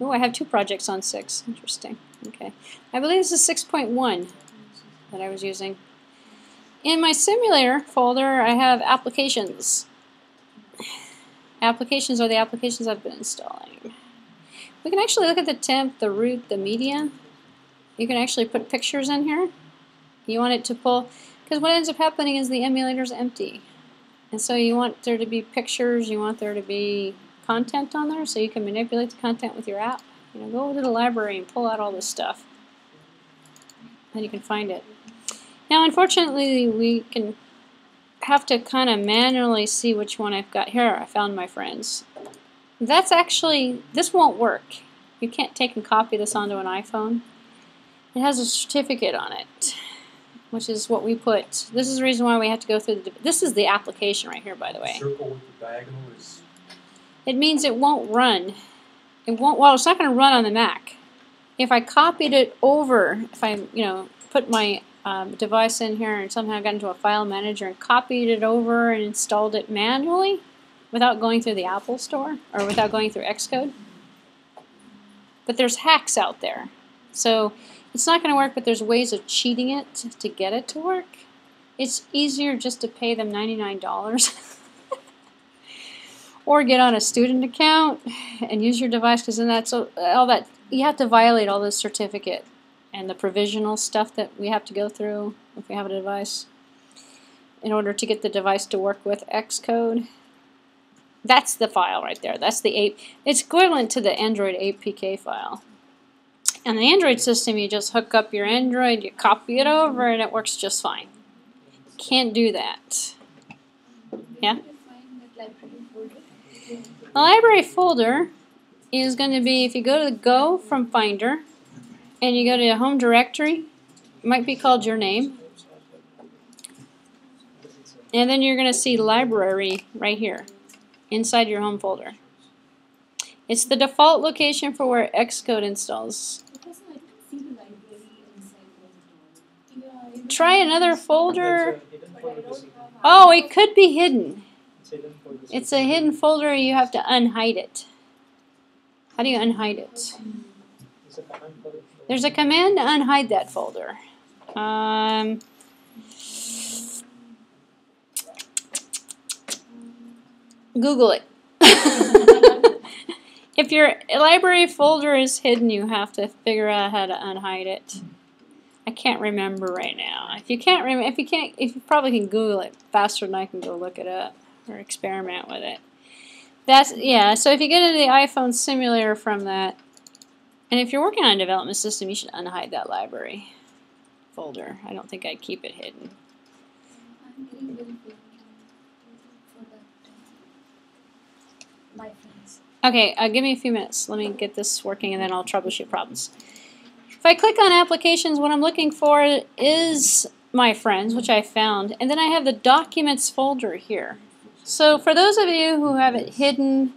Oh, I have two projects on 6. Interesting. Okay. I believe this is 6.1. that I was using. In my simulator folder, I have applications. Applications are the applications I've been installing. We can actually look at the temp, the root, the media. You can actually put pictures in here. You want it to pull, because what ends up happening is the emulator's empty. And so you want there to be pictures, you want there to be content on there so you can manipulate the content with your app. You know, go to the library and pull out all this stuff. And you can find it. Now, unfortunately, we can have to kind of manually see which one I've got. Here, I found my friends. That's actually, this won't work. You can't take and copy this onto an iPhone. It has a certificate on it, which is what we put. This is the reason why we have to go through the, this is the application right here, by the way. Circle with the diagonal is, It means it won't run. It won't, well, it's not going to run on the Mac. If I copied it over, if I, you know, put my um, device in here and somehow got into a file manager and copied it over and installed it manually without going through the Apple Store or without going through Xcode. But there's hacks out there. So it's not going to work, but there's ways of cheating it to get it to work. It's easier just to pay them $99 or get on a student account and use your device because then that's all that you have to violate all this certificate and the provisional stuff that we have to go through if we have a device in order to get the device to work with Xcode. That's the file right there. That's the ape. It's equivalent to the Android APK file. And the Android system, you just hook up your Android, you copy it over, and it works just fine. Can't do that. Yeah? The library folder is going to be if you go to the Go from Finder and you go to your Home Directory, it might be called your name, and then you're going to see Library right here inside your home folder. It's the default location for where Xcode installs. Try another folder. Oh, it could be hidden. It's a hidden folder. It's a hidden folder. You have to unhide it. How do you unhide it? There's a command to unhide that folder. Um, Google it. if your library folder is hidden, you have to figure out how to unhide it. I can't remember right now. If you can't remember, if you can't, if you probably can Google it faster than I can go look it up or experiment with it. That's yeah. So if you get into the iPhone simulator from that, and if you're working on a development system, you should unhide that library folder. I don't think I'd keep it hidden. Okay, uh, give me a few minutes. Let me get this working and then I'll troubleshoot problems. If I click on applications, what I'm looking for is my friends, which I found, and then I have the documents folder here. So for those of you who have it hidden,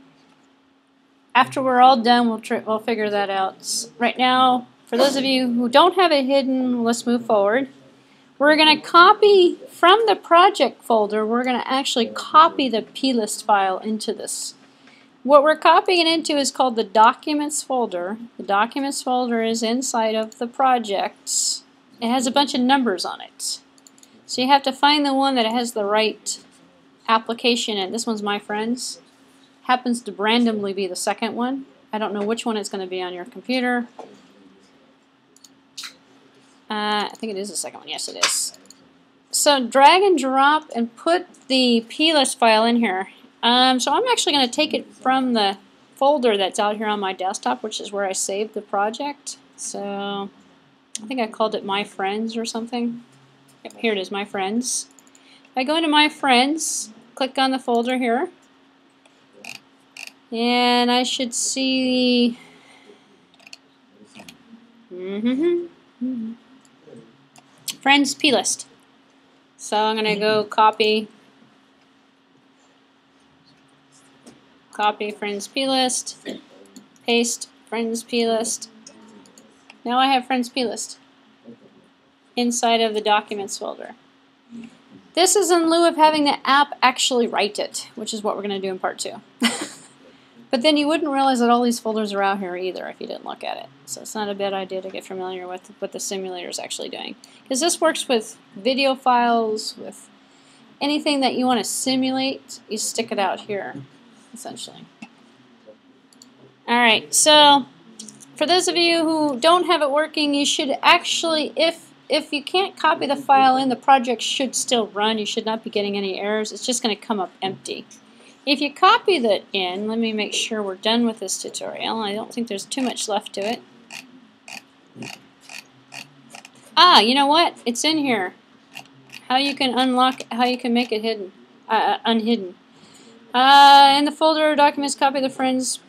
after we're all done, we'll, we'll figure that out. Right now, for those of you who don't have it hidden, let's move forward. We're going to copy from the project folder, we're going to actually copy the plist file into this. What we're copying into is called the documents folder. The documents folder is inside of the projects. It has a bunch of numbers on it. So you have to find the one that has the right application in. This one's my friends. Happens to randomly be the second one. I don't know which one it's going to be on your computer. Uh, I think it is the second one. Yes, it is. So drag and drop and put the plist file in here. Um, so I'm actually going to take it from the folder that's out here on my desktop, which is where I saved the project. So I think I called it My Friends or something. Yep, here it is, My Friends. I go into My Friends, click on the folder here, and I should see. Mm-hmm. Friends plist. So I'm going to go copy copy friends plist, paste friends plist. Now I have friends plist inside of the documents folder. This is in lieu of having the app actually write it, which is what we're going to do in part two. But then you wouldn't realize that all these folders are out here either if you didn't look at it. So it's not a bad idea to get familiar with what the simulator is actually doing. Because this works with video files, with anything that you want to simulate, you stick it out here, essentially. Alright, so for those of you who don't have it working, you should actually, if if you can't copy the file in, the project should still run. You should not be getting any errors. It's just going to come up empty. If you copy that in, let me make sure we're done with this tutorial. I don't think there's too much left to it. Ah, you know what? It's in here. How you can unlock, how you can make it hidden, uh, unhidden. Uh, in the folder, documents, copy the friends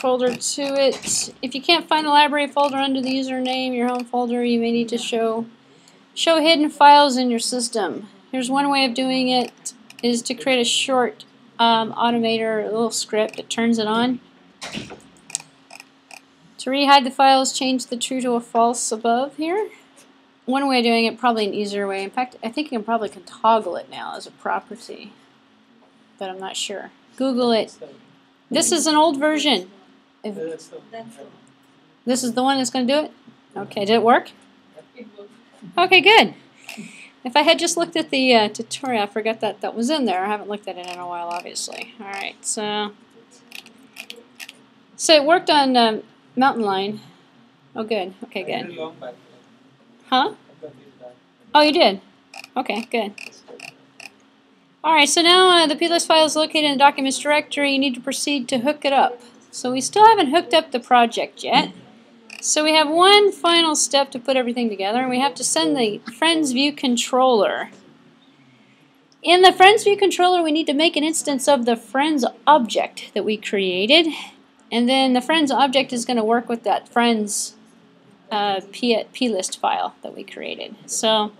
folder to it. If you can't find the library folder under the username, your home folder, you may need to show show hidden files in your system. Here's one way of doing it is to create a short um, automator, a little script that turns it on. To re-hide the files, change the true to a false above here. One way of doing it, probably an easier way. In fact, I think you can probably can toggle it now as a property, but I'm not sure. Google it. This is an old version. If this is the one that's going to do it? Okay, did it work? Okay, good. If I had just looked at the uh, tutorial, I forgot that that was in there. I haven't looked at it in a while, obviously. All right, so so it worked on um, Mountain Lion. Oh, good. Okay, good. Huh? I got it back. Oh, you did. Okay, good. All right, so now uh, the plist file is located in the documents directory. You need to proceed to hook it up. So we still haven't hooked up the project yet. So we have one final step to put everything together, and we have to send the Friends View controller. In the Friends View controller, we need to make an instance of the Friends object that we created, and then the Friends object is going to work with that Friends uh, plist file that we created. So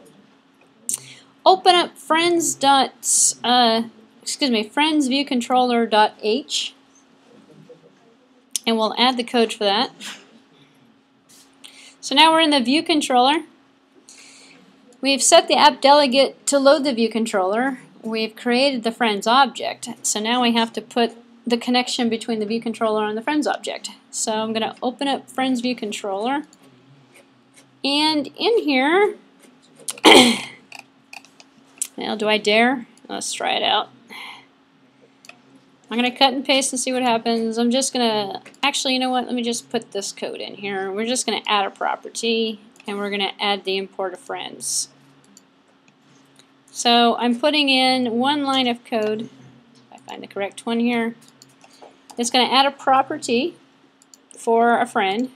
open up friends dot uh, excuse me friends view controller dot h and we'll add the code for that. So now we're in the view controller. We've set the app delegate to load the view controller. We've created the friends object. So now we have to put the connection between the view controller and the friends object. So I'm going to open up friends view controller. And in here, now do I dare? Let's try it out. I'm going to cut and paste and see what happens. I'm just going to, actually, you know what? Let me just put this code in here. We're just going to add a property, and we're going to add the import of friends. So I'm putting in one line of code, if I find the correct one here. It's going to add a property for a friend.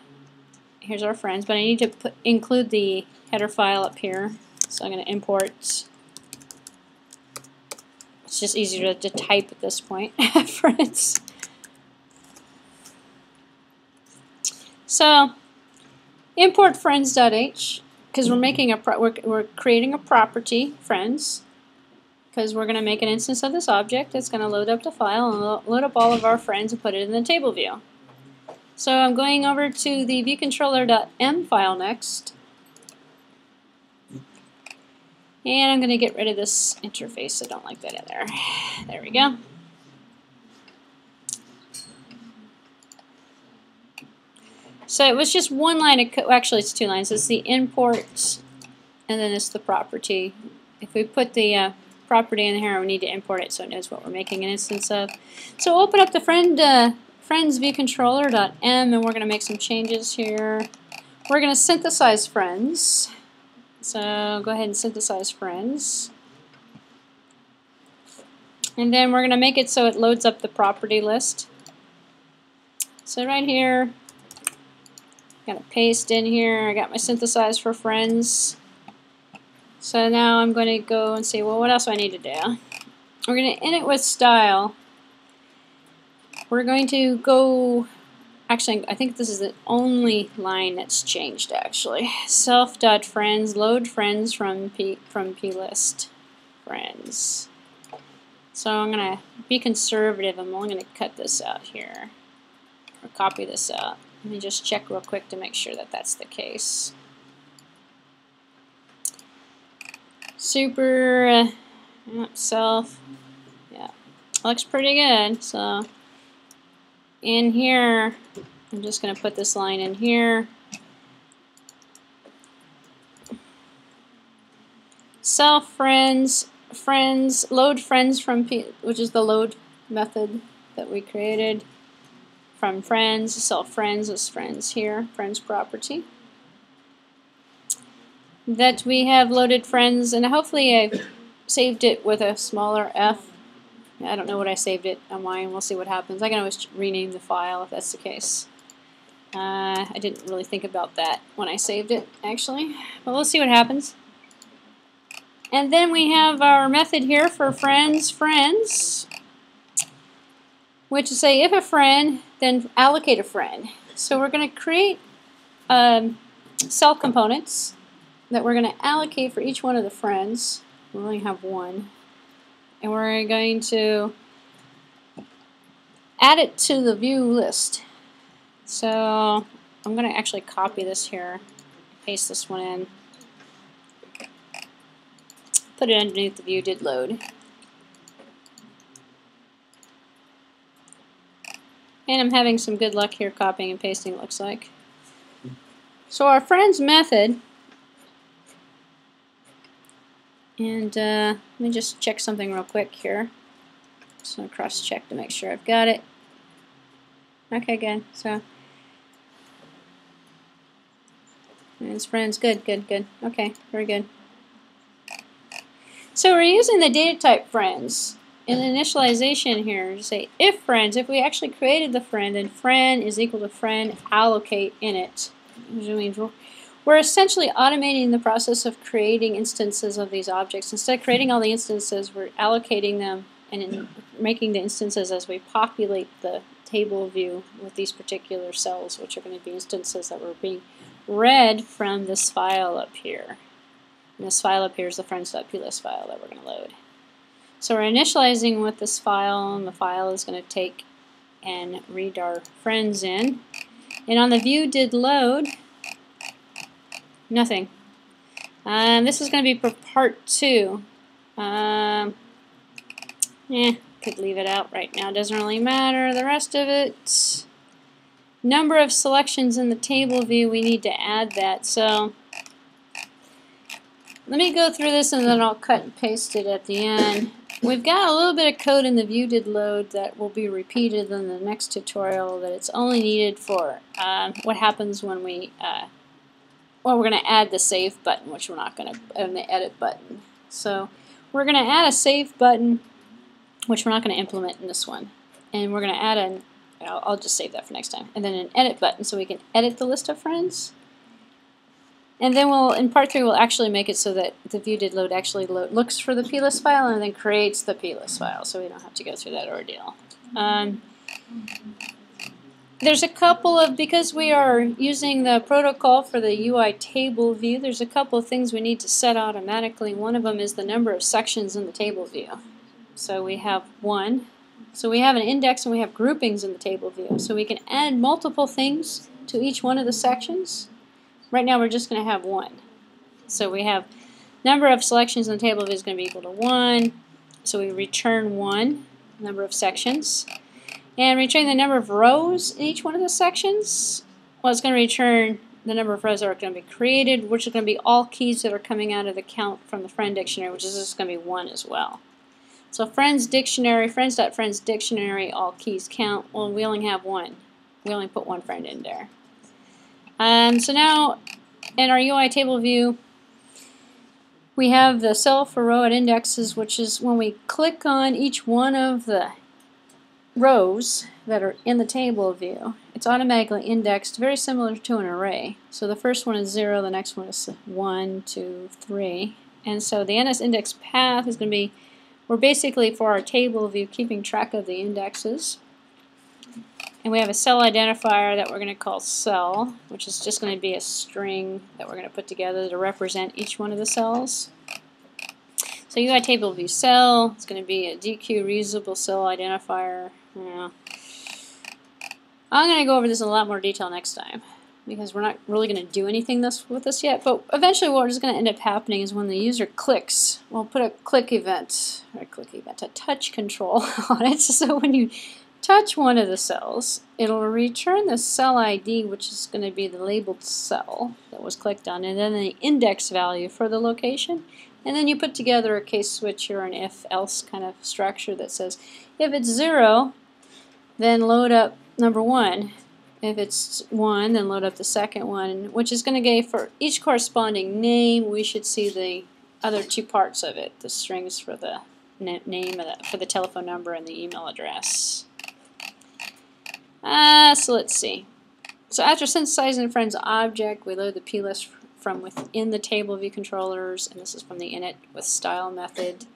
Here's our friends, but I need to put, include the header file up here. So I'm going to import it's just easier to, to type at this point, friends. So, import friends.h because we're making a we're, we're creating a property friends because we're going to make an instance of this object that's going to load up the file and lo load up all of our friends and put it in the table view. So I'm going over to the viewcontroller.m file next. And I'm going to get rid of this interface. I don't like that in there. There we go. So it was just one line of code. Actually, it's two lines. It's the import, and then it's the property. If we put the uh, property in here, we need to import it so it knows what we're making an instance of. So open up the friend uh, friends viewcontroller.m, and we're going to make some changes here. We're going to synthesize friends. So go ahead and synthesize friends. And then we're going to make it so it loads up the property list. So right here, got to paste in here. I got my synthesize for friends. So now I'm going to go and see, well, what else do I need to do? We're going to end it with style. We're going to go Actually, I think this is the only line that's changed, actually. Self.friends, load friends from P, from plist friends. So I'm going to be conservative. I'm only going to cut this out here, or copy this out. Let me just check real quick to make sure that that's the case. Super, uh, self, yeah, looks pretty good, so in here, I'm just going to put this line in here. Self friends, friends, load friends from, P, which is the load method that we created from friends. Self friends is friends here, friends property. That we have loaded friends, and hopefully I saved it with a smaller f. I don't know what I saved it on mine. We'll see what happens. I can always rename the file if that's the case. Uh, I didn't really think about that when I saved it, actually. But we'll see what happens. And then we have our method here for friends, friends, which is say if a friend, then allocate a friend. So we're going to create um, cell components that we're going to allocate for each one of the friends. We only have one. And we're going to add it to the view list. So I'm going to actually copy this here, paste this one in, put it underneath the view did load. And I'm having some good luck here copying and pasting looks like. So our friends method And uh, let me just check something real quick here. Just going to cross check to make sure I've got it. Okay, good. So, it's friends. Good, good, good. Okay, very good. So we're using the data type friends in the initialization here to say if friends, if we actually created the friend, then friend is equal to friend allocate in it. Which means we're essentially automating the process of creating instances of these objects. Instead of creating all the instances, we're allocating them and making the instances as we populate the table view with these particular cells, which are going to be instances that were being read from this file up here. And this file up here is the friends.plist file that we're going to load. So we're initializing with this file, and the file is going to take and read our friends in. And on the view did load, Nothing. Um, this is going to be for part two. Um, eh, could leave it out right now. Doesn't really matter. The rest of it, number of selections in the table view, we need to add that. So let me go through this and then I'll cut and paste it at the end. We've got a little bit of code in the view did load that will be repeated in the next tutorial that it's only needed for uh, what happens when we uh, well, we're going to add the save button, which we're not going to, and the edit button. So we're going to add a save button, which we're not going to implement in this one. And we're going to add an, I'll, I'll just save that for next time, and then an edit button so we can edit the list of friends. And then we'll, in part three, we'll actually make it so that the view did load actually load, looks for the plist file and then creates the plist file, so we don't have to go through that ordeal. Um, there's a couple of, because we are using the protocol for the UI table view, there's a couple of things we need to set automatically. One of them is the number of sections in the table view. So we have one. So we have an index and we have groupings in the table view. So we can add multiple things to each one of the sections. Right now we're just going to have one. So we have number of selections in the table view is going to be equal to 1. So we return 1, number of sections. And return the number of rows in each one of the sections. Well, it's going to return the number of rows that are going to be created, which is going to be all keys that are coming out of the count from the friend dictionary, which is just going to be one as well. So friends dictionary, friends.friends dictionary, all keys count. Well, we only have one. We only put one friend in there. Um, so now in our UI table view, we have the cell for row at indexes, which is when we click on each one of the rows that are in the table view, it's automatically indexed very similar to an array. So the first one is 0, the next one is 1, 2, 3. And so the NS index path is going to be, we're basically for our table view keeping track of the indexes. And we have a cell identifier that we're going to call cell, which is just going to be a string that we're going to put together to represent each one of the cells. So got table view cell, it's going to be a dequeue reusable cell identifier, yeah. I'm going to go over this in a lot more detail next time because we're not really going to do anything this with this yet. But eventually what is going to end up happening is when the user clicks, we'll put a click event, or a click event, a touch control on it. So when you touch one of the cells, it'll return the cell ID, which is going to be the labeled cell that was clicked on, and then the index value for the location. And then you put together a case switch or an if-else kind of structure that says, if it's zero, then load up number one. If it's one, then load up the second one, which is going to give for each corresponding name, we should see the other two parts of it, the strings for the name of the, for the telephone number and the email address. Uh, so let's see. So after synthesizing the friend's object, we load the plist from within the table view controllers, and this is from the init with style method.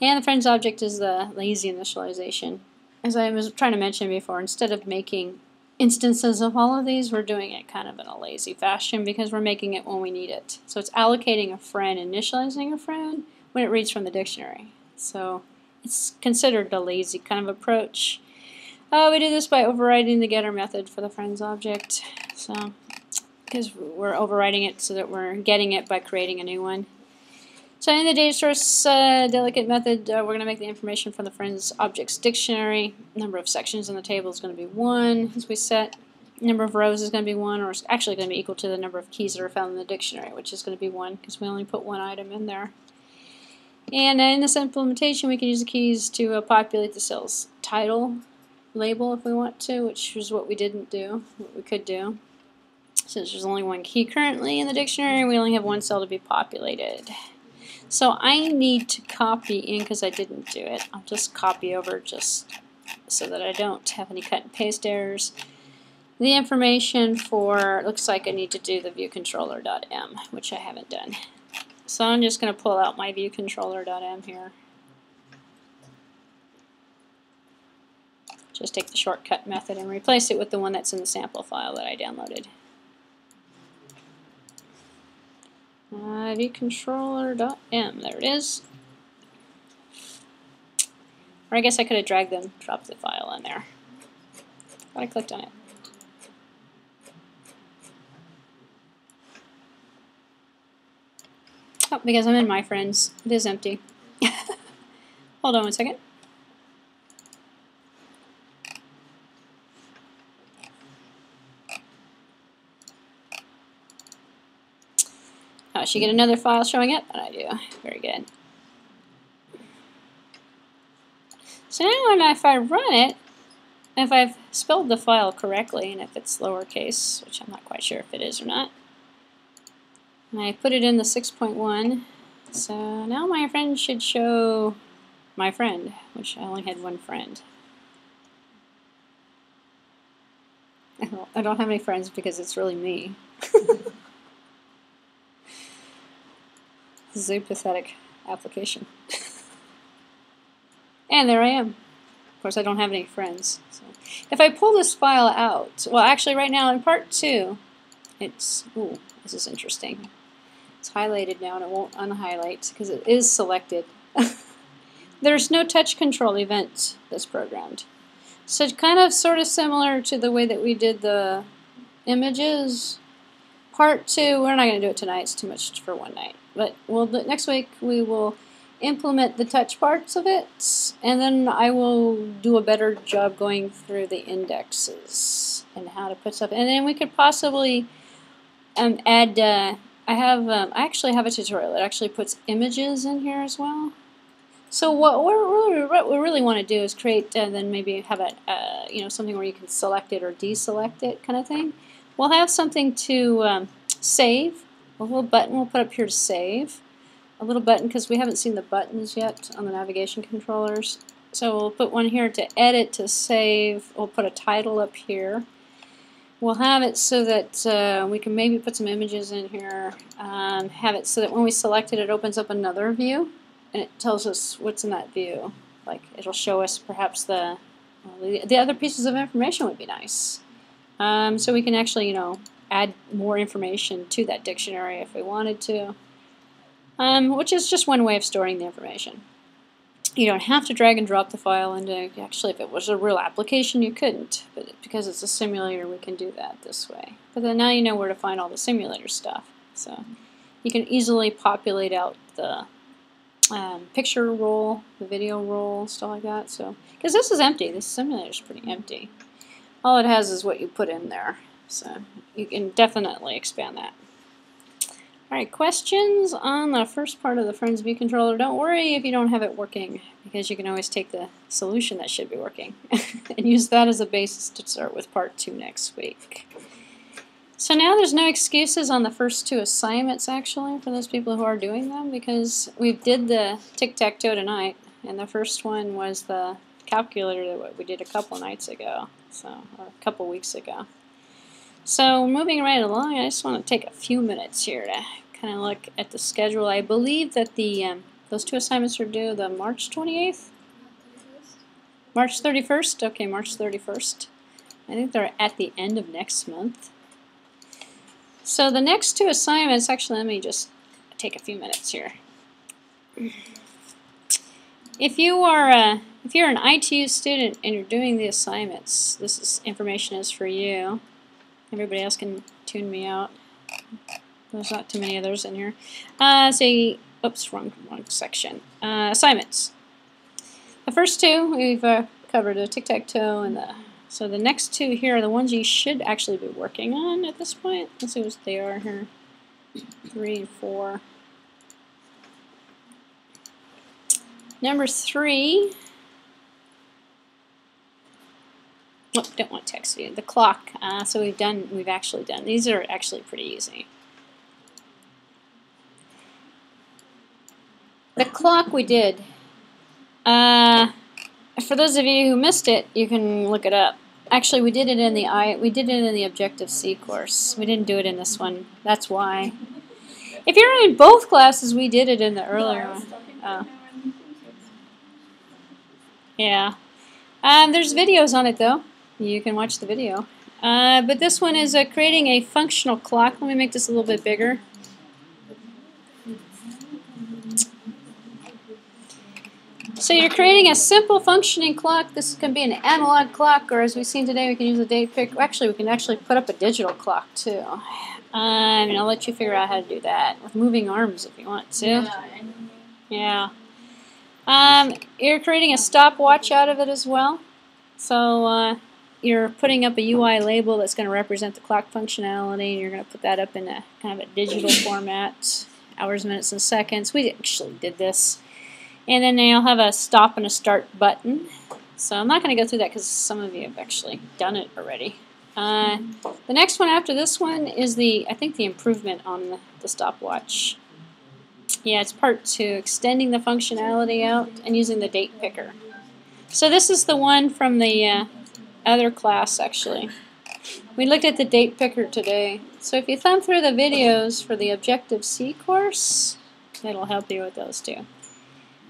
And the friend's object is the lazy initialization. As I was trying to mention before, instead of making instances of all of these, we're doing it kind of in a lazy fashion because we're making it when we need it. So it's allocating a friend, initializing a friend when it reads from the dictionary. So it's considered a lazy kind of approach. Uh, we do this by overriding the getter method for the friends object. So because we're overriding it so that we're getting it by creating a new one. So in the data source uh, delegate method, uh, we're going to make the information from the friends objects dictionary. Number of sections in the table is going to be 1 as we set. Number of rows is going to be 1, or it's actually going to be equal to the number of keys that are found in the dictionary, which is going to be 1 because we only put one item in there. And in this implementation, we can use the keys to uh, populate the cell's title label if we want to, which is what we didn't do, what we could do. Since there's only one key currently in the dictionary, we only have one cell to be populated. So I need to copy in because I didn't do it. I'll just copy over just so that I don't have any cut and paste errors. The information for, looks like I need to do the viewcontroller.m, which I haven't done. So I'm just going to pull out my viewcontroller.m here. Just take the shortcut method and replace it with the one that's in the sample file that I downloaded. Uh, viewcontroller.m, there it is. Or I guess I could have dragged them, dropped the file in there. But I clicked on it. Oh, because I'm in my friends. It is empty. Hold on one second. I should get another file showing up, But I do. Very good. So now if I run it, if I've spelled the file correctly, and if it's lowercase, which I'm not quite sure if it is or not, and I put it in the 6.1, so now my friend should show my friend, which I only had one friend. I don't have any friends because it's really me. This is a pathetic application. and there I am. Of course, I don't have any friends. So. If I pull this file out, well, actually, right now in part two, it's, ooh, this is interesting. It's highlighted now and it won't unhighlight because it is selected. There's no touch control event that's programmed. So kind of sort of similar to the way that we did the images. Part two, we're not going to do it tonight, it's too much for one night. But we'll next week we will implement the touch parts of it, and then I will do a better job going through the indexes and how to put stuff. And then we could possibly um, add. Uh, I have. Um, I actually have a tutorial that actually puts images in here as well. So what, really, what we really want to do is create and uh, then maybe have a uh, you know something where you can select it or deselect it kind of thing. We'll have something to um, save a little button we'll put up here to save. A little button because we haven't seen the buttons yet on the navigation controllers. So we'll put one here to edit, to save. We'll put a title up here. We'll have it so that uh, we can maybe put some images in here. Um, have it so that when we select it, it opens up another view and it tells us what's in that view. Like it'll show us perhaps the well, the, the, other pieces of information would be nice. Um, so we can actually, you know, add more information to that dictionary if we wanted to, um, which is just one way of storing the information. You don't have to drag and drop the file into, actually if it was a real application you couldn't, but because it's a simulator we can do that this way. But then now you know where to find all the simulator stuff. So you can easily populate out the um, picture roll, the video roll, stuff like that. So, because this is empty, this simulator is pretty empty. All it has is what you put in there. So you can definitely expand that. Alright, questions on the first part of the Friends View controller. Don't worry if you don't have it working, because you can always take the solution that should be working and use that as a basis to start with part two next week. So now there's no excuses on the first two assignments actually for those people who are doing them because we did the tic-tac-toe tonight and the first one was the calculator that we did a couple nights ago, so a couple weeks ago. So moving right along, I just want to take a few minutes here to kind of look at the schedule. I believe that the um, those two assignments are due the March 28th, March 31st. Okay, March 31st. I think they're at the end of next month. So the next two assignments, actually, let me just take a few minutes here. If you are uh, if you're an ITU student and you're doing the assignments, this is information is for you. Everybody else can tune me out. There's not too many others in here. Uh, say, oops, wrong, wrong section. Uh, assignments. The first two we've uh, covered the tic-tac-toe and the. So the next two here are the ones you should actually be working on at this point. Let's see what they are here. Three and four. Number three. Oh, don't want text view. The clock. Uh, so we've done. We've actually done. These are actually pretty easy. The clock we did. Uh, for those of you who missed it, you can look it up. Actually, we did it in the I. We did it in the Objective C course. We didn't do it in this one. That's why. If you're in both classes, we did it in the earlier one. Oh. Yeah. Um, there's videos on it though. You can watch the video. Uh, but this one is uh, creating a functional clock. Let me make this a little bit bigger. So you're creating a simple functioning clock. This can be an analog clock, or as we've seen today, we can use a date pick. Actually, we can actually put up a digital clock too. Um, and I'll let you figure out how to do that with moving arms if you want to. Yeah. Um, you're creating a stopwatch out of it as well. So uh, you're putting up a UI label that's going to represent the clock functionality, and you're going to put that up in a kind of a digital format, hours, minutes, and seconds. We actually did this. And then you'll have a stop and a start button. So I'm not going to go through that because some of you have actually done it already. Uh, the next one after this one is the, I think the improvement on the, the stopwatch. Yeah, it's part two, extending the functionality out and using the date picker. So this is the one from the uh, other class actually. We looked at the date picker today. So if you thumb through the videos for the Objective-C course, it'll help you with those two.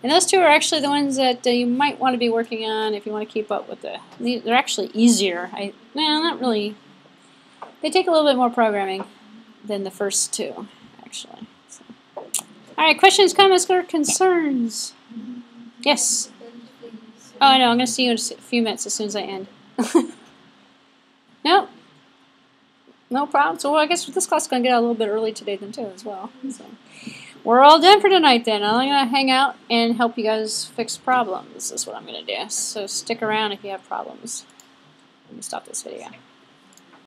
And those two are actually the ones that uh, you might want to be working on if you want to keep up with the. They're actually easier. I well, not really. They take a little bit more programming than the first two, actually. So. All right, questions, comments, or concerns? Yes. Oh, I know. I'm going to see you in a few minutes as soon as I end. no. No problem. So well, I guess this class is going to get out a little bit early today then too as well. So. We're all done for tonight then. I'm going to hang out and help you guys fix problems is what I'm going to do. So stick around if you have problems. Let me stop this video.